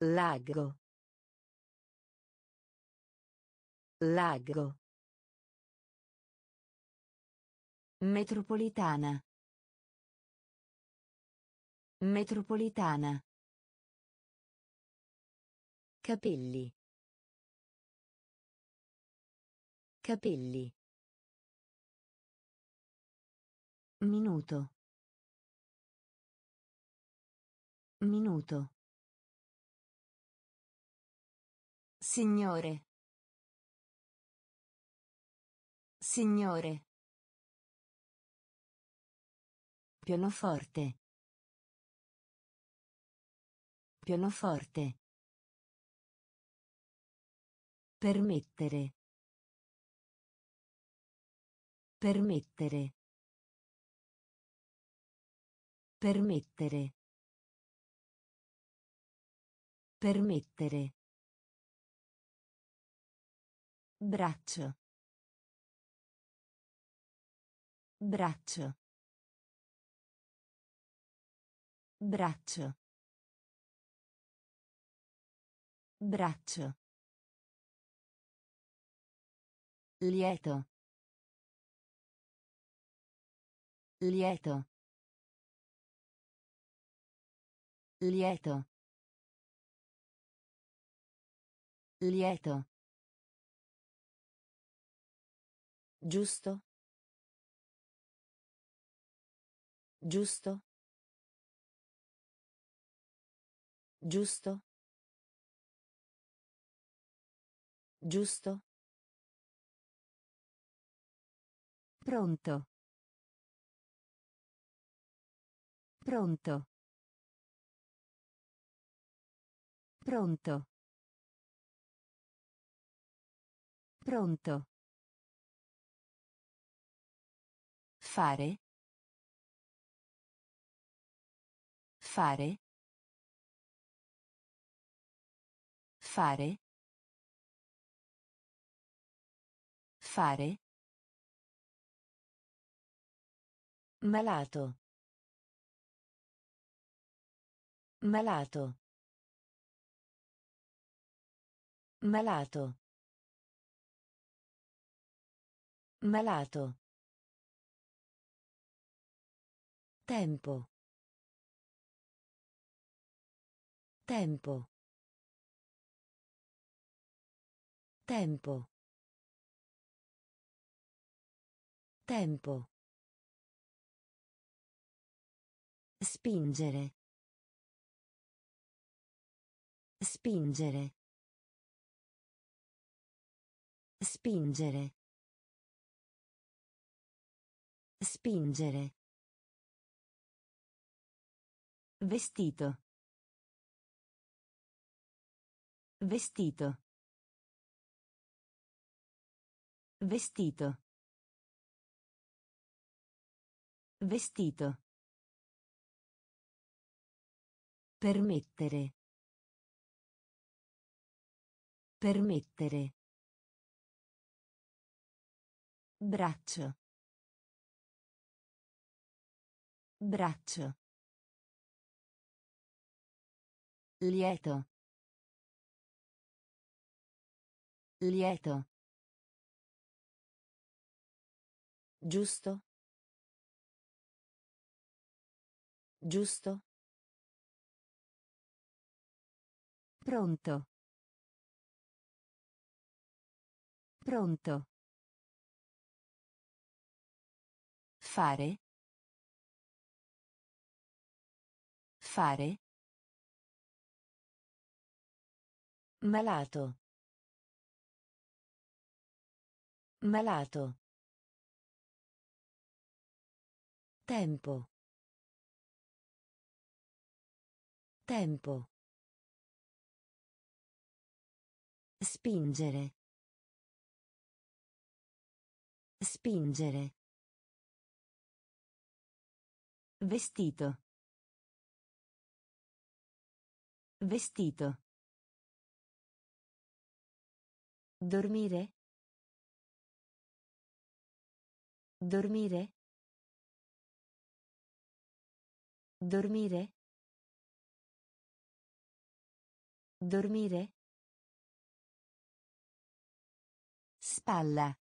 Lago. Lago. Metropolitana. Metropolitana. Capelli. Capelli. Minuto. Minuto. Signore. Signore. Pianoforte. Pianoforte. Permettere. Permettere. Permettere. Permettere. Braccio. Braccio. Braccio. Braccio. Lieto. Lieto. Lieto. Lieto. Giusto. Giusto. Giusto. Giusto. Pronto. Pronto. Pronto. Pronto. Fare. Fare. Fare. Fare. Malato. Malato. Malato. Malato. Tempo. Tempo. Tempo. Tempo. Spingere. Spingere. Spingere. Spingere. Vestito. Vestito. Vestito. Vestito. Permettere. Permettere. Braccio. Braccio. Lieto. Lieto. Giusto. Giusto. Pronto. Pronto. Fare. Fare. Malato. Malato. Tempo. Tempo. Spingere. Spingere. Vestito. Vestito. Dormire. Dormire. Dormire. Dormire. Spalla.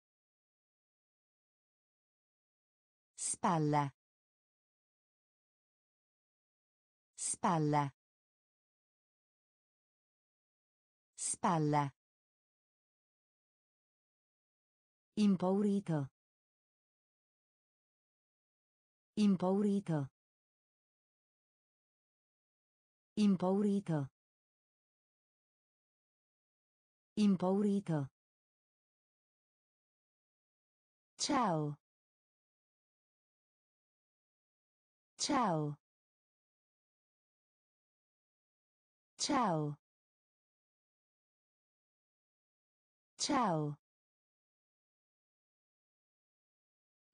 Spalla. Spalla. Spalla. Impaurito. Impaurito. Impaurito. Impaurito. Ciao. Ciao. Ciao. Ciao.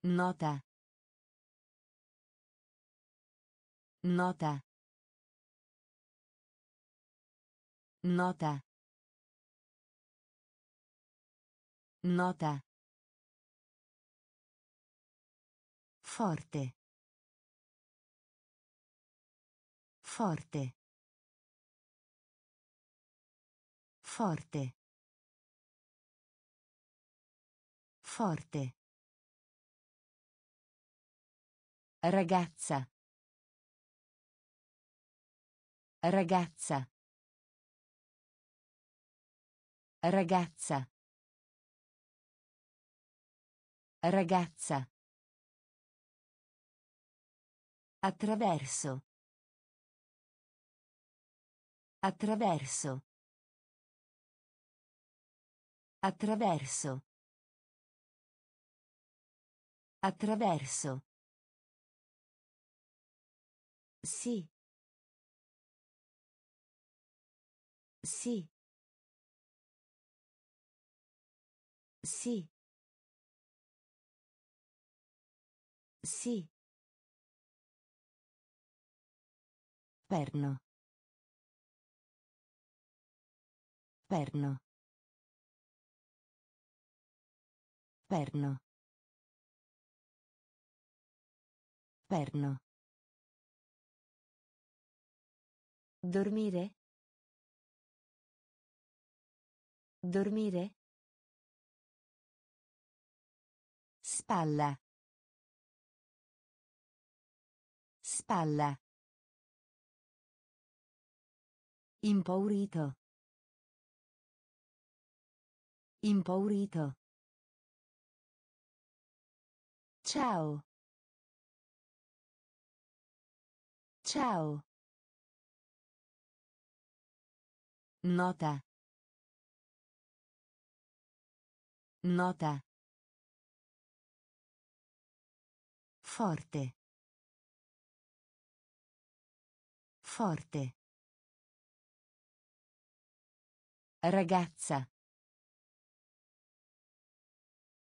Nota. Nota. Nota. Nota. Forte. Forte. Forte. Forte. Ragazza. Ragazza. Ragazza. Ragazza. Attraverso. Attraverso. Attraverso. Attraverso. Sì. Sì. Sì. Sì. Perno. Perno. Perno. Perno. Dormire? Dormire? Spalla. Spalla. Impaurito. Impaurito. Ciao. Ciao. Nota. Nota. Forte. Forte. Ragazza.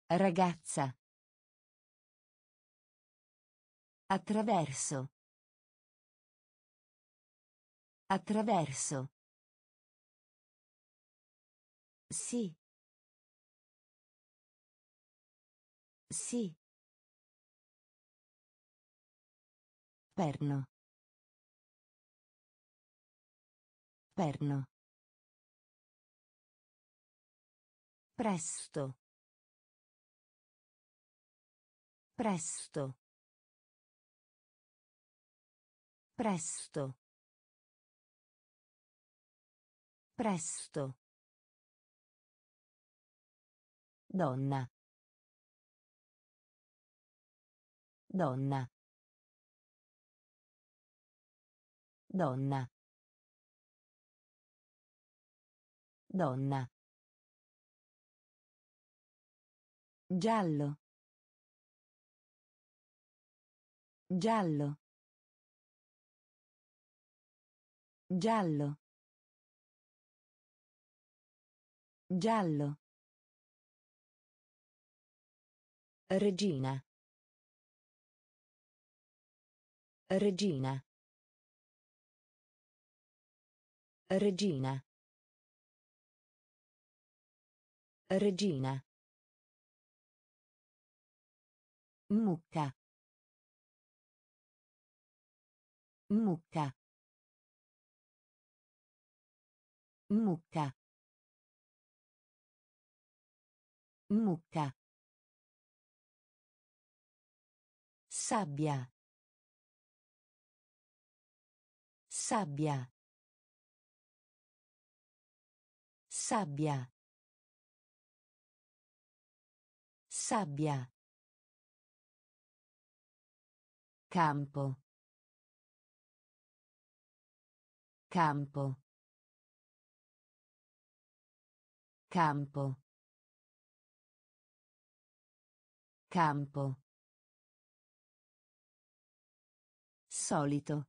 Ragazza. Attraverso. Attraverso. Sì. Sì. Perno. Perno. Presto. Presto. Presto. Presto. Donna. Donna. Donna. Donna. Giallo. Giallo. Giallo. Giallo. Regina. Regina. Regina. Regina. Mucca. Mucca. Mucca. Mucca. Sabbia. Sabbia. Sabbia. Sabbia. Campo. Campo. Campo. Campo. Solito.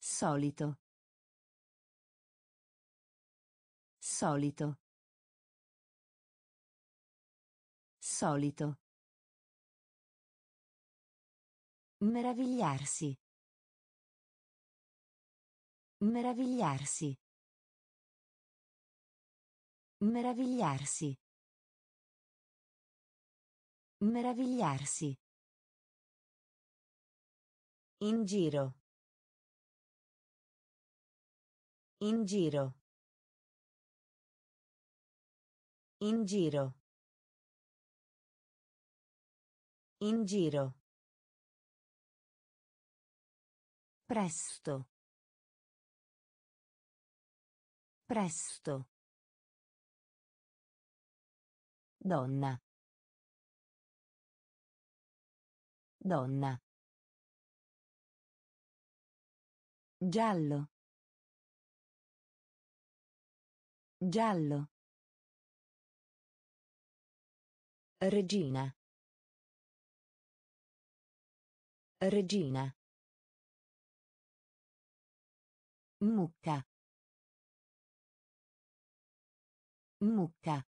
Solito. Solito. Solito. Meravigliarsi. Meravigliarsi. Meravigliarsi. Meravigliarsi. In giro. In giro. In giro. In giro. Presto. Presto. Donna. Donna. Giallo. Giallo. Regina. Regina. Mucca. Mucca.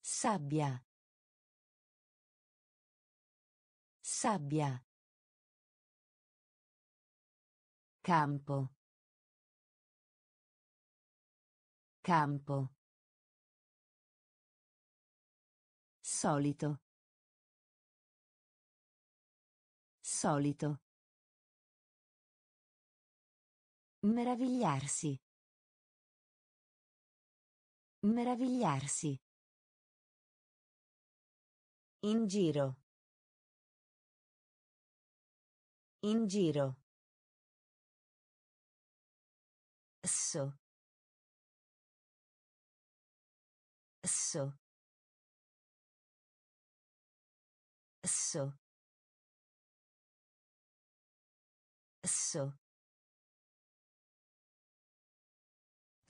Sabbia. Sabbia. Campo. Campo. Solito. Solito. Meravigliarsi. Meravigliarsi. In giro. In giro. So. So. So. So.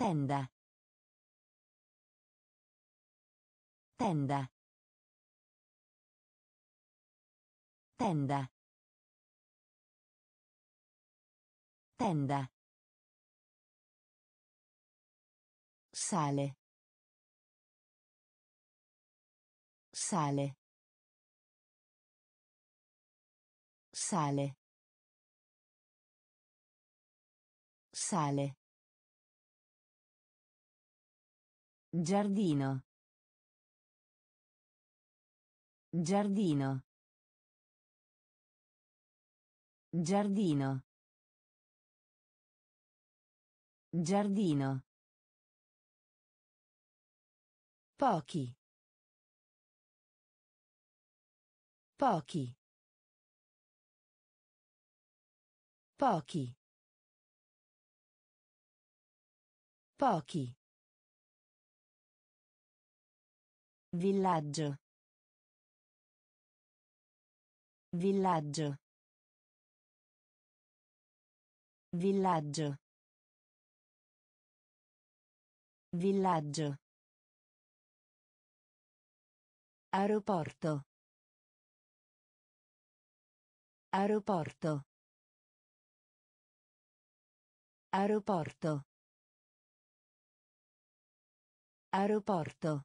Tenda. Tenda. Tenda. Tenda. Sale. Sale. Sale. Sale. Giardino. Giardino. Giardino. Giardino. Pochi. Pochi. Pochi. Pochi. Villaggio. Villaggio. Villaggio. Villaggio. Aeroporto. Aeroporto. Aeroporto. Aeroporto.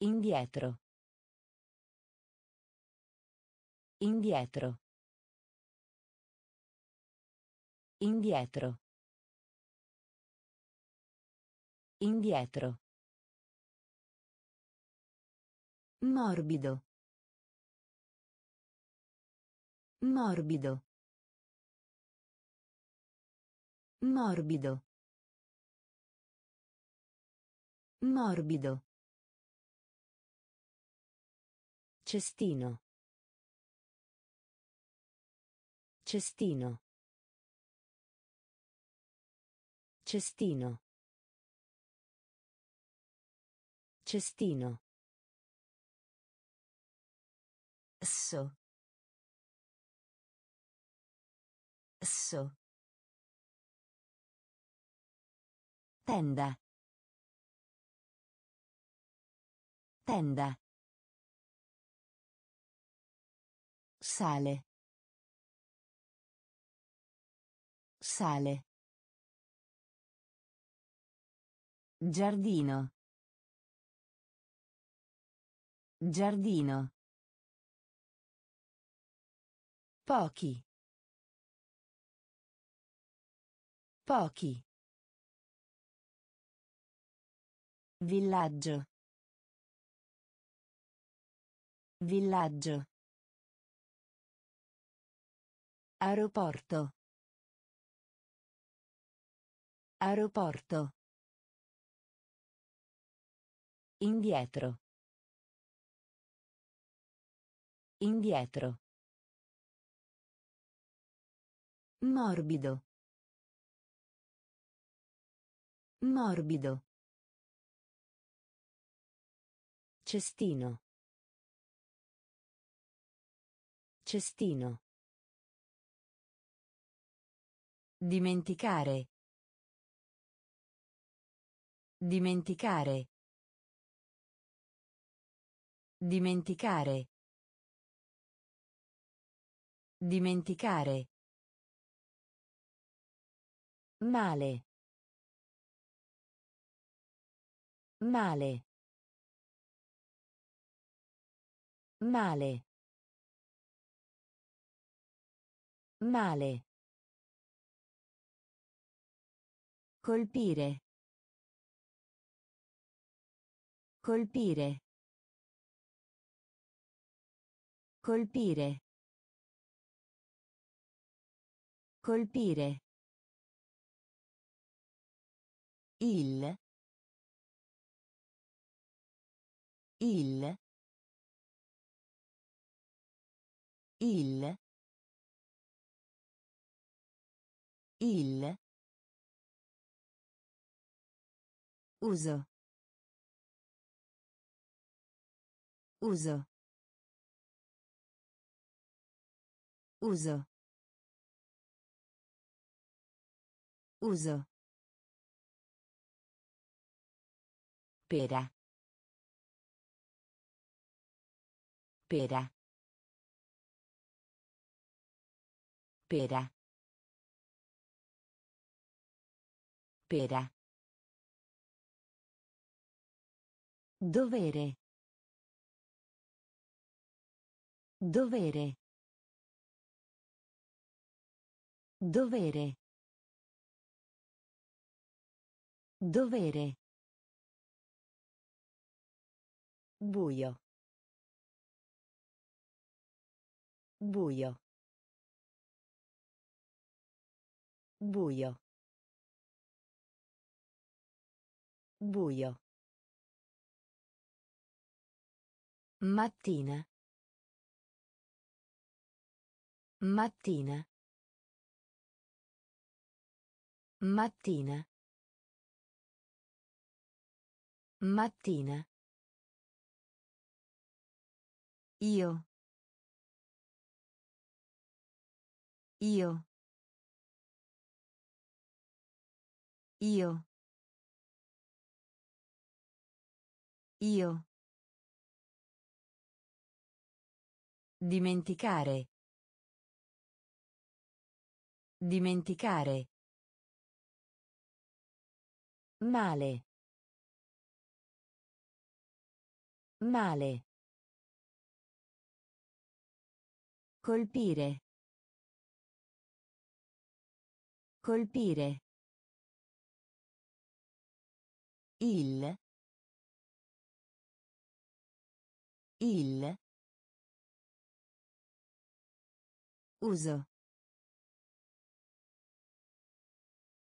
Indietro. Indietro. Indietro. Indietro. Morbido. Morbido. Morbido. Morbido. Cestino. Cestino. Cestino. Cestino. So. So. Tenda. Tenda. Sale. Sale. Giardino. Giardino. Pochi. Pochi. Villaggio. Villaggio. Aeroporto. Aeroporto. Indietro. Indietro. Morbido. Morbido. Cestino. Cestino. Dimenticare. Dimenticare. Dimenticare. Dimenticare. Male. Male. Male. Male. Colpire. Colpire. Colpire. Colpire. Il. Il. Il. Il. Uso. Uso. Uso. Uso. Pera. Pera. Pera. Pera. Dovere. Dovere. Dovere. Dovere. Buio. Buio. Buio. Buio. Mattina. Mattina. Mattina. Mattina. Io. Io. Io. Io. Dimenticare. Dimenticare. Male. Male. Colpire. Colpire. Il. Il. Uso.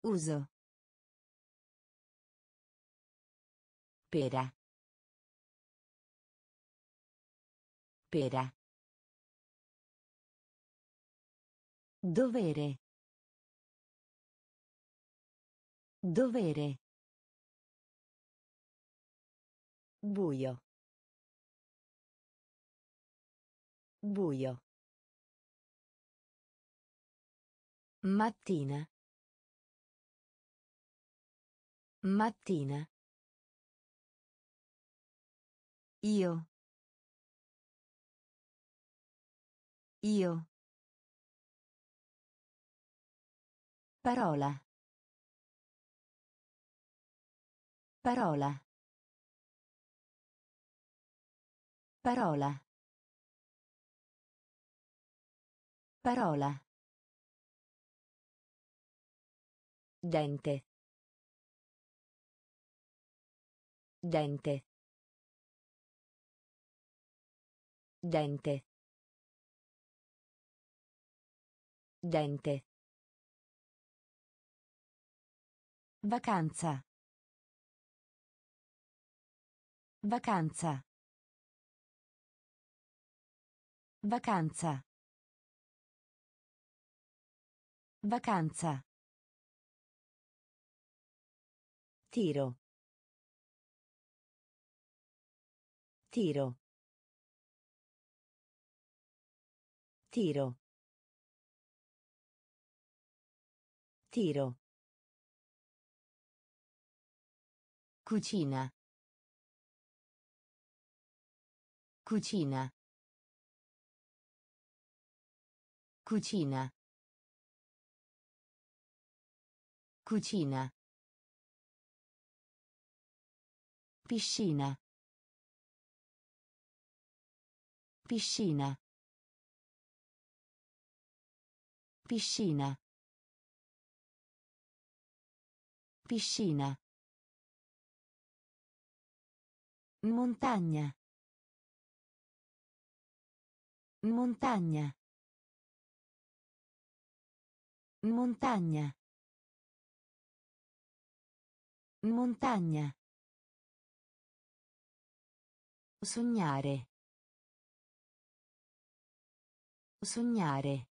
Uso. Pera. Pera. Dovere. Dovere. Buio. Buio. Mattina. Mattina. Io. Io. Parola. Parola. Parola. Parola. Dente. Dente. Dente. Dente. Vacanza. Vacanza. Vacanza. Vacanza. Tiro. Tiro. Tiro. Tiro. Cucina. Cucina. Cucina. Cucina. Piscina. Piscina. Piscina. Piscina. Montagna. Montagna. Montagna. Montagna. Sognare. Sognare.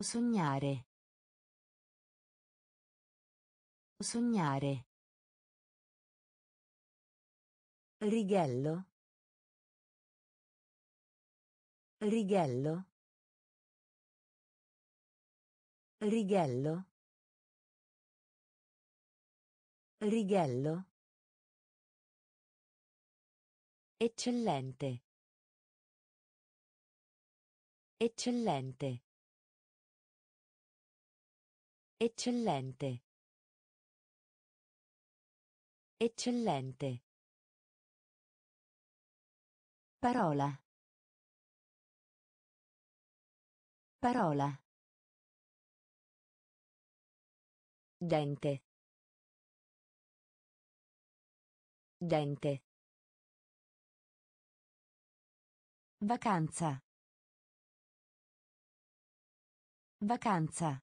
Sognare. Sognare. Righello. Righello. Righello. Righello. Eccellente. Eccellente. Eccellente. Eccellente. Parola. Parola. Dente. Dente. Vacanza. Vacanza.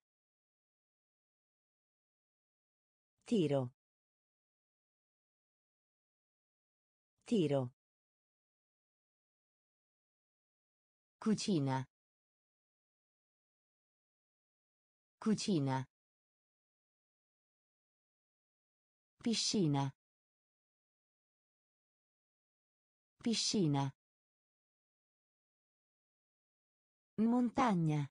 Tiro. Tiro. Cucina. Cucina. Piscina. Piscina. Montagna.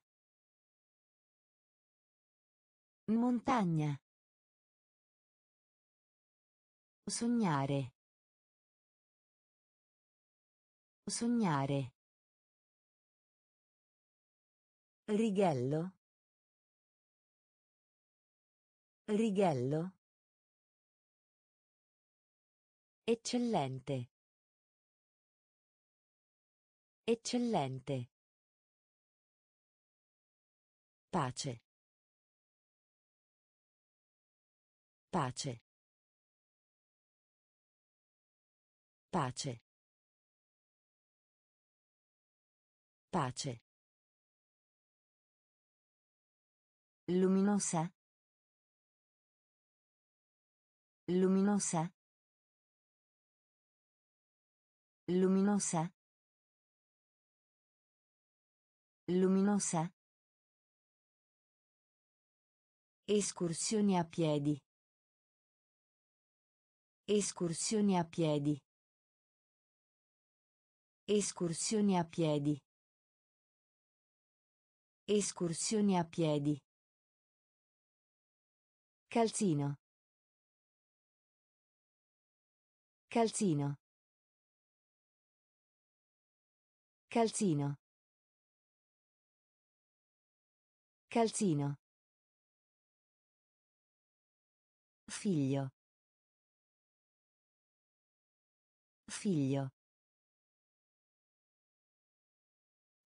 Montagna. Sognare. Sognare. Righello. Righello. Eccellente. Eccellente. Pace. Pace. Pace. Pace. Luminosa. Luminosa. Luminosa. Luminosa. Escursioni a piedi. Escursioni a piedi. Escursioni a piedi. Escursioni a piedi. Calzino. Calzino. Calzino. Calzino. Figlio. Figlio.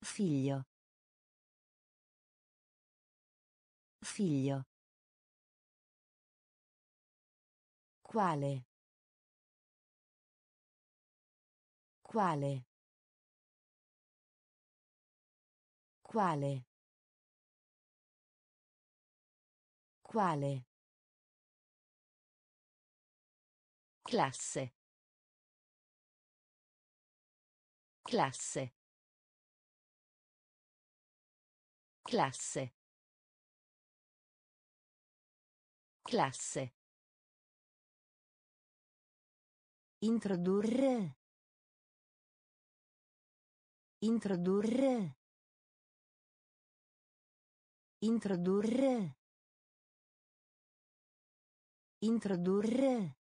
Figlio. Figlio. Quale? Quale? Quale? Quale? Classe. Classe. Classe. Classe. Introdurre. Introdurre. Introdurre. Introdurre.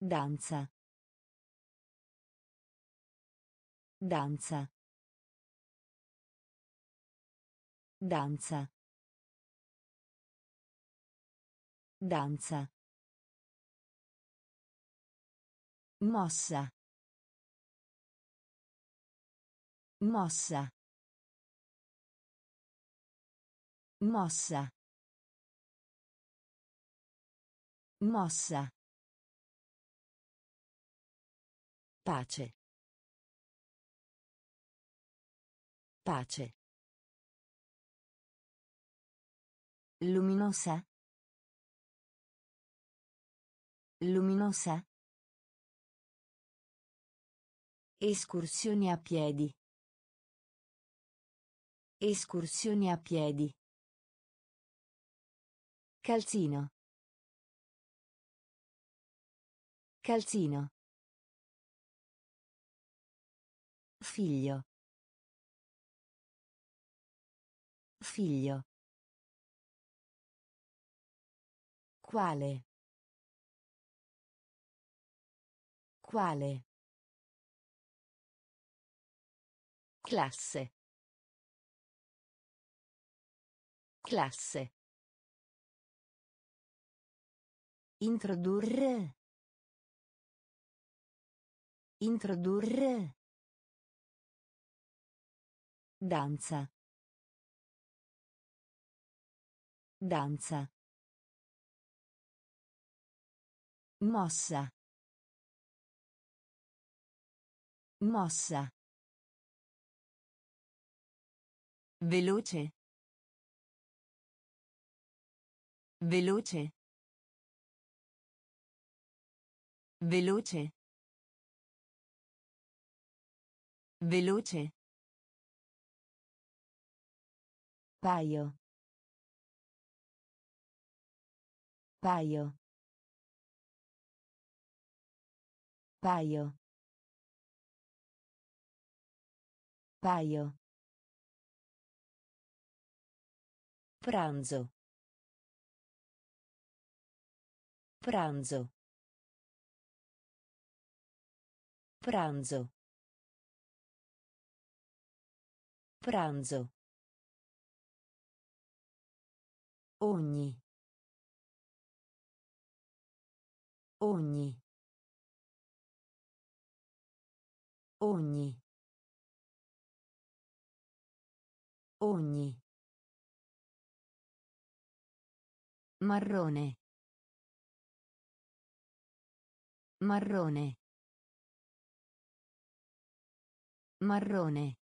Danza. Danza. Danza. Danza. Mossa. Mossa. Mossa. Mossa. Pace. Pace. Luminosa. Luminosa. Escursioni a piedi. Escursioni a piedi. Calzino. Calzino. Figlio. Figlio. Quale? Quale? Classe. Classe. Introdurre. Introdurre. Danza. Danza. Mossa. Mossa. Veloce. Veloce. Veloce. Veloce. Paio. Paio. Paio. Paio. Pranzo. Pranzo. Pranzo. Pranzo. Ogni. Ogni. Ogni. Ogni. Marrone. Marrone. Marrone.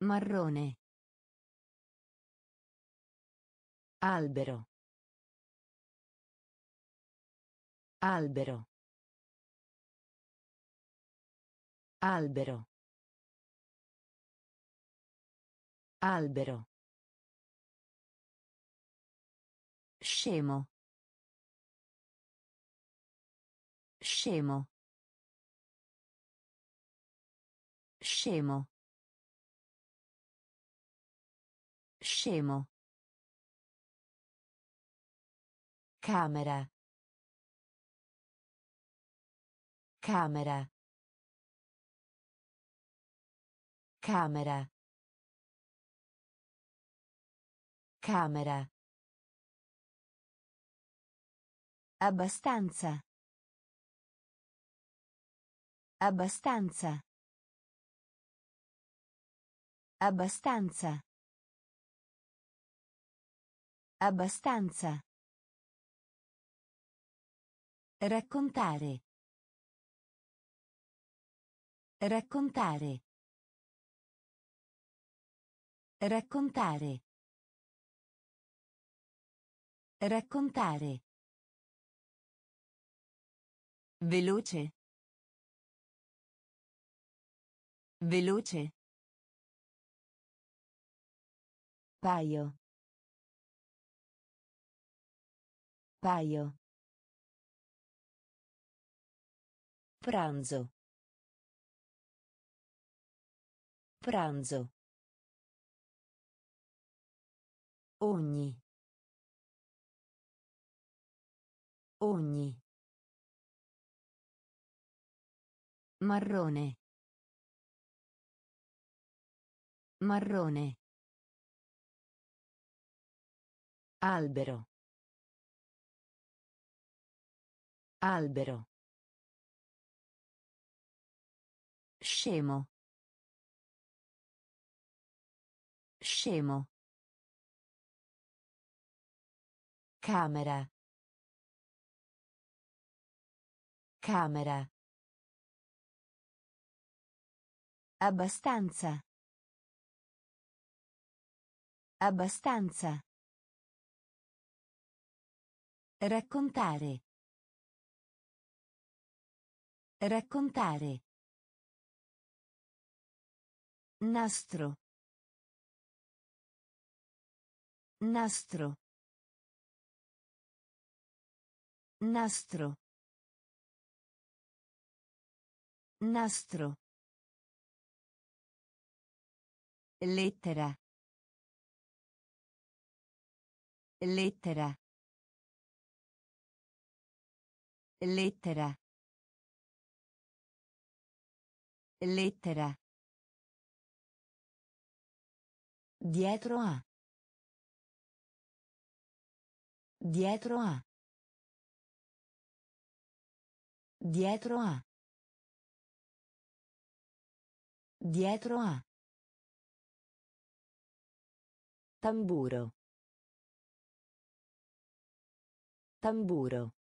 Marrone. Albero. Albero. Albero. Albero. Scemo. Scemo. Scemo. Scemo. Camera. Camera. Camera. Camera. Abbastanza. Abbastanza. Abbastanza. Abbastanza. Raccontare. Raccontare. Raccontare. Raccontare. Veloce. Veloce. Paio. Paio. Pranzo. Pranzo. Ogni. Ogni. Marrone. Marrone. Albero. Albero. Scemo. Scemo. Camera. Camera. Abbastanza. Abbastanza. Raccontare. Raccontare. Nastro. Nastro. Nastro. Nastro. Lettera. Lettera. Lettera. Lettera. Dietro a. Dietro a. Dietro a. Dietro a. Tamburo. Tamburo.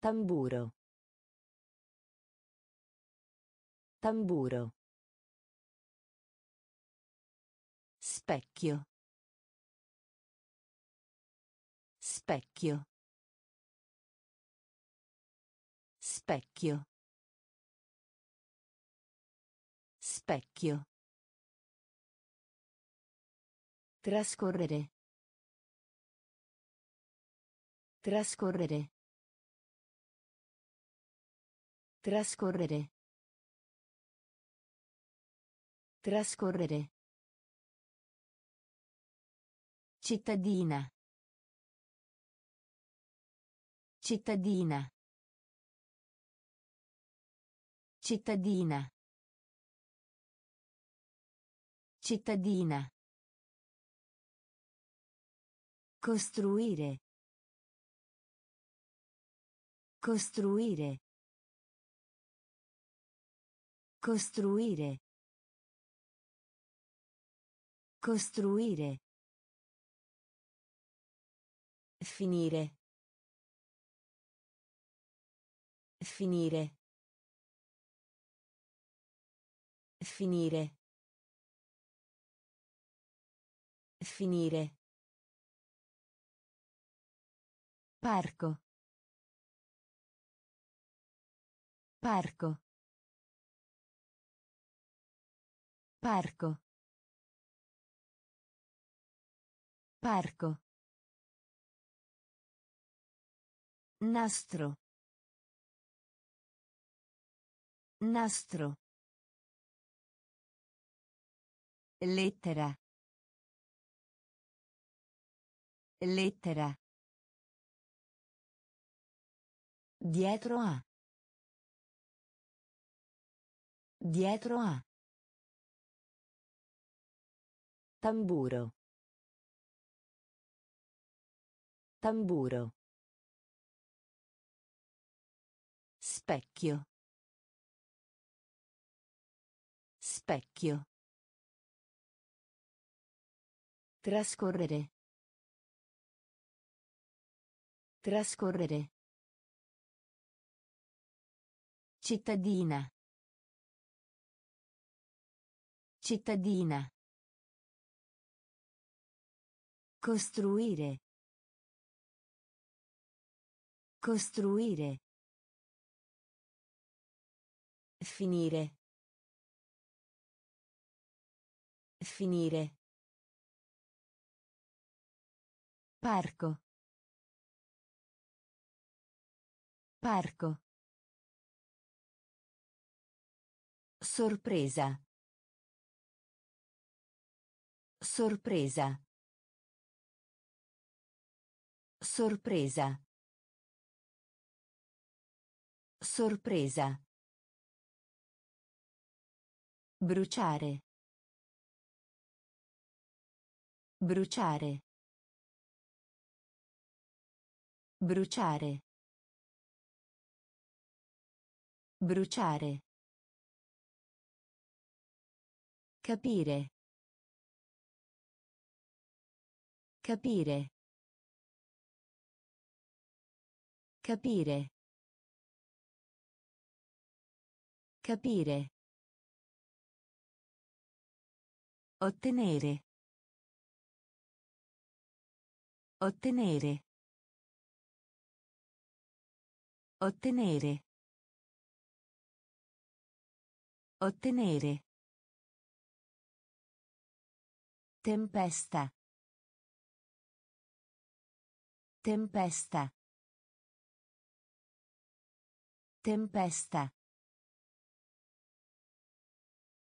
Tamburo. Tamburo. Specchio. Specchio. Specchio. Specchio. Trascorrere. Trascorrere. Trascorrere. Trascorrere. Cittadina. Cittadina. Cittadina. Cittadina. Costruire. Costruire. Costruire. Costruire. Finire. Finire. Finire. Finire. Parco. Parco. Parco. Parco. Nastro. Nastro. Lettera. Lettera. Dietro a. Dietro a. Tamburo. Tamburo. Specchio. Specchio. Trascorrere. Trascorrere. Cittadina. Cittadina. Costruire. Costruire. Finire. Finire. Parco. Parco. Sorpresa. Sorpresa. Sorpresa. Sorpresa. Bruciare. Bruciare. Bruciare. Bruciare. Capire. Capire. Capire. Capire. Ottenere. Ottenere. Ottenere. Ottenere. Tempesta. Tempesta. Tempesta.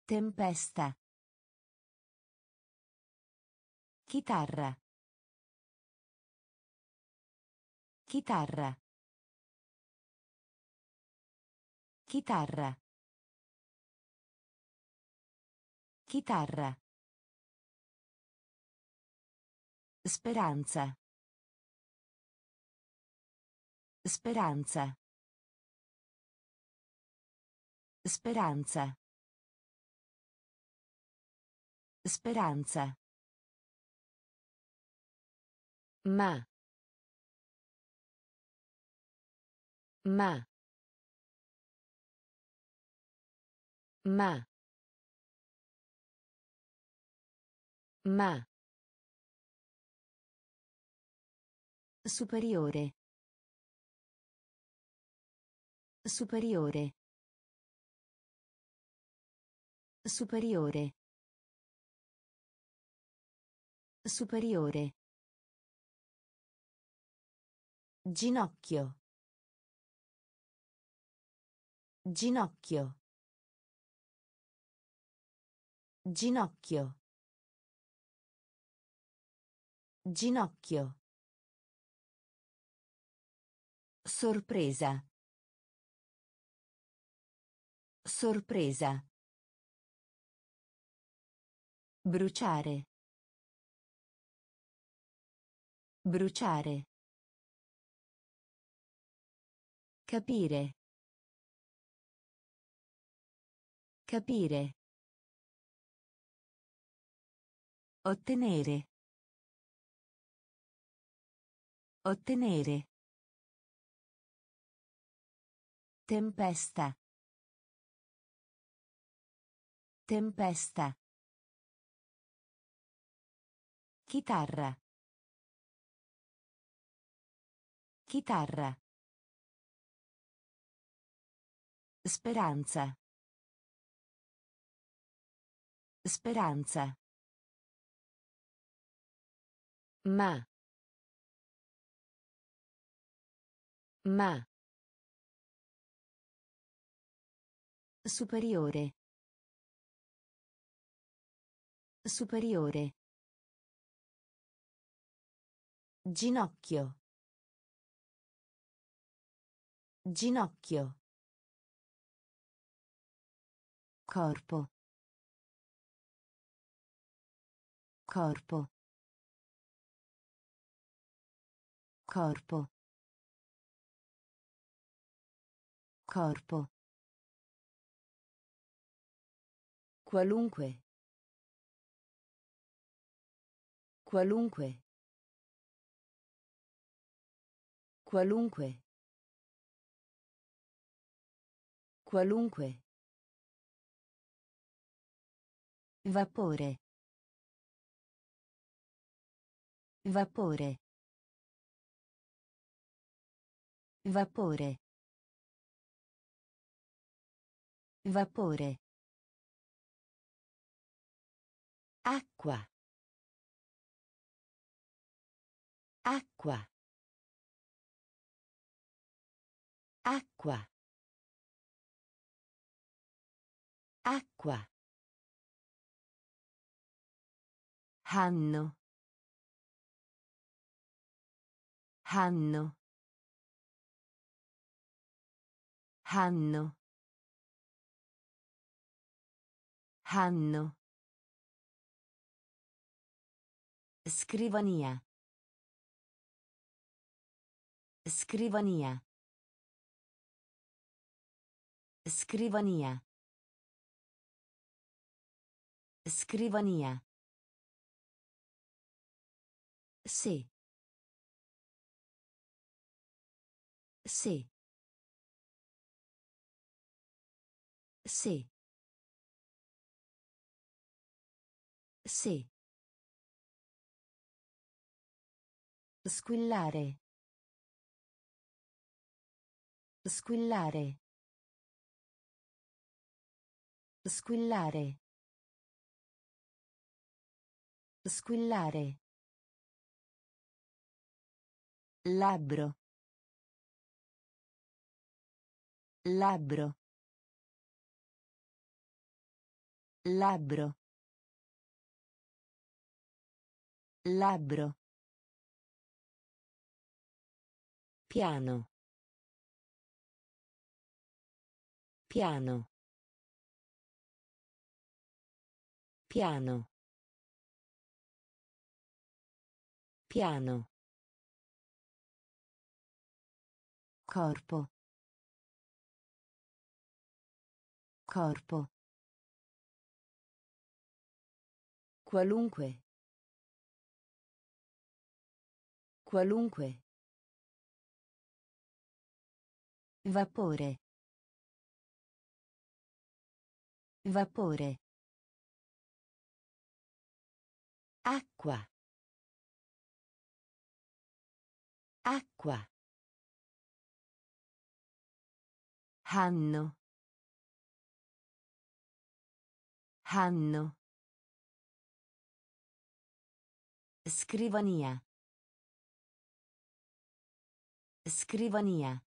Tempesta. Chitarra. Chitarra. Chitarra. Chitarra. Speranza. Speranza. Speranza. Speranza. Ma. Ma. Ma. Ma. Superiore. Superiore. Superiore. Superiore. Ginocchio. Ginocchio. Ginocchio. Ginocchio. Sorpresa. Sorpresa. Bruciare. Bruciare. Capire. Capire. Ottenere. Ottenere. Tempesta. Tempesta. Chitarra. Chitarra. Speranza. Speranza. Ma. Ma. Superiore. Superiore. Ginocchio. Ginocchio. Corpo. Corpo. Corpo. Corpo. Qualunque. Qualunque. Qualunque. Qualunque. Vapore. Vapore. Vapore. Vapore. Acqua. Acqua. Acqua. Acqua. Hanno. Hanno. Hanno. Hanno. Scrivania. Scrivania. Scrivania. Scrivania. Sì. Sì. Sì. Sì. Squillare. Squillare. Squillare. Squillare. Labbro. Labbro. Labbro. Labbro. Piano. Piano. Piano. Piano. Corpo. Corpo. Qualunque. Qualunque. Vapore. Vapore. Acqua. Acqua. Hanno. Hanno. Scrivania. Scrivania.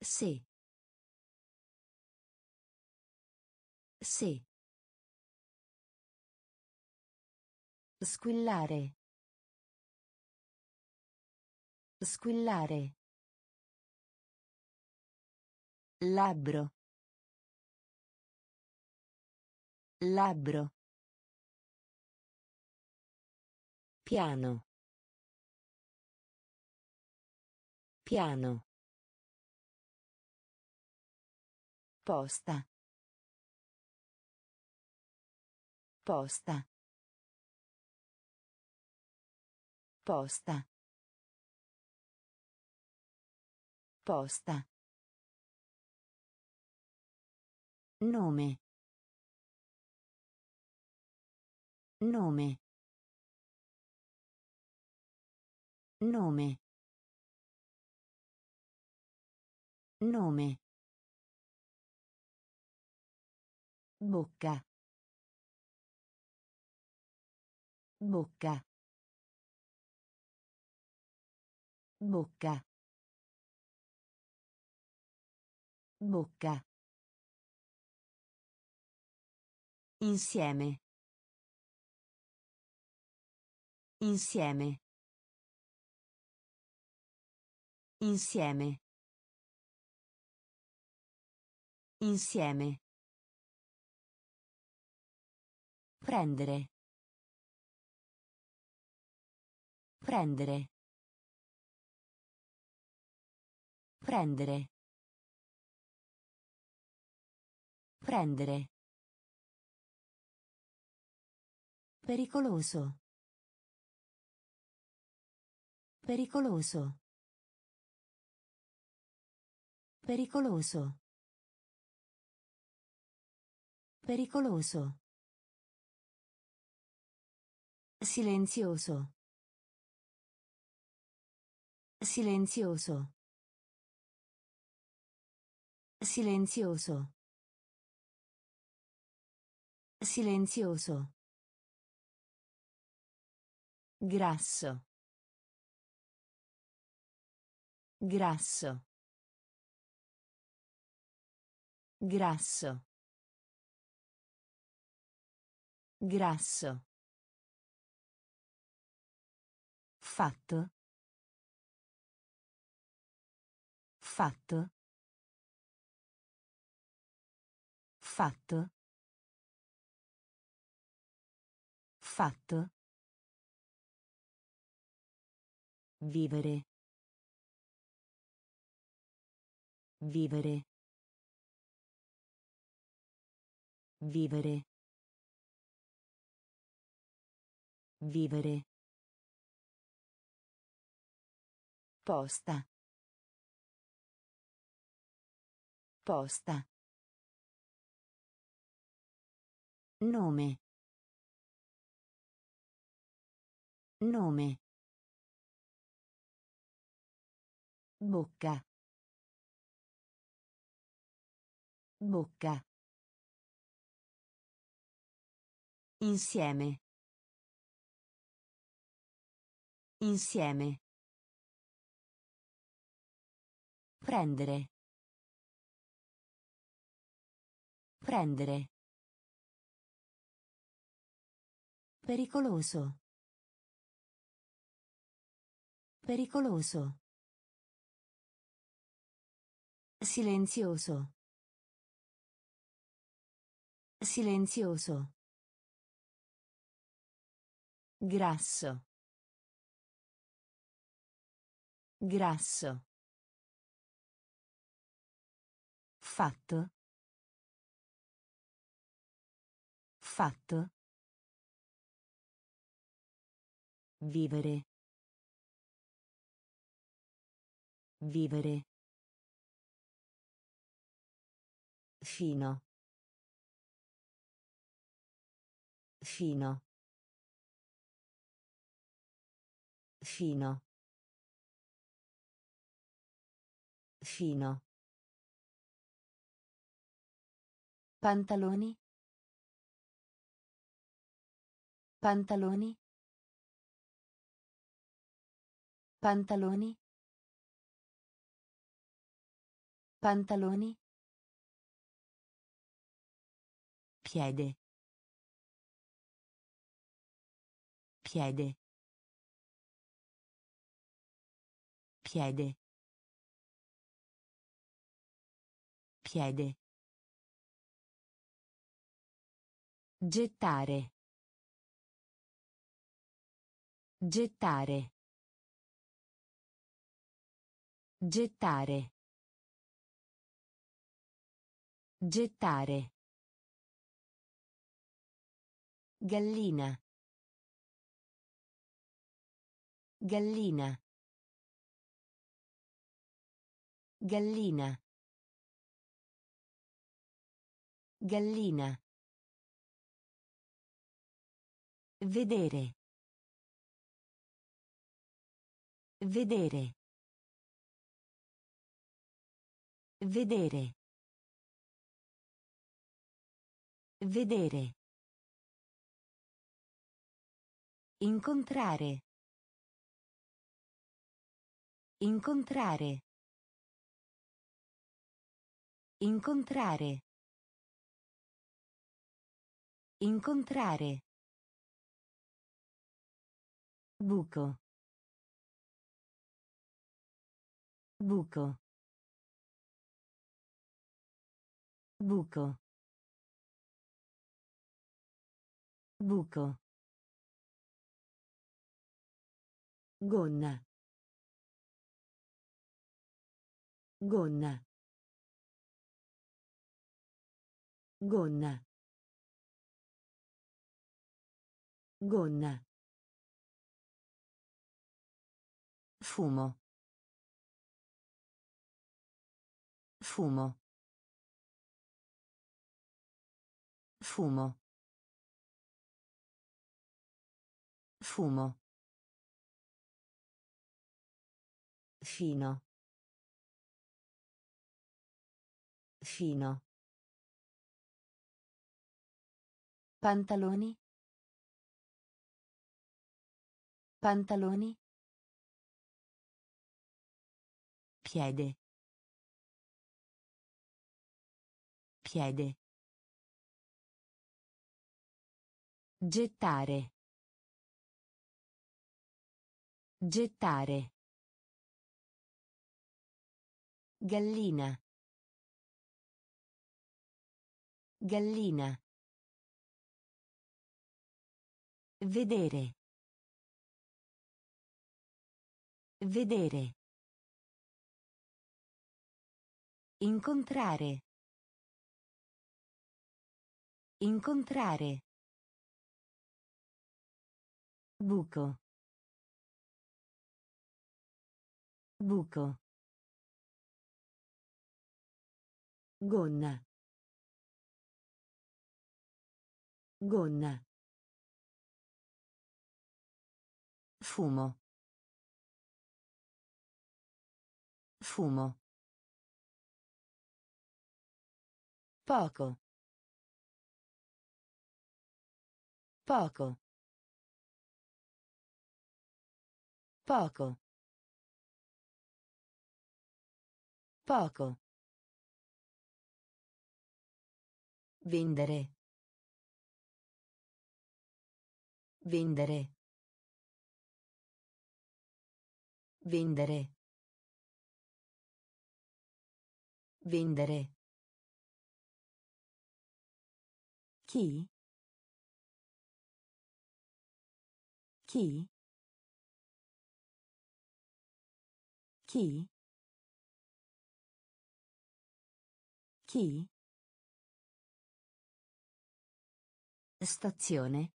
Sì. Sì. Squillare. Squillare. Labbro. Labbro. Piano. Piano. Posta. Posta. Posta. Posta. Nome. Nome. Nome. Nome. Bocca. Bocca. Bocca. Bocca. Insieme. Insieme. Insieme. Insieme. Prendere. Prendere. Prendere. Prendere. Pericoloso. Pericoloso. Pericoloso. Pericoloso. Silenzioso. Silenzioso. Silenzioso. Silenzioso. Grasso. Grasso. Grasso. Grasso. Fatto. Fatto. Fatto. Fatto. Vivere. Vivere. Vivere. Vivere. Posta. Posta. Nome. Nome. Bocca. Bocca. Insieme. Insieme. Prendere. Prendere. Pericoloso. Pericoloso. Silenzioso. Silenzioso. Grasso. Grasso. Fatto. Fatto. Vivere. Vivere. Fino. Fino. Fino. Fino. Pantaloni. Pantaloni. Pantaloni. Pantaloni. Piede. Piede. Piede. Piede. Gettare. Gettare. Gettare. Gettare. Gallina. Gallina. Gallina. Gallina. Vedere. Vedere. Vedere. Vedere. Incontrare. Incontrare. Incontrare. Incontrare. Buco. Buco. Buco. Buco. Gonna. Gonna. Gonna. Gonna. Fumo. Fumo. Fumo. Fumo. Fino. Fino. Pantaloni. Pantaloni. Piede. Piede. Gettare. Gettare. Gallina. Gallina. Vedere. Vedere. Incontrare. Incontrare. Buco. Buco. Gonna. Gonna. Fumo. Fumo. Poco. Poco. Poco. Poco. Vendere. Vendere. Vendere. Vendere. Chi? Chi? Chi? Chi? Stazione.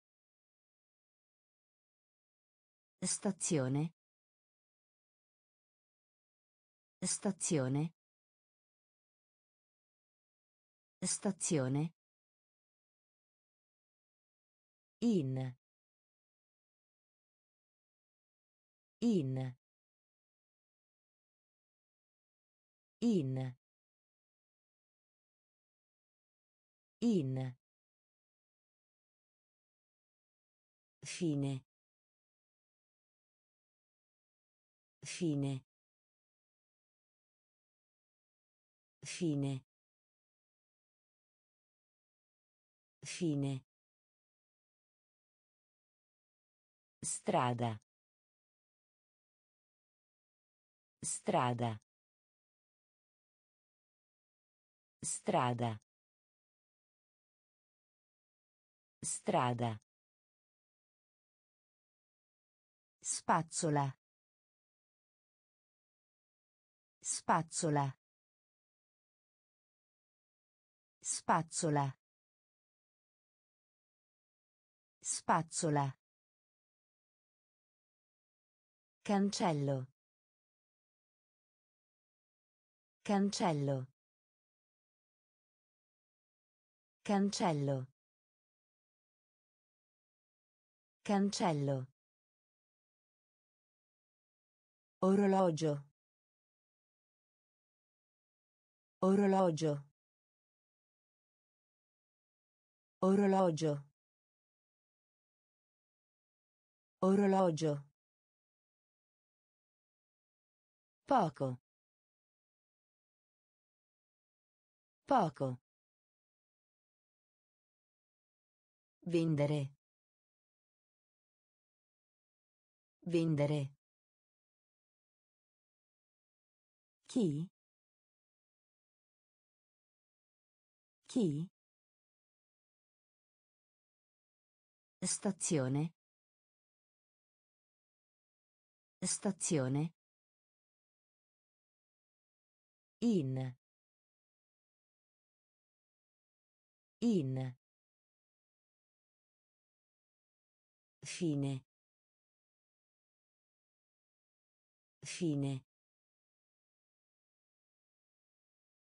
Stazione. Stazione. Stazione. In. In. In. In. Fine. Fine. Fine. Fine. Strada. Strada. Strada. Strada. Spazzola. Spazzola. Spazzola. Spazzola. Cancello. Cancello. Cancello. Cancello. Orologio. Orologio. Orologio. Orologio. Poco. Poco. Vendere. Vendere. Chi? Chi? Stazione. Stazione. In. In. Fine. Fine.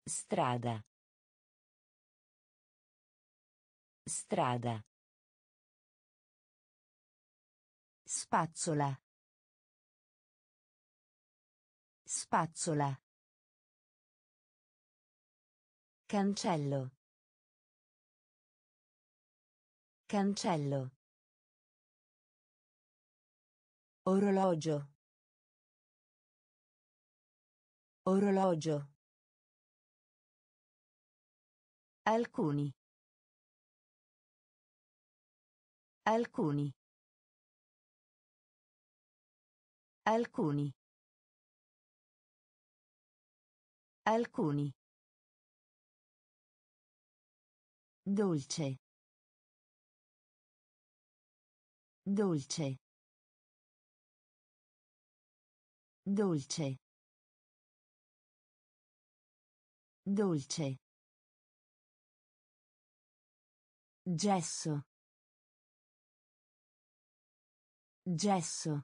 Strada. Strada. Spazzola. Spazzola. Cancello. Cancello. Orologio. Orologio. Alcuni. Alcuni. Alcuni. Alcuni. Dolce. Dolce. Dolce. Dolce. Gesso. Gesso.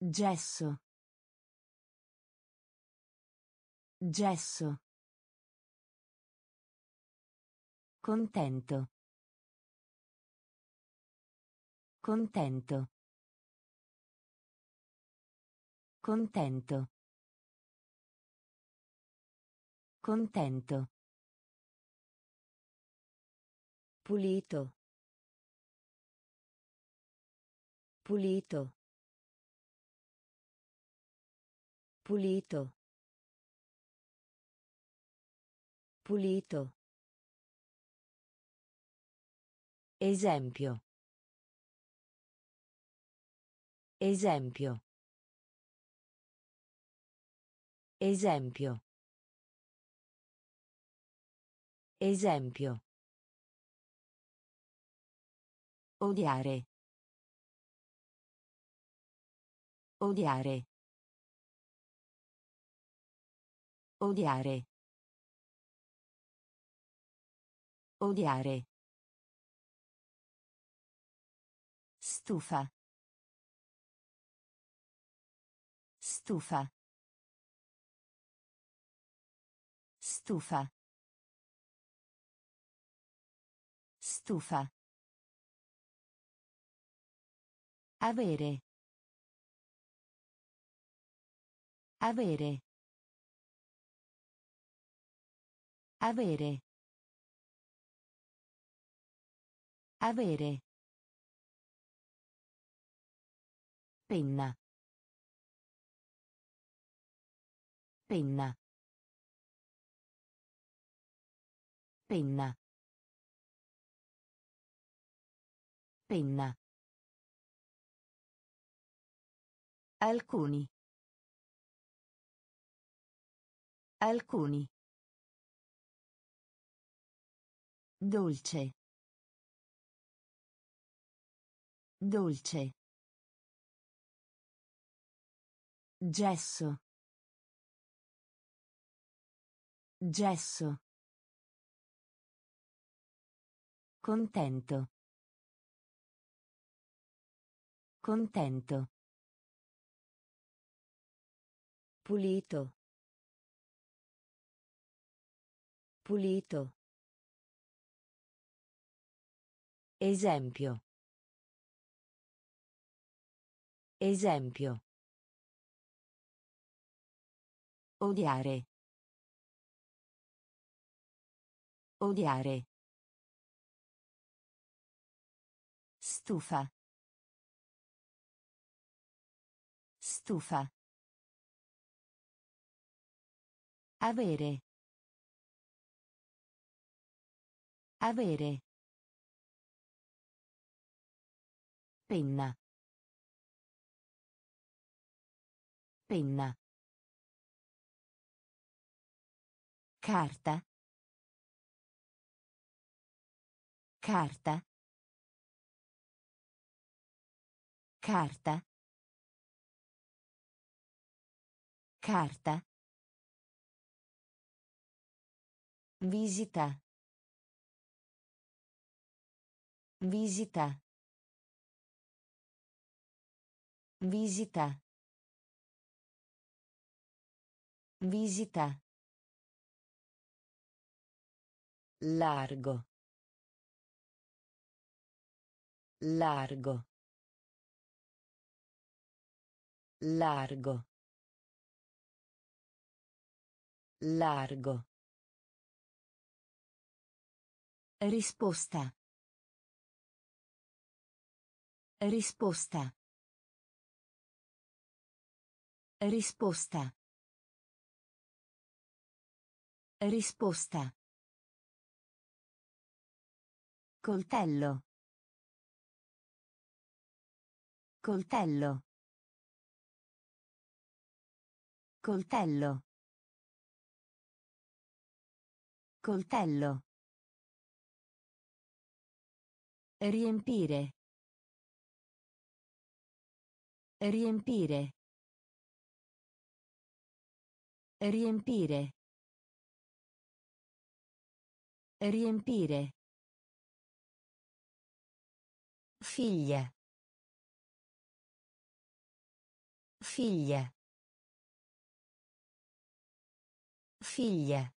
Gesso. Gesso. Contento. Contento. Contento. Contento. Pulito. Pulito. Pulito. Pulito. Esempio. Esempio. Esempio. Esempio. Odiare. Odiare. Odiare. Odiare. Stufa. Stufa. Stufa. Stufa. Avere. Avere. Avere. Avere. Penna. Penna. Penna. Penna. Alcuni. Alcuni. Dolce. Dolce. Gesso. Gesso. Contento. Contento. Pulito. Pulito. Esempio. Esempio. Odiare. Odiare. Stufa. Stufa. Avere. Avere. Penna. Penna. Carta. Carta. Carta. Carta. Visita. Visita. Visita. Visita. Largo. Largo. Largo. Largo. Risposta. Risposta. Risposta. Risposta. Coltello. Coltello. Coltello. Coltello. Riempire. Riempire. Riempire. Riempire. Figlia. Figlia. Figlia.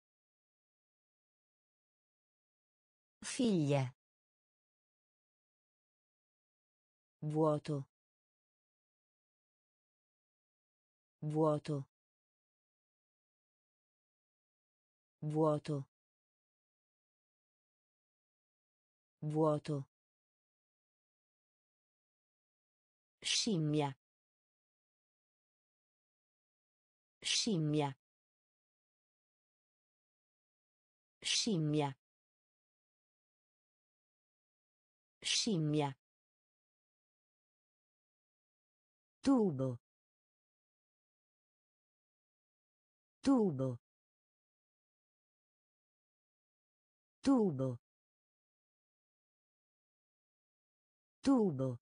Figlia. Vuoto. Vuoto. Vuoto. Vuoto. Scimmia. Scimmia. Scimmia. Scimmia. Tubo. Tubo. Tubo. Tubo.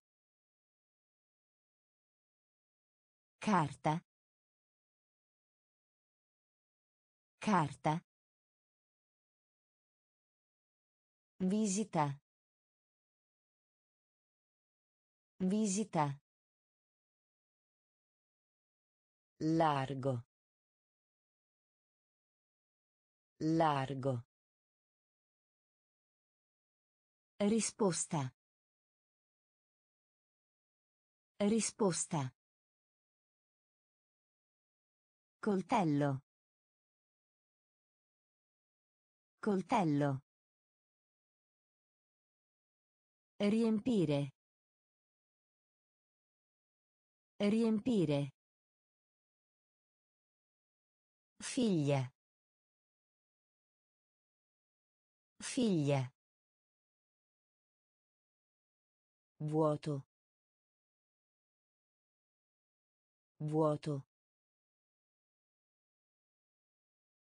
Carta. Carta. Visita. Visita. Largo. Largo. Risposta. Risposta. Coltello. Coltello. Riempire. Riempire. Figlia. Figlia. Vuoto. Vuoto.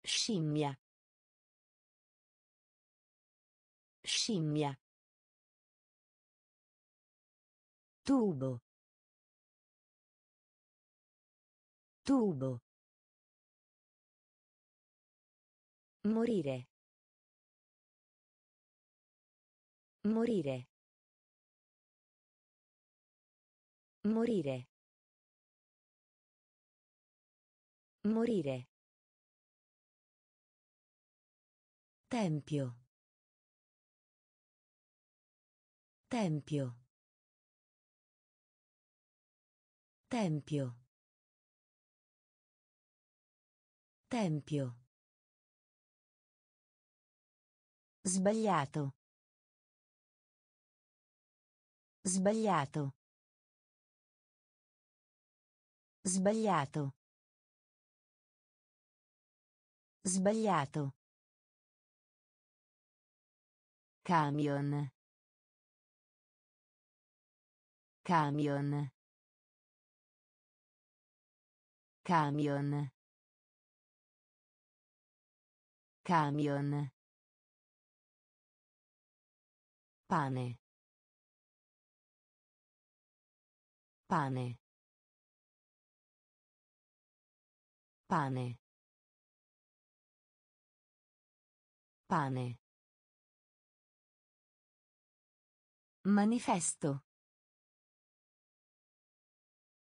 Scimmia. Scimmia. Tubo. Tubo. Morire. Morire. Morire. Morire. Tempio. Tempio. Tempio. Tempio. Sbagliato. Sbagliato. Sbagliato. Sbagliato. Camion. Camion. Camion. Camion. Pane. Pane. Pane. Pane. Manifesto.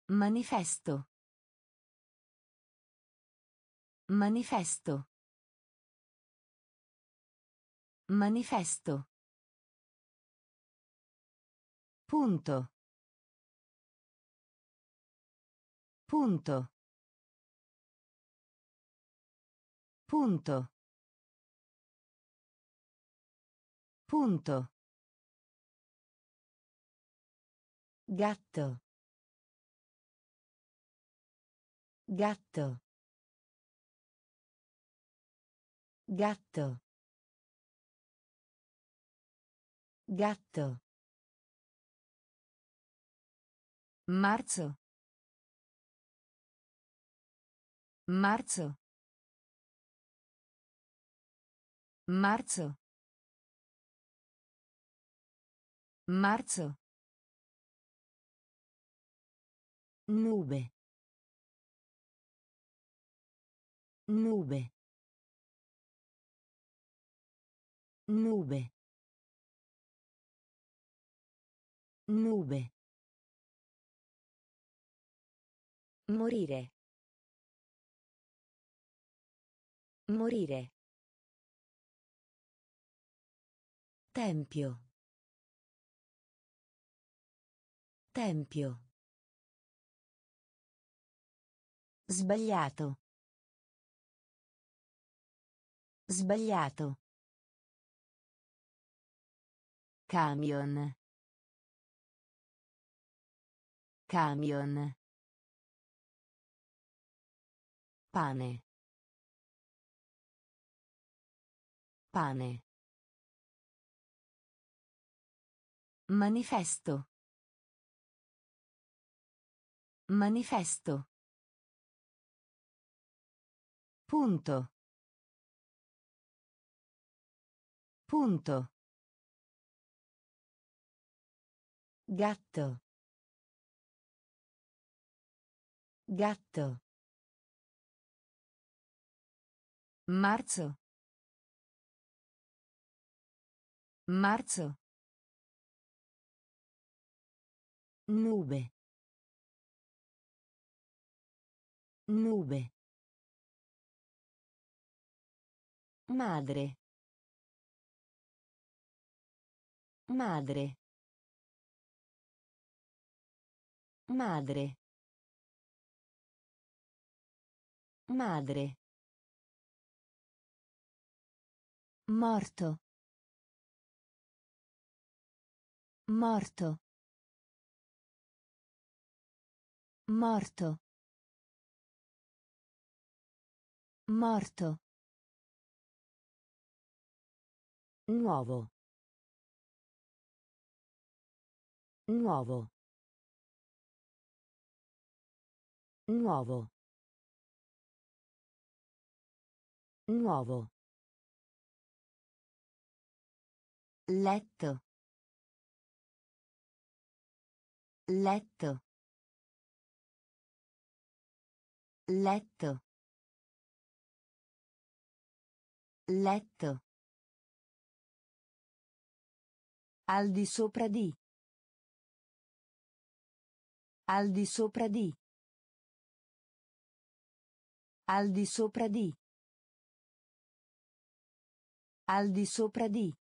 Manifesto. Manifesto. Manifesto. Punto. Punto. Punto. Punto. Gatto. Gatto. Gatto. Gatto. Marzo. Marzo. Marzo. Marzo. Nube. Nube. Nube. Nube. Morire. Morire. Tempio. Tempio. Sbagliato. Sbagliato. Camion. Camion. Pane. Pane. Manifesto. Manifesto. Punto. Punto. Gatto. Gatto. Marzo. Marzo. Nube. Nube. Madre. Madre. Madre. Madre. Morto. Morto. Morto. Morto. Nuovo. Nuovo. Nuovo. Nuovo. Letto. Letto. Letto. Letto. Al di sopra di. Al di sopra di. Al di sopra di. Al di sopra di.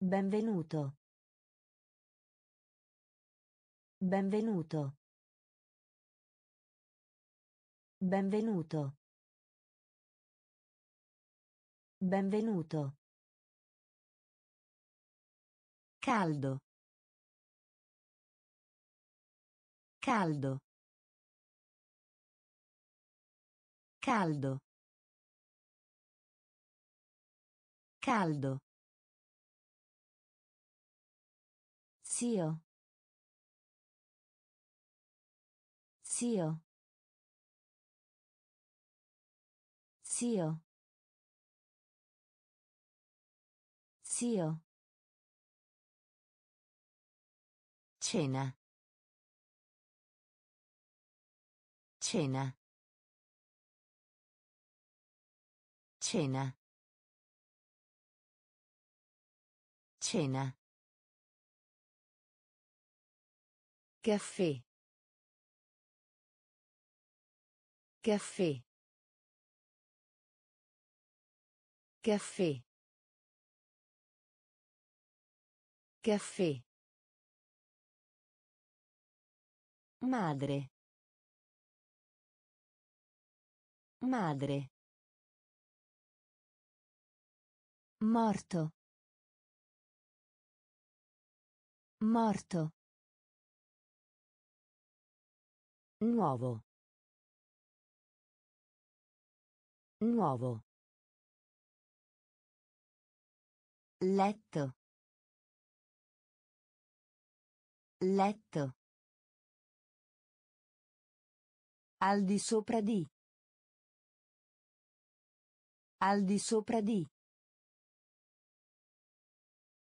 Benvenuto. Benvenuto. Benvenuto. Benvenuto. Caldo. Caldo. Caldo. Caldo. Zio. Zio. Zio. Zio. Cena. Cena. Cena. Cena. Caffè. Caffè. Caffè. Caffè. Madre. Madre. Morto. Morto. Nuovo. Nuovo. Letto. Letto. Al di sopra di. Al di sopra di.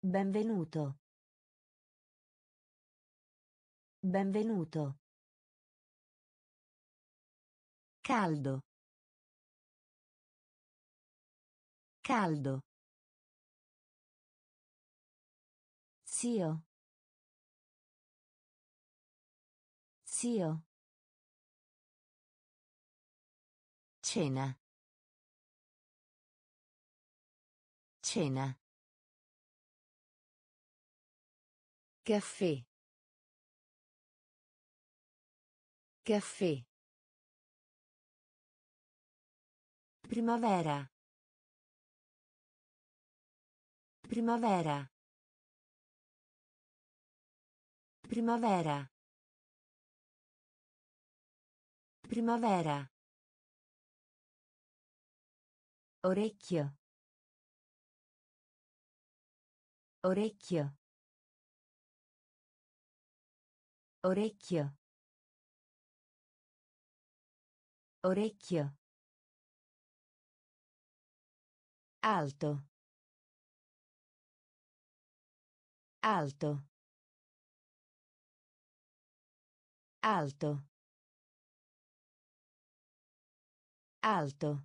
Benvenuto. Benvenuto. Caldo. Caldo. Zio. Zio. Cena. Cena. Caffè. Caffè. Primavera. Primavera. Primavera. Primavera. Orecchio. Orecchio. Orecchio. Orecchio. Alto. Alto. Alto. Alto.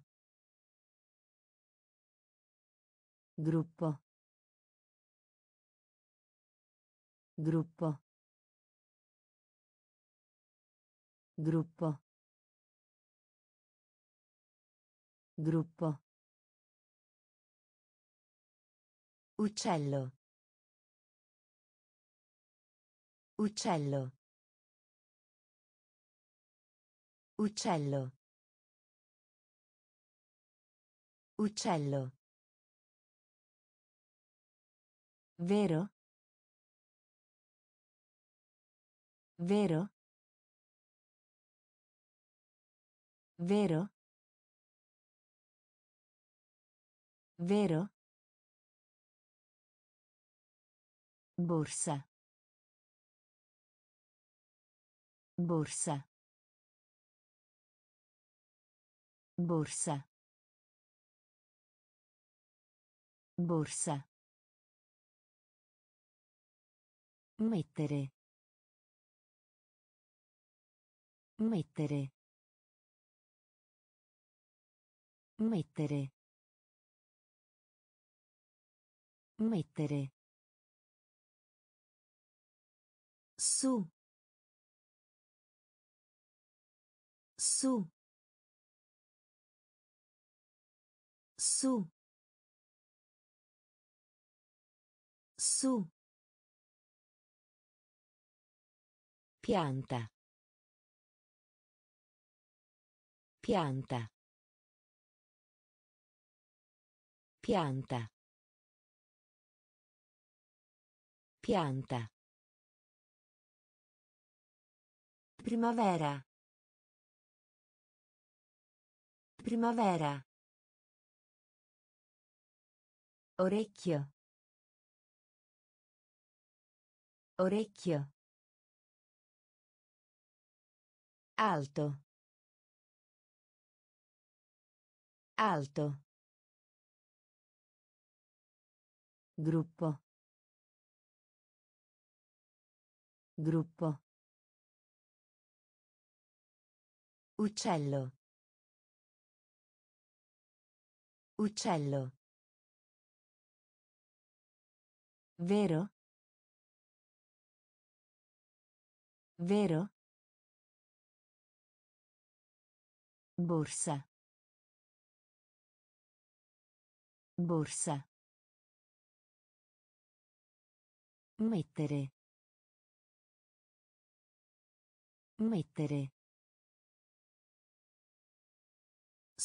Gruppo. Gruppo. Gruppo. Gruppo. Uccello. Uccello. Uccello. Uccello. Vero? Vero? Vero? Vero? Borsa. Borsa. Borsa. Borsa. Mettere. Mettere. Mettere. Mettere. Su. Su. Su. Su. Pianta. Pianta. Pianta. Pianta. Primavera. Primavera. Orecchio. Orecchio. Alto. Alto. Gruppo. Gruppo. Uccello. Uccello. Vero? Vero? Borsa. Borsa. Mettere. Mettere.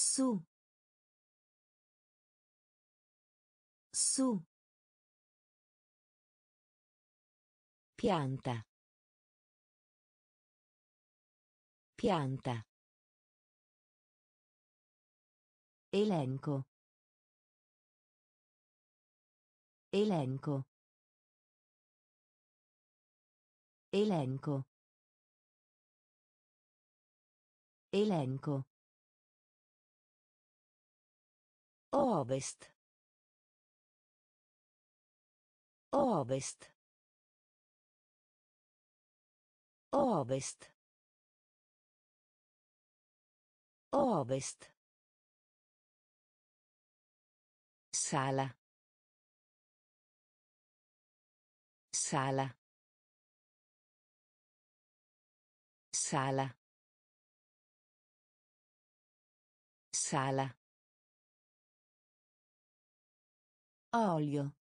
Su. Su. Pianta. Pianta. Elenco. Elenco. Elenco. Elenco. Ovest. Ovest. Ovest. Ovest. Sala. Sala. Sala. Sala. Olio.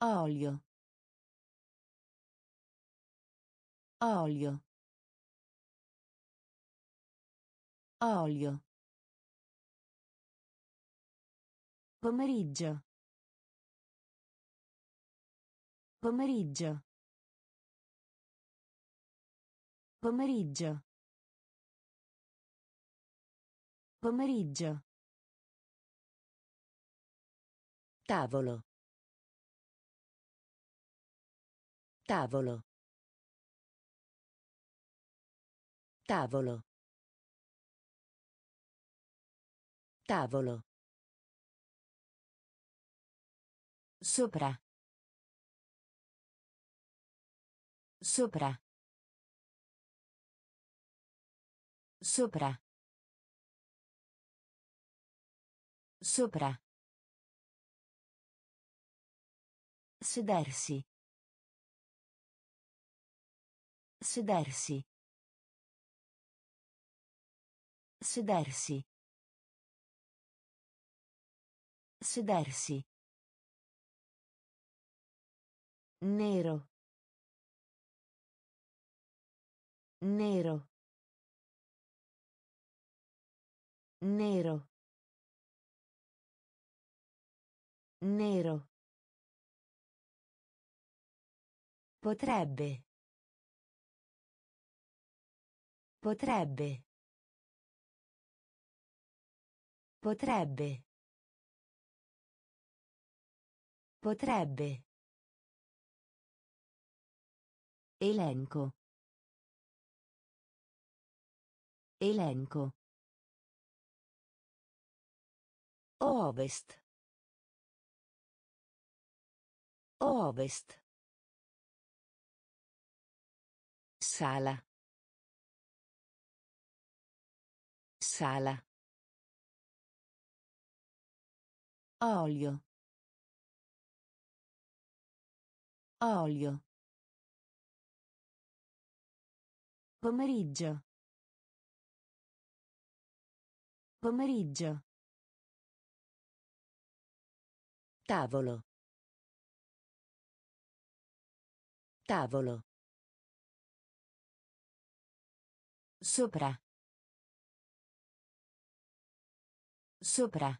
Olio. Olio. Olio. Pomeriggio. Pomeriggio. Pomeriggio. Pomeriggio. Tavolo. Tavolo. Tavolo. Tavolo. Sopra. Sopra. Sopra. Sopra. Sedersi. Sedersi. Sedersi. Sedersi. Nero. Nero. Nero. Nero. Potrebbe. Potrebbe. Potrebbe. Potrebbe. Elenco. Elenco. Ovest. Ovest. Sala. Sala. Olio. Olio. Pomeriggio. Pomeriggio. Tavolo. Tavolo. Sopra. Sopra.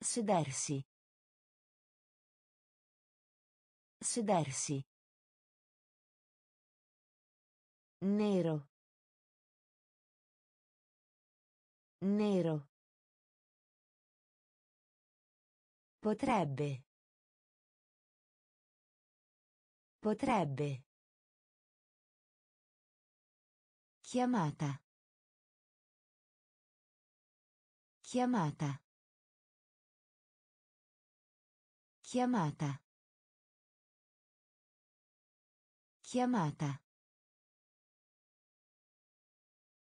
Sedersi. Sedersi. Nero. Nero. Potrebbe. Potrebbe. Chiamata. Chiamata. Chiamata. Chiamata.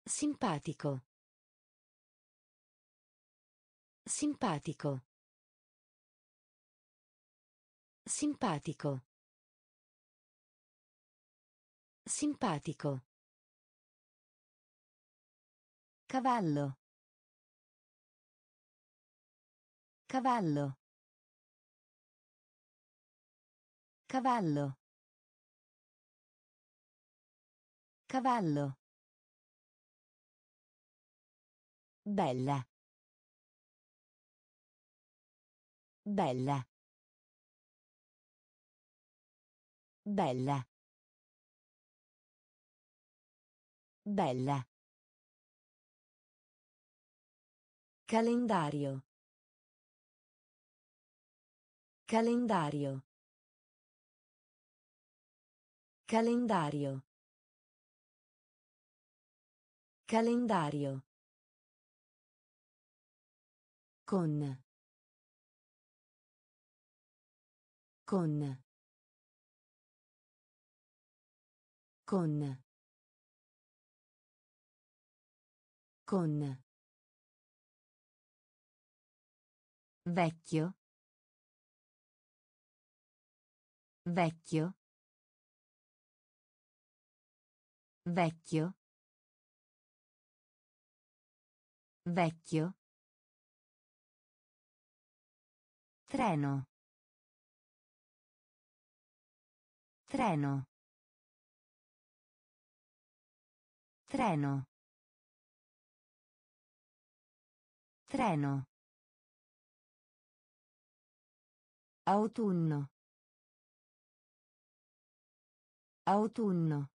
Simpatico. Simpatico. Simpatico. Simpatico. Cavallo. Cavallo. Cavallo. Cavallo. Bella. Bella. Bella. Bella. Calendario. Calendario. Calendario. Calendario. Con. Con. Con. Con. Vecchio. Vecchio. Vecchio. Vecchio. Treno. Treno. Treno. Treno. Autunno. Autunno.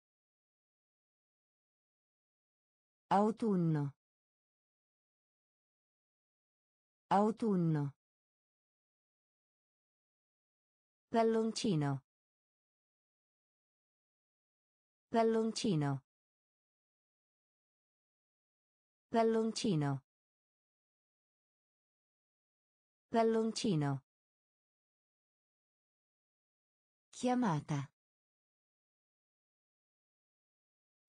Autunno. Autunno. Palloncino. Palloncino. Palloncino. Palloncino. Chiamata.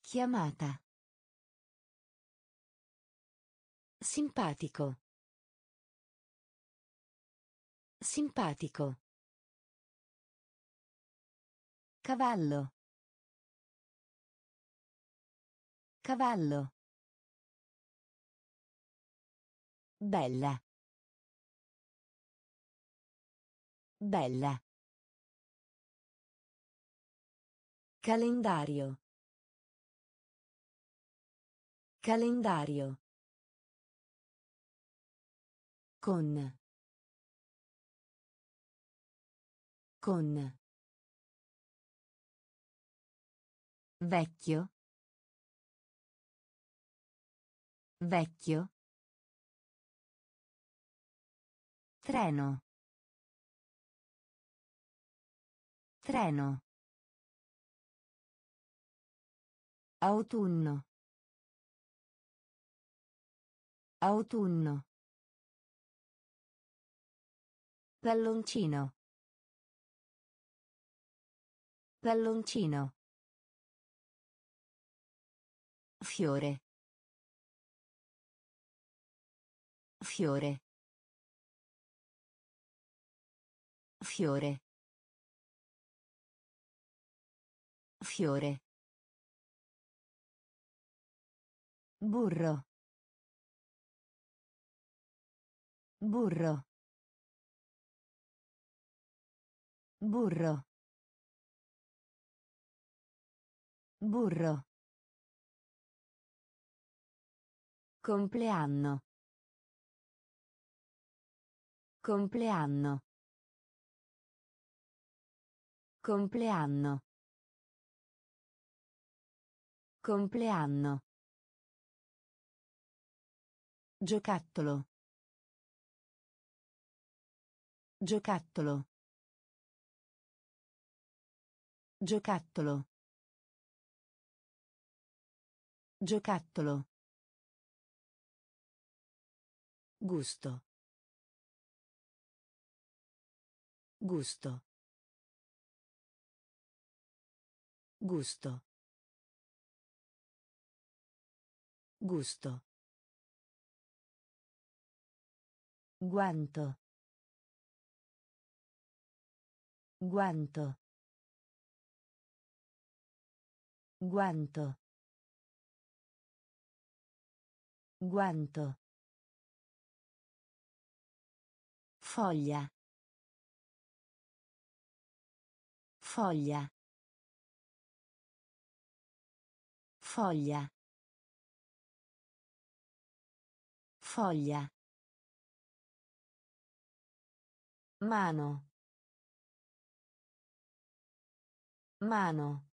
Chiamata. Simpatico. Simpatico. Cavallo. Cavallo. Bella. Bella. Calendario. Calendario. Con. Con. Vecchio. Vecchio. Treno. Treno. Autunno. Autunno. Palloncino. Palloncino. Fiore. Fiore. Fiore. Fiore. Burro. Burro. Burro. Burro. Compleanno. Compleanno. Compleanno. Compleanno. Giocattolo. Giocattolo. Giocattolo. Giocattolo. Gusto. Gusto. Gusto. Gusto. Guanto. Guanto. Guanto. Guanto. Foglia. Foglia. Foglia. Foglia. Mano. Mano.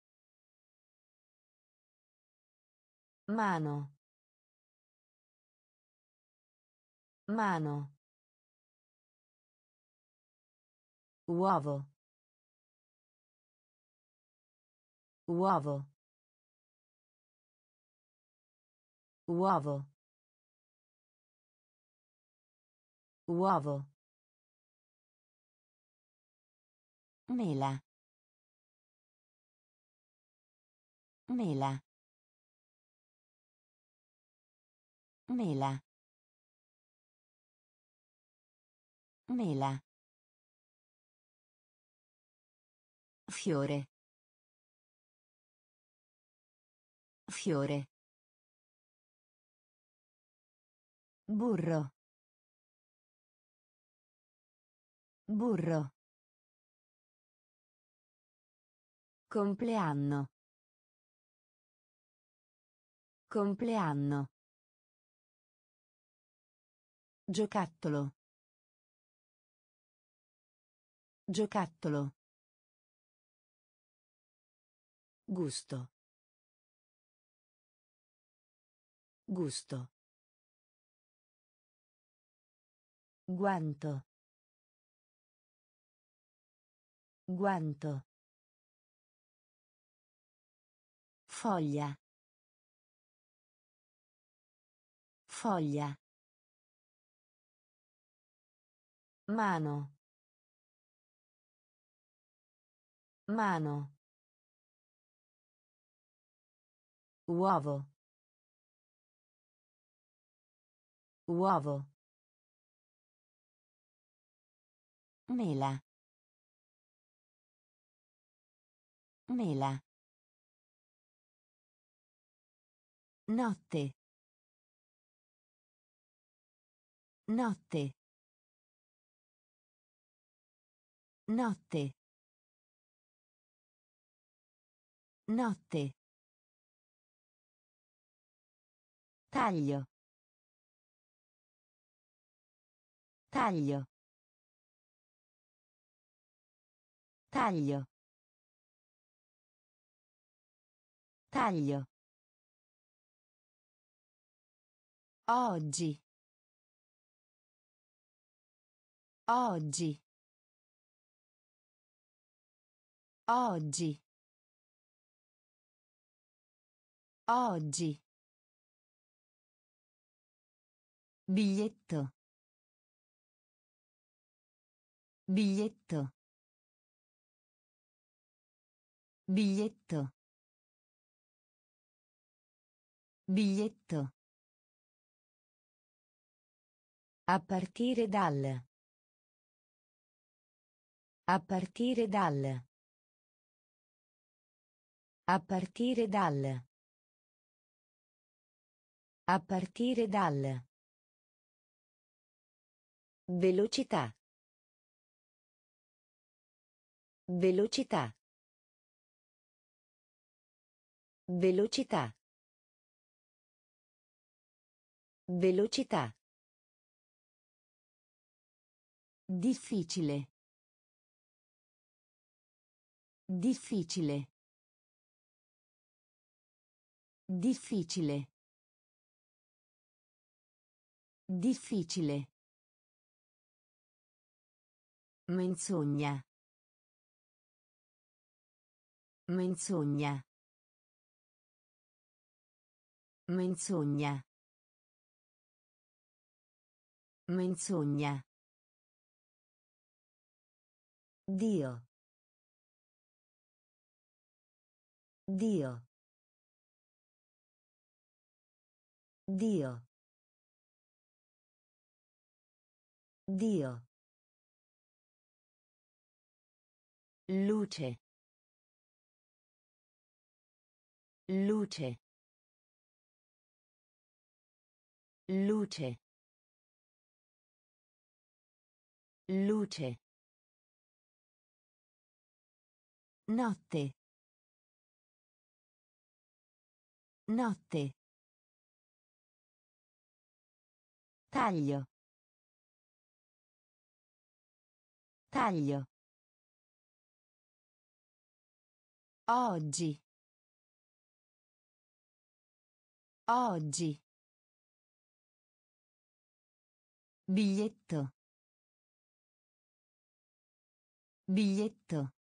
Mano. Mano. Uovo. Uovo. Uovo. Uovo. Mela. Mela. Mela. Mela. Fiore. Fiore. Burro. Burro. Compleanno. Compleanno. Giocattolo. Giocattolo. Gusto. Gusto. Guanto. Guanto. Foglia. Foglia. Mano. Mano. Uovo. Uovo. Mela. Mela. Notte. Notte. Notte. Notte. Taglio. Taglio. Taglio. Taglio. Oggi. Oggi. Oggi. Oggi. Biglietto. Biglietto. Biglietto. Biglietto. A partire dal. A partire dal. A partire dal. A partire dal. Velocità. Velocità. Velocità. Velocità. Difficile. Difficile. Difficile. Difficile. Menzogna. Menzogna. Menzogna. Menzogna. Dio. Dio. Dio. Dio. Luce. Luce. Luce. Luce. Notte. Notte. Taglio. Taglio. Oggi. Oggi. Biglietto. Biglietto.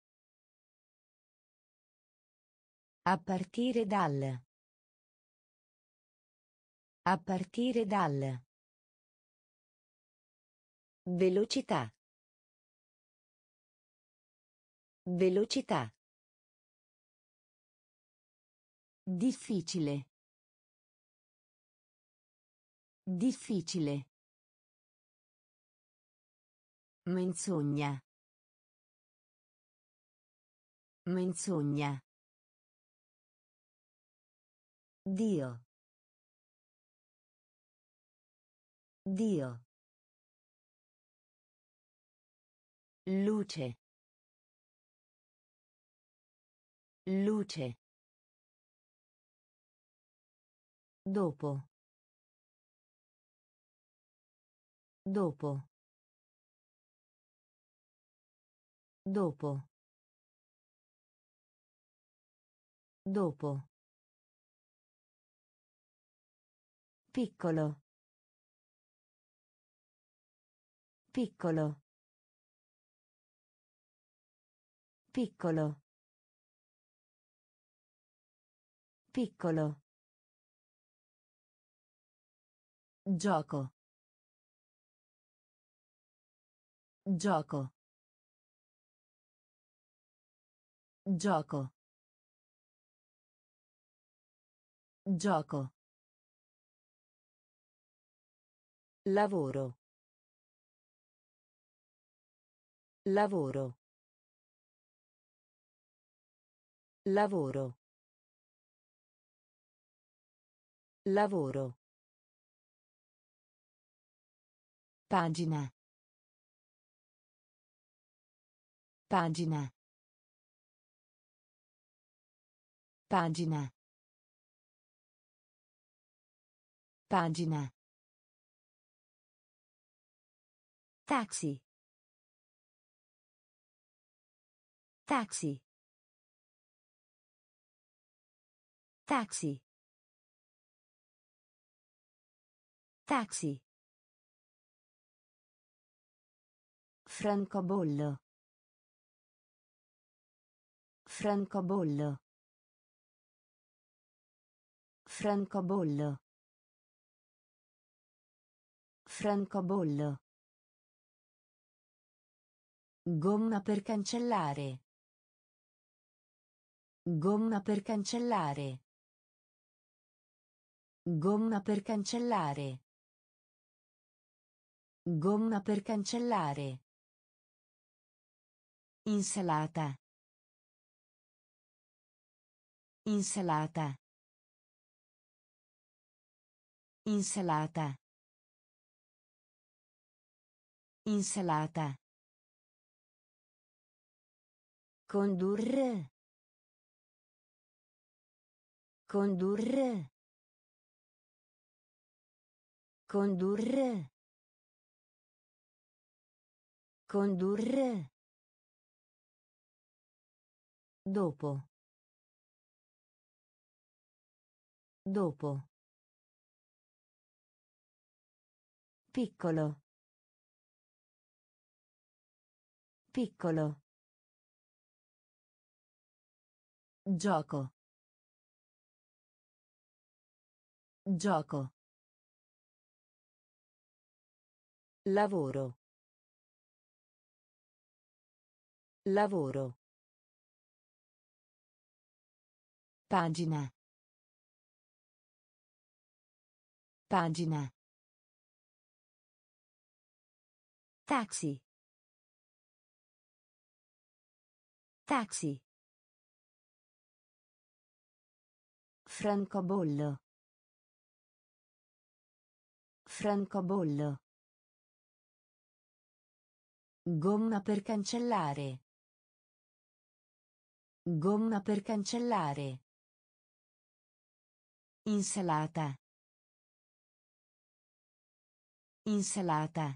A partire dal. A partire dal. Velocità. Velocità. Difficile. Difficile. Menzogna. Menzogna. Dio. Dio. Luce. Luce. Dopo. Dopo. Dopo. Dopo. Piccolo. Piccolo. Piccolo. Piccolo. Gioco. Gioco. Gioco. Gioco. Lavoro. Lavoro. Lavoro. Lavoro. Pagina. Pagina. Pagina. Pagina. Taxi. Taxi. Taxi. Taxi. Francobollo. Francobollo. Francobollo. Francobollo. Gomma per cancellare. Gomma per cancellare. Gomma per cancellare. Gomma per cancellare. Insalata. Insalata. Insalata. Insalata. Condurre. Condurre. Condurre. Condurre. Dopo. Dopo. Piccolo. Piccolo. Gioco. Gioco. Lavoro. Lavoro. Pagina. Pagina. Taxi. Taxi. Francobollo. Francobollo. Gomma per cancellare. Gomma per cancellare. Insalata. Insalata.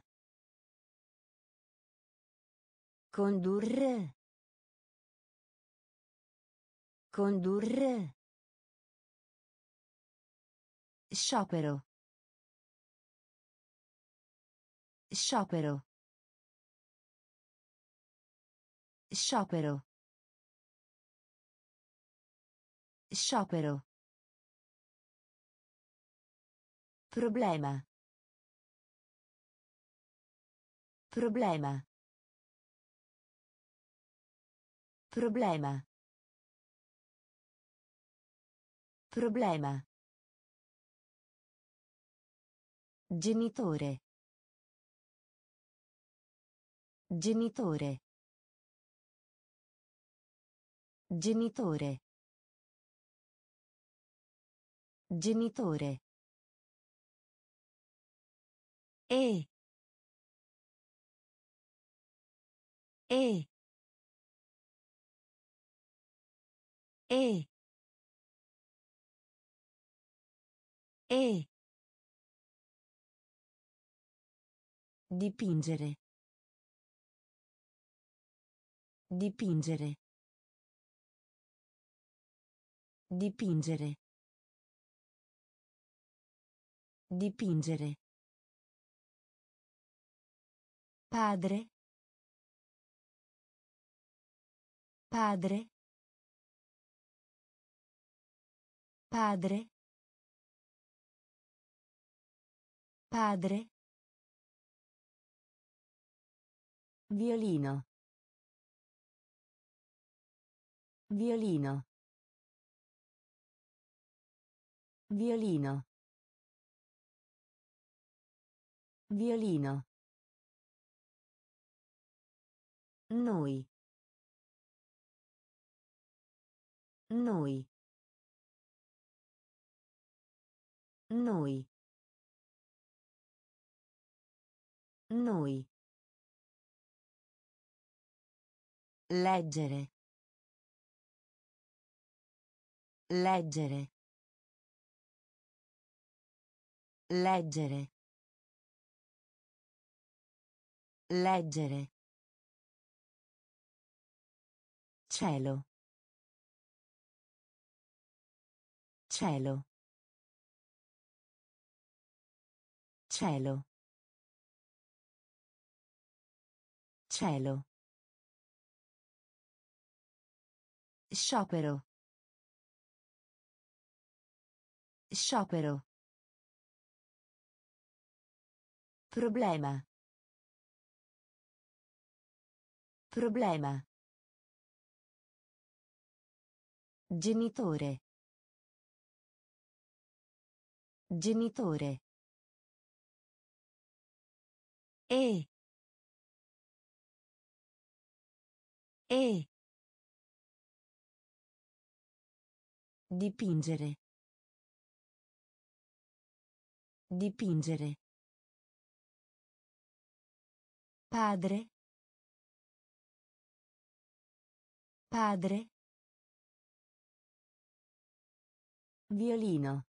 Condurre. Condurre. Sciopero. Sciopero. Sciopero. Sciopero. Problema. Problema. Problema. Problema. Genitore. Genitore. Genitore. Genitore. E. E. E. E. Dipingere. Dipingere. Dipingere. Dipingere. Padre. Padre. Padre. Padre. Violino. Violino. Violino. Violino. Noi. Noi. Noi. Noi. Leggere. Leggere. Leggere. Leggere. Cielo. Cielo. Cielo. Cielo. Sciopero. Sciopero. Problema. Problema. Genitore. Genitore. E. E. Dipingere. Dipingere. Padre. Padre. Violino.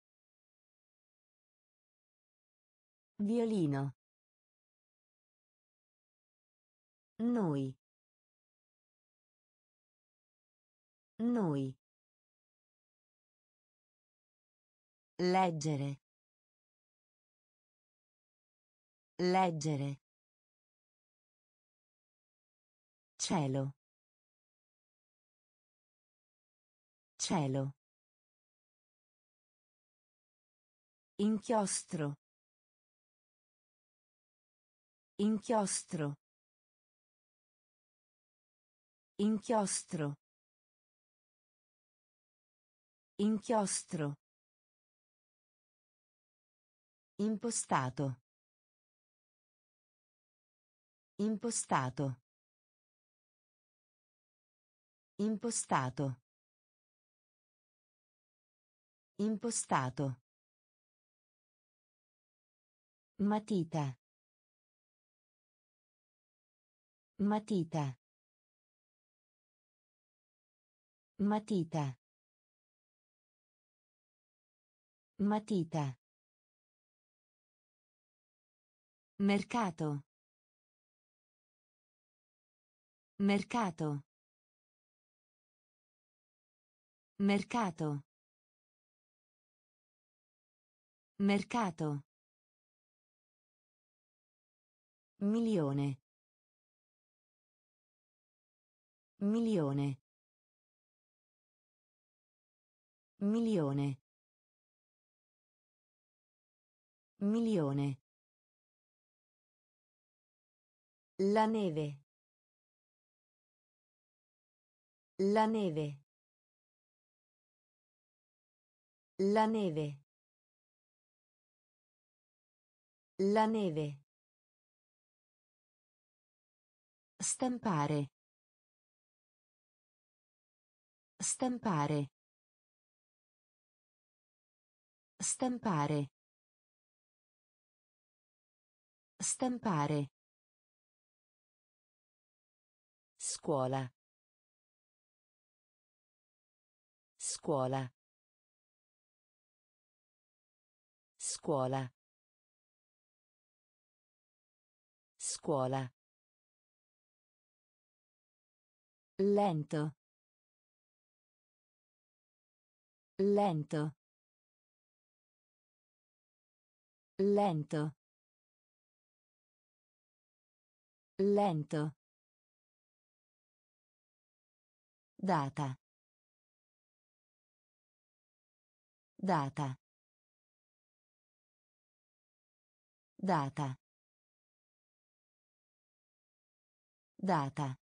Violino. Noi. Noi. Leggere. Leggere. Cielo. Cielo. Inchiostro. Inchiostro. Inchiostro. Inchiostro. Impostato. Impostato. Impostato. Impostato. Matita. Matita. Matita. Matita. Mercato. Mercato. Mercato. Mercato. Milione. Milione. Milione. Milione. La neve. La neve. La neve. La neve. Stampare. Stampare. Stampare. Stampare. Scuola. Scuola. Scuola. Scuola. Lento. Lento. Lento. Lento. Data. Data. Data. Data.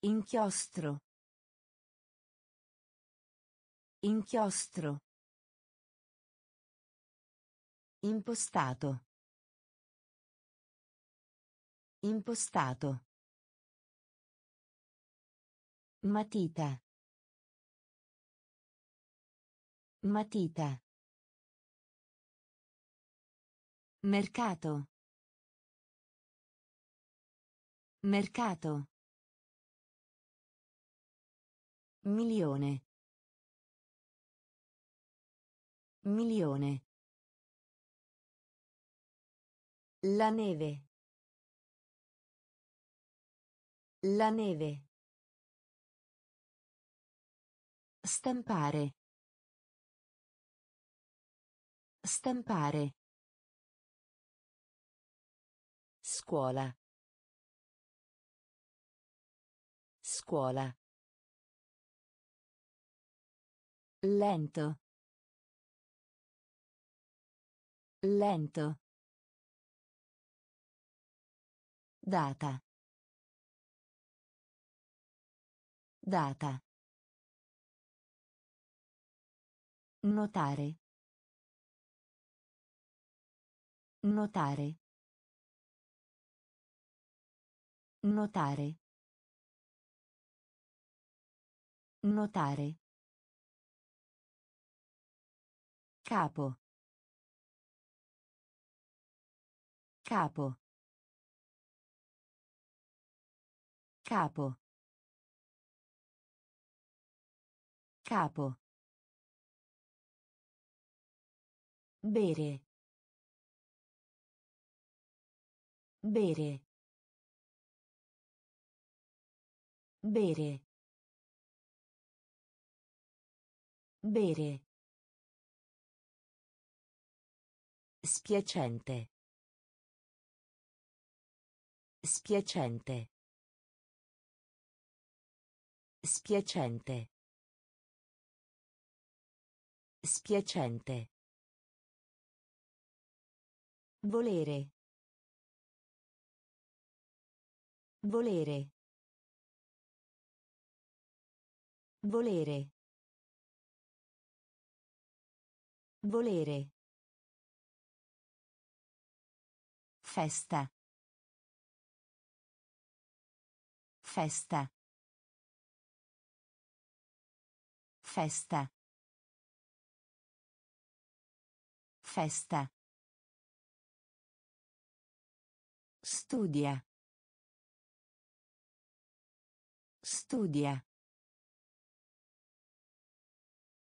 Inchiostro. Inchiostro. Impostato. Impostato. Matita. Matita. Mercato. Mercato. Milione. Milione. La neve. La neve. Stampare. Stampare. Scuola. Scuola. Lento. Lento. Data. Data. Notare. Notare. Notare. Notare. Capo. Capo. Capo. Capo. Bere. Bere. Bere. Bere. Spiacente. Spiacente. Spiacente. Spiacente. Volere. Volere. Volere. Volere. Festa. Festa. Festa. Festa. Studia. Studia.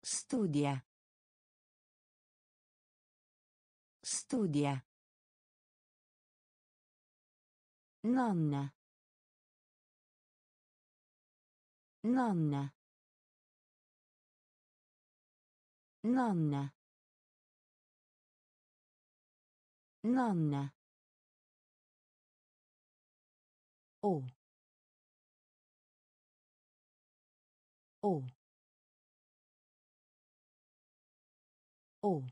Studia. Studia. Nonna. Nonna. Nonna. Nonna. O. O. O.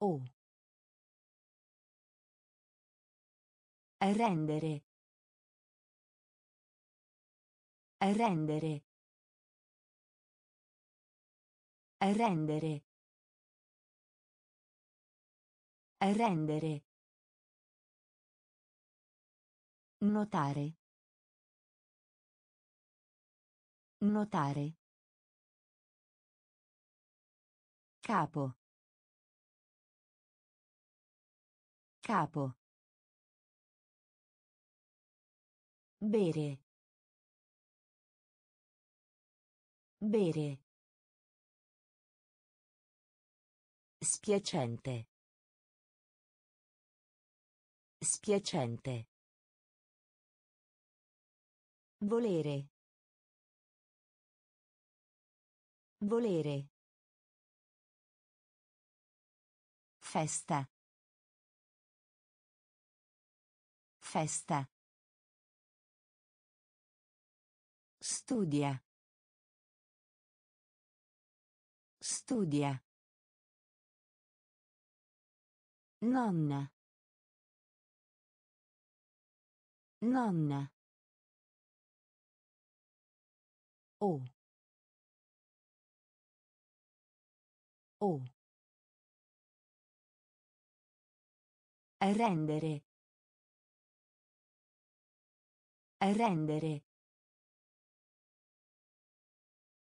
O. Rendere. Rendere. Rendere. Rendere. Notare. Notare. Capo. Capo. Bere. Bere. Spiacente. Spiacente. Volere. Volere. Festa. Festa. Studia. Studia. Nonna. Nonna. O. O. Rendere. Rendere.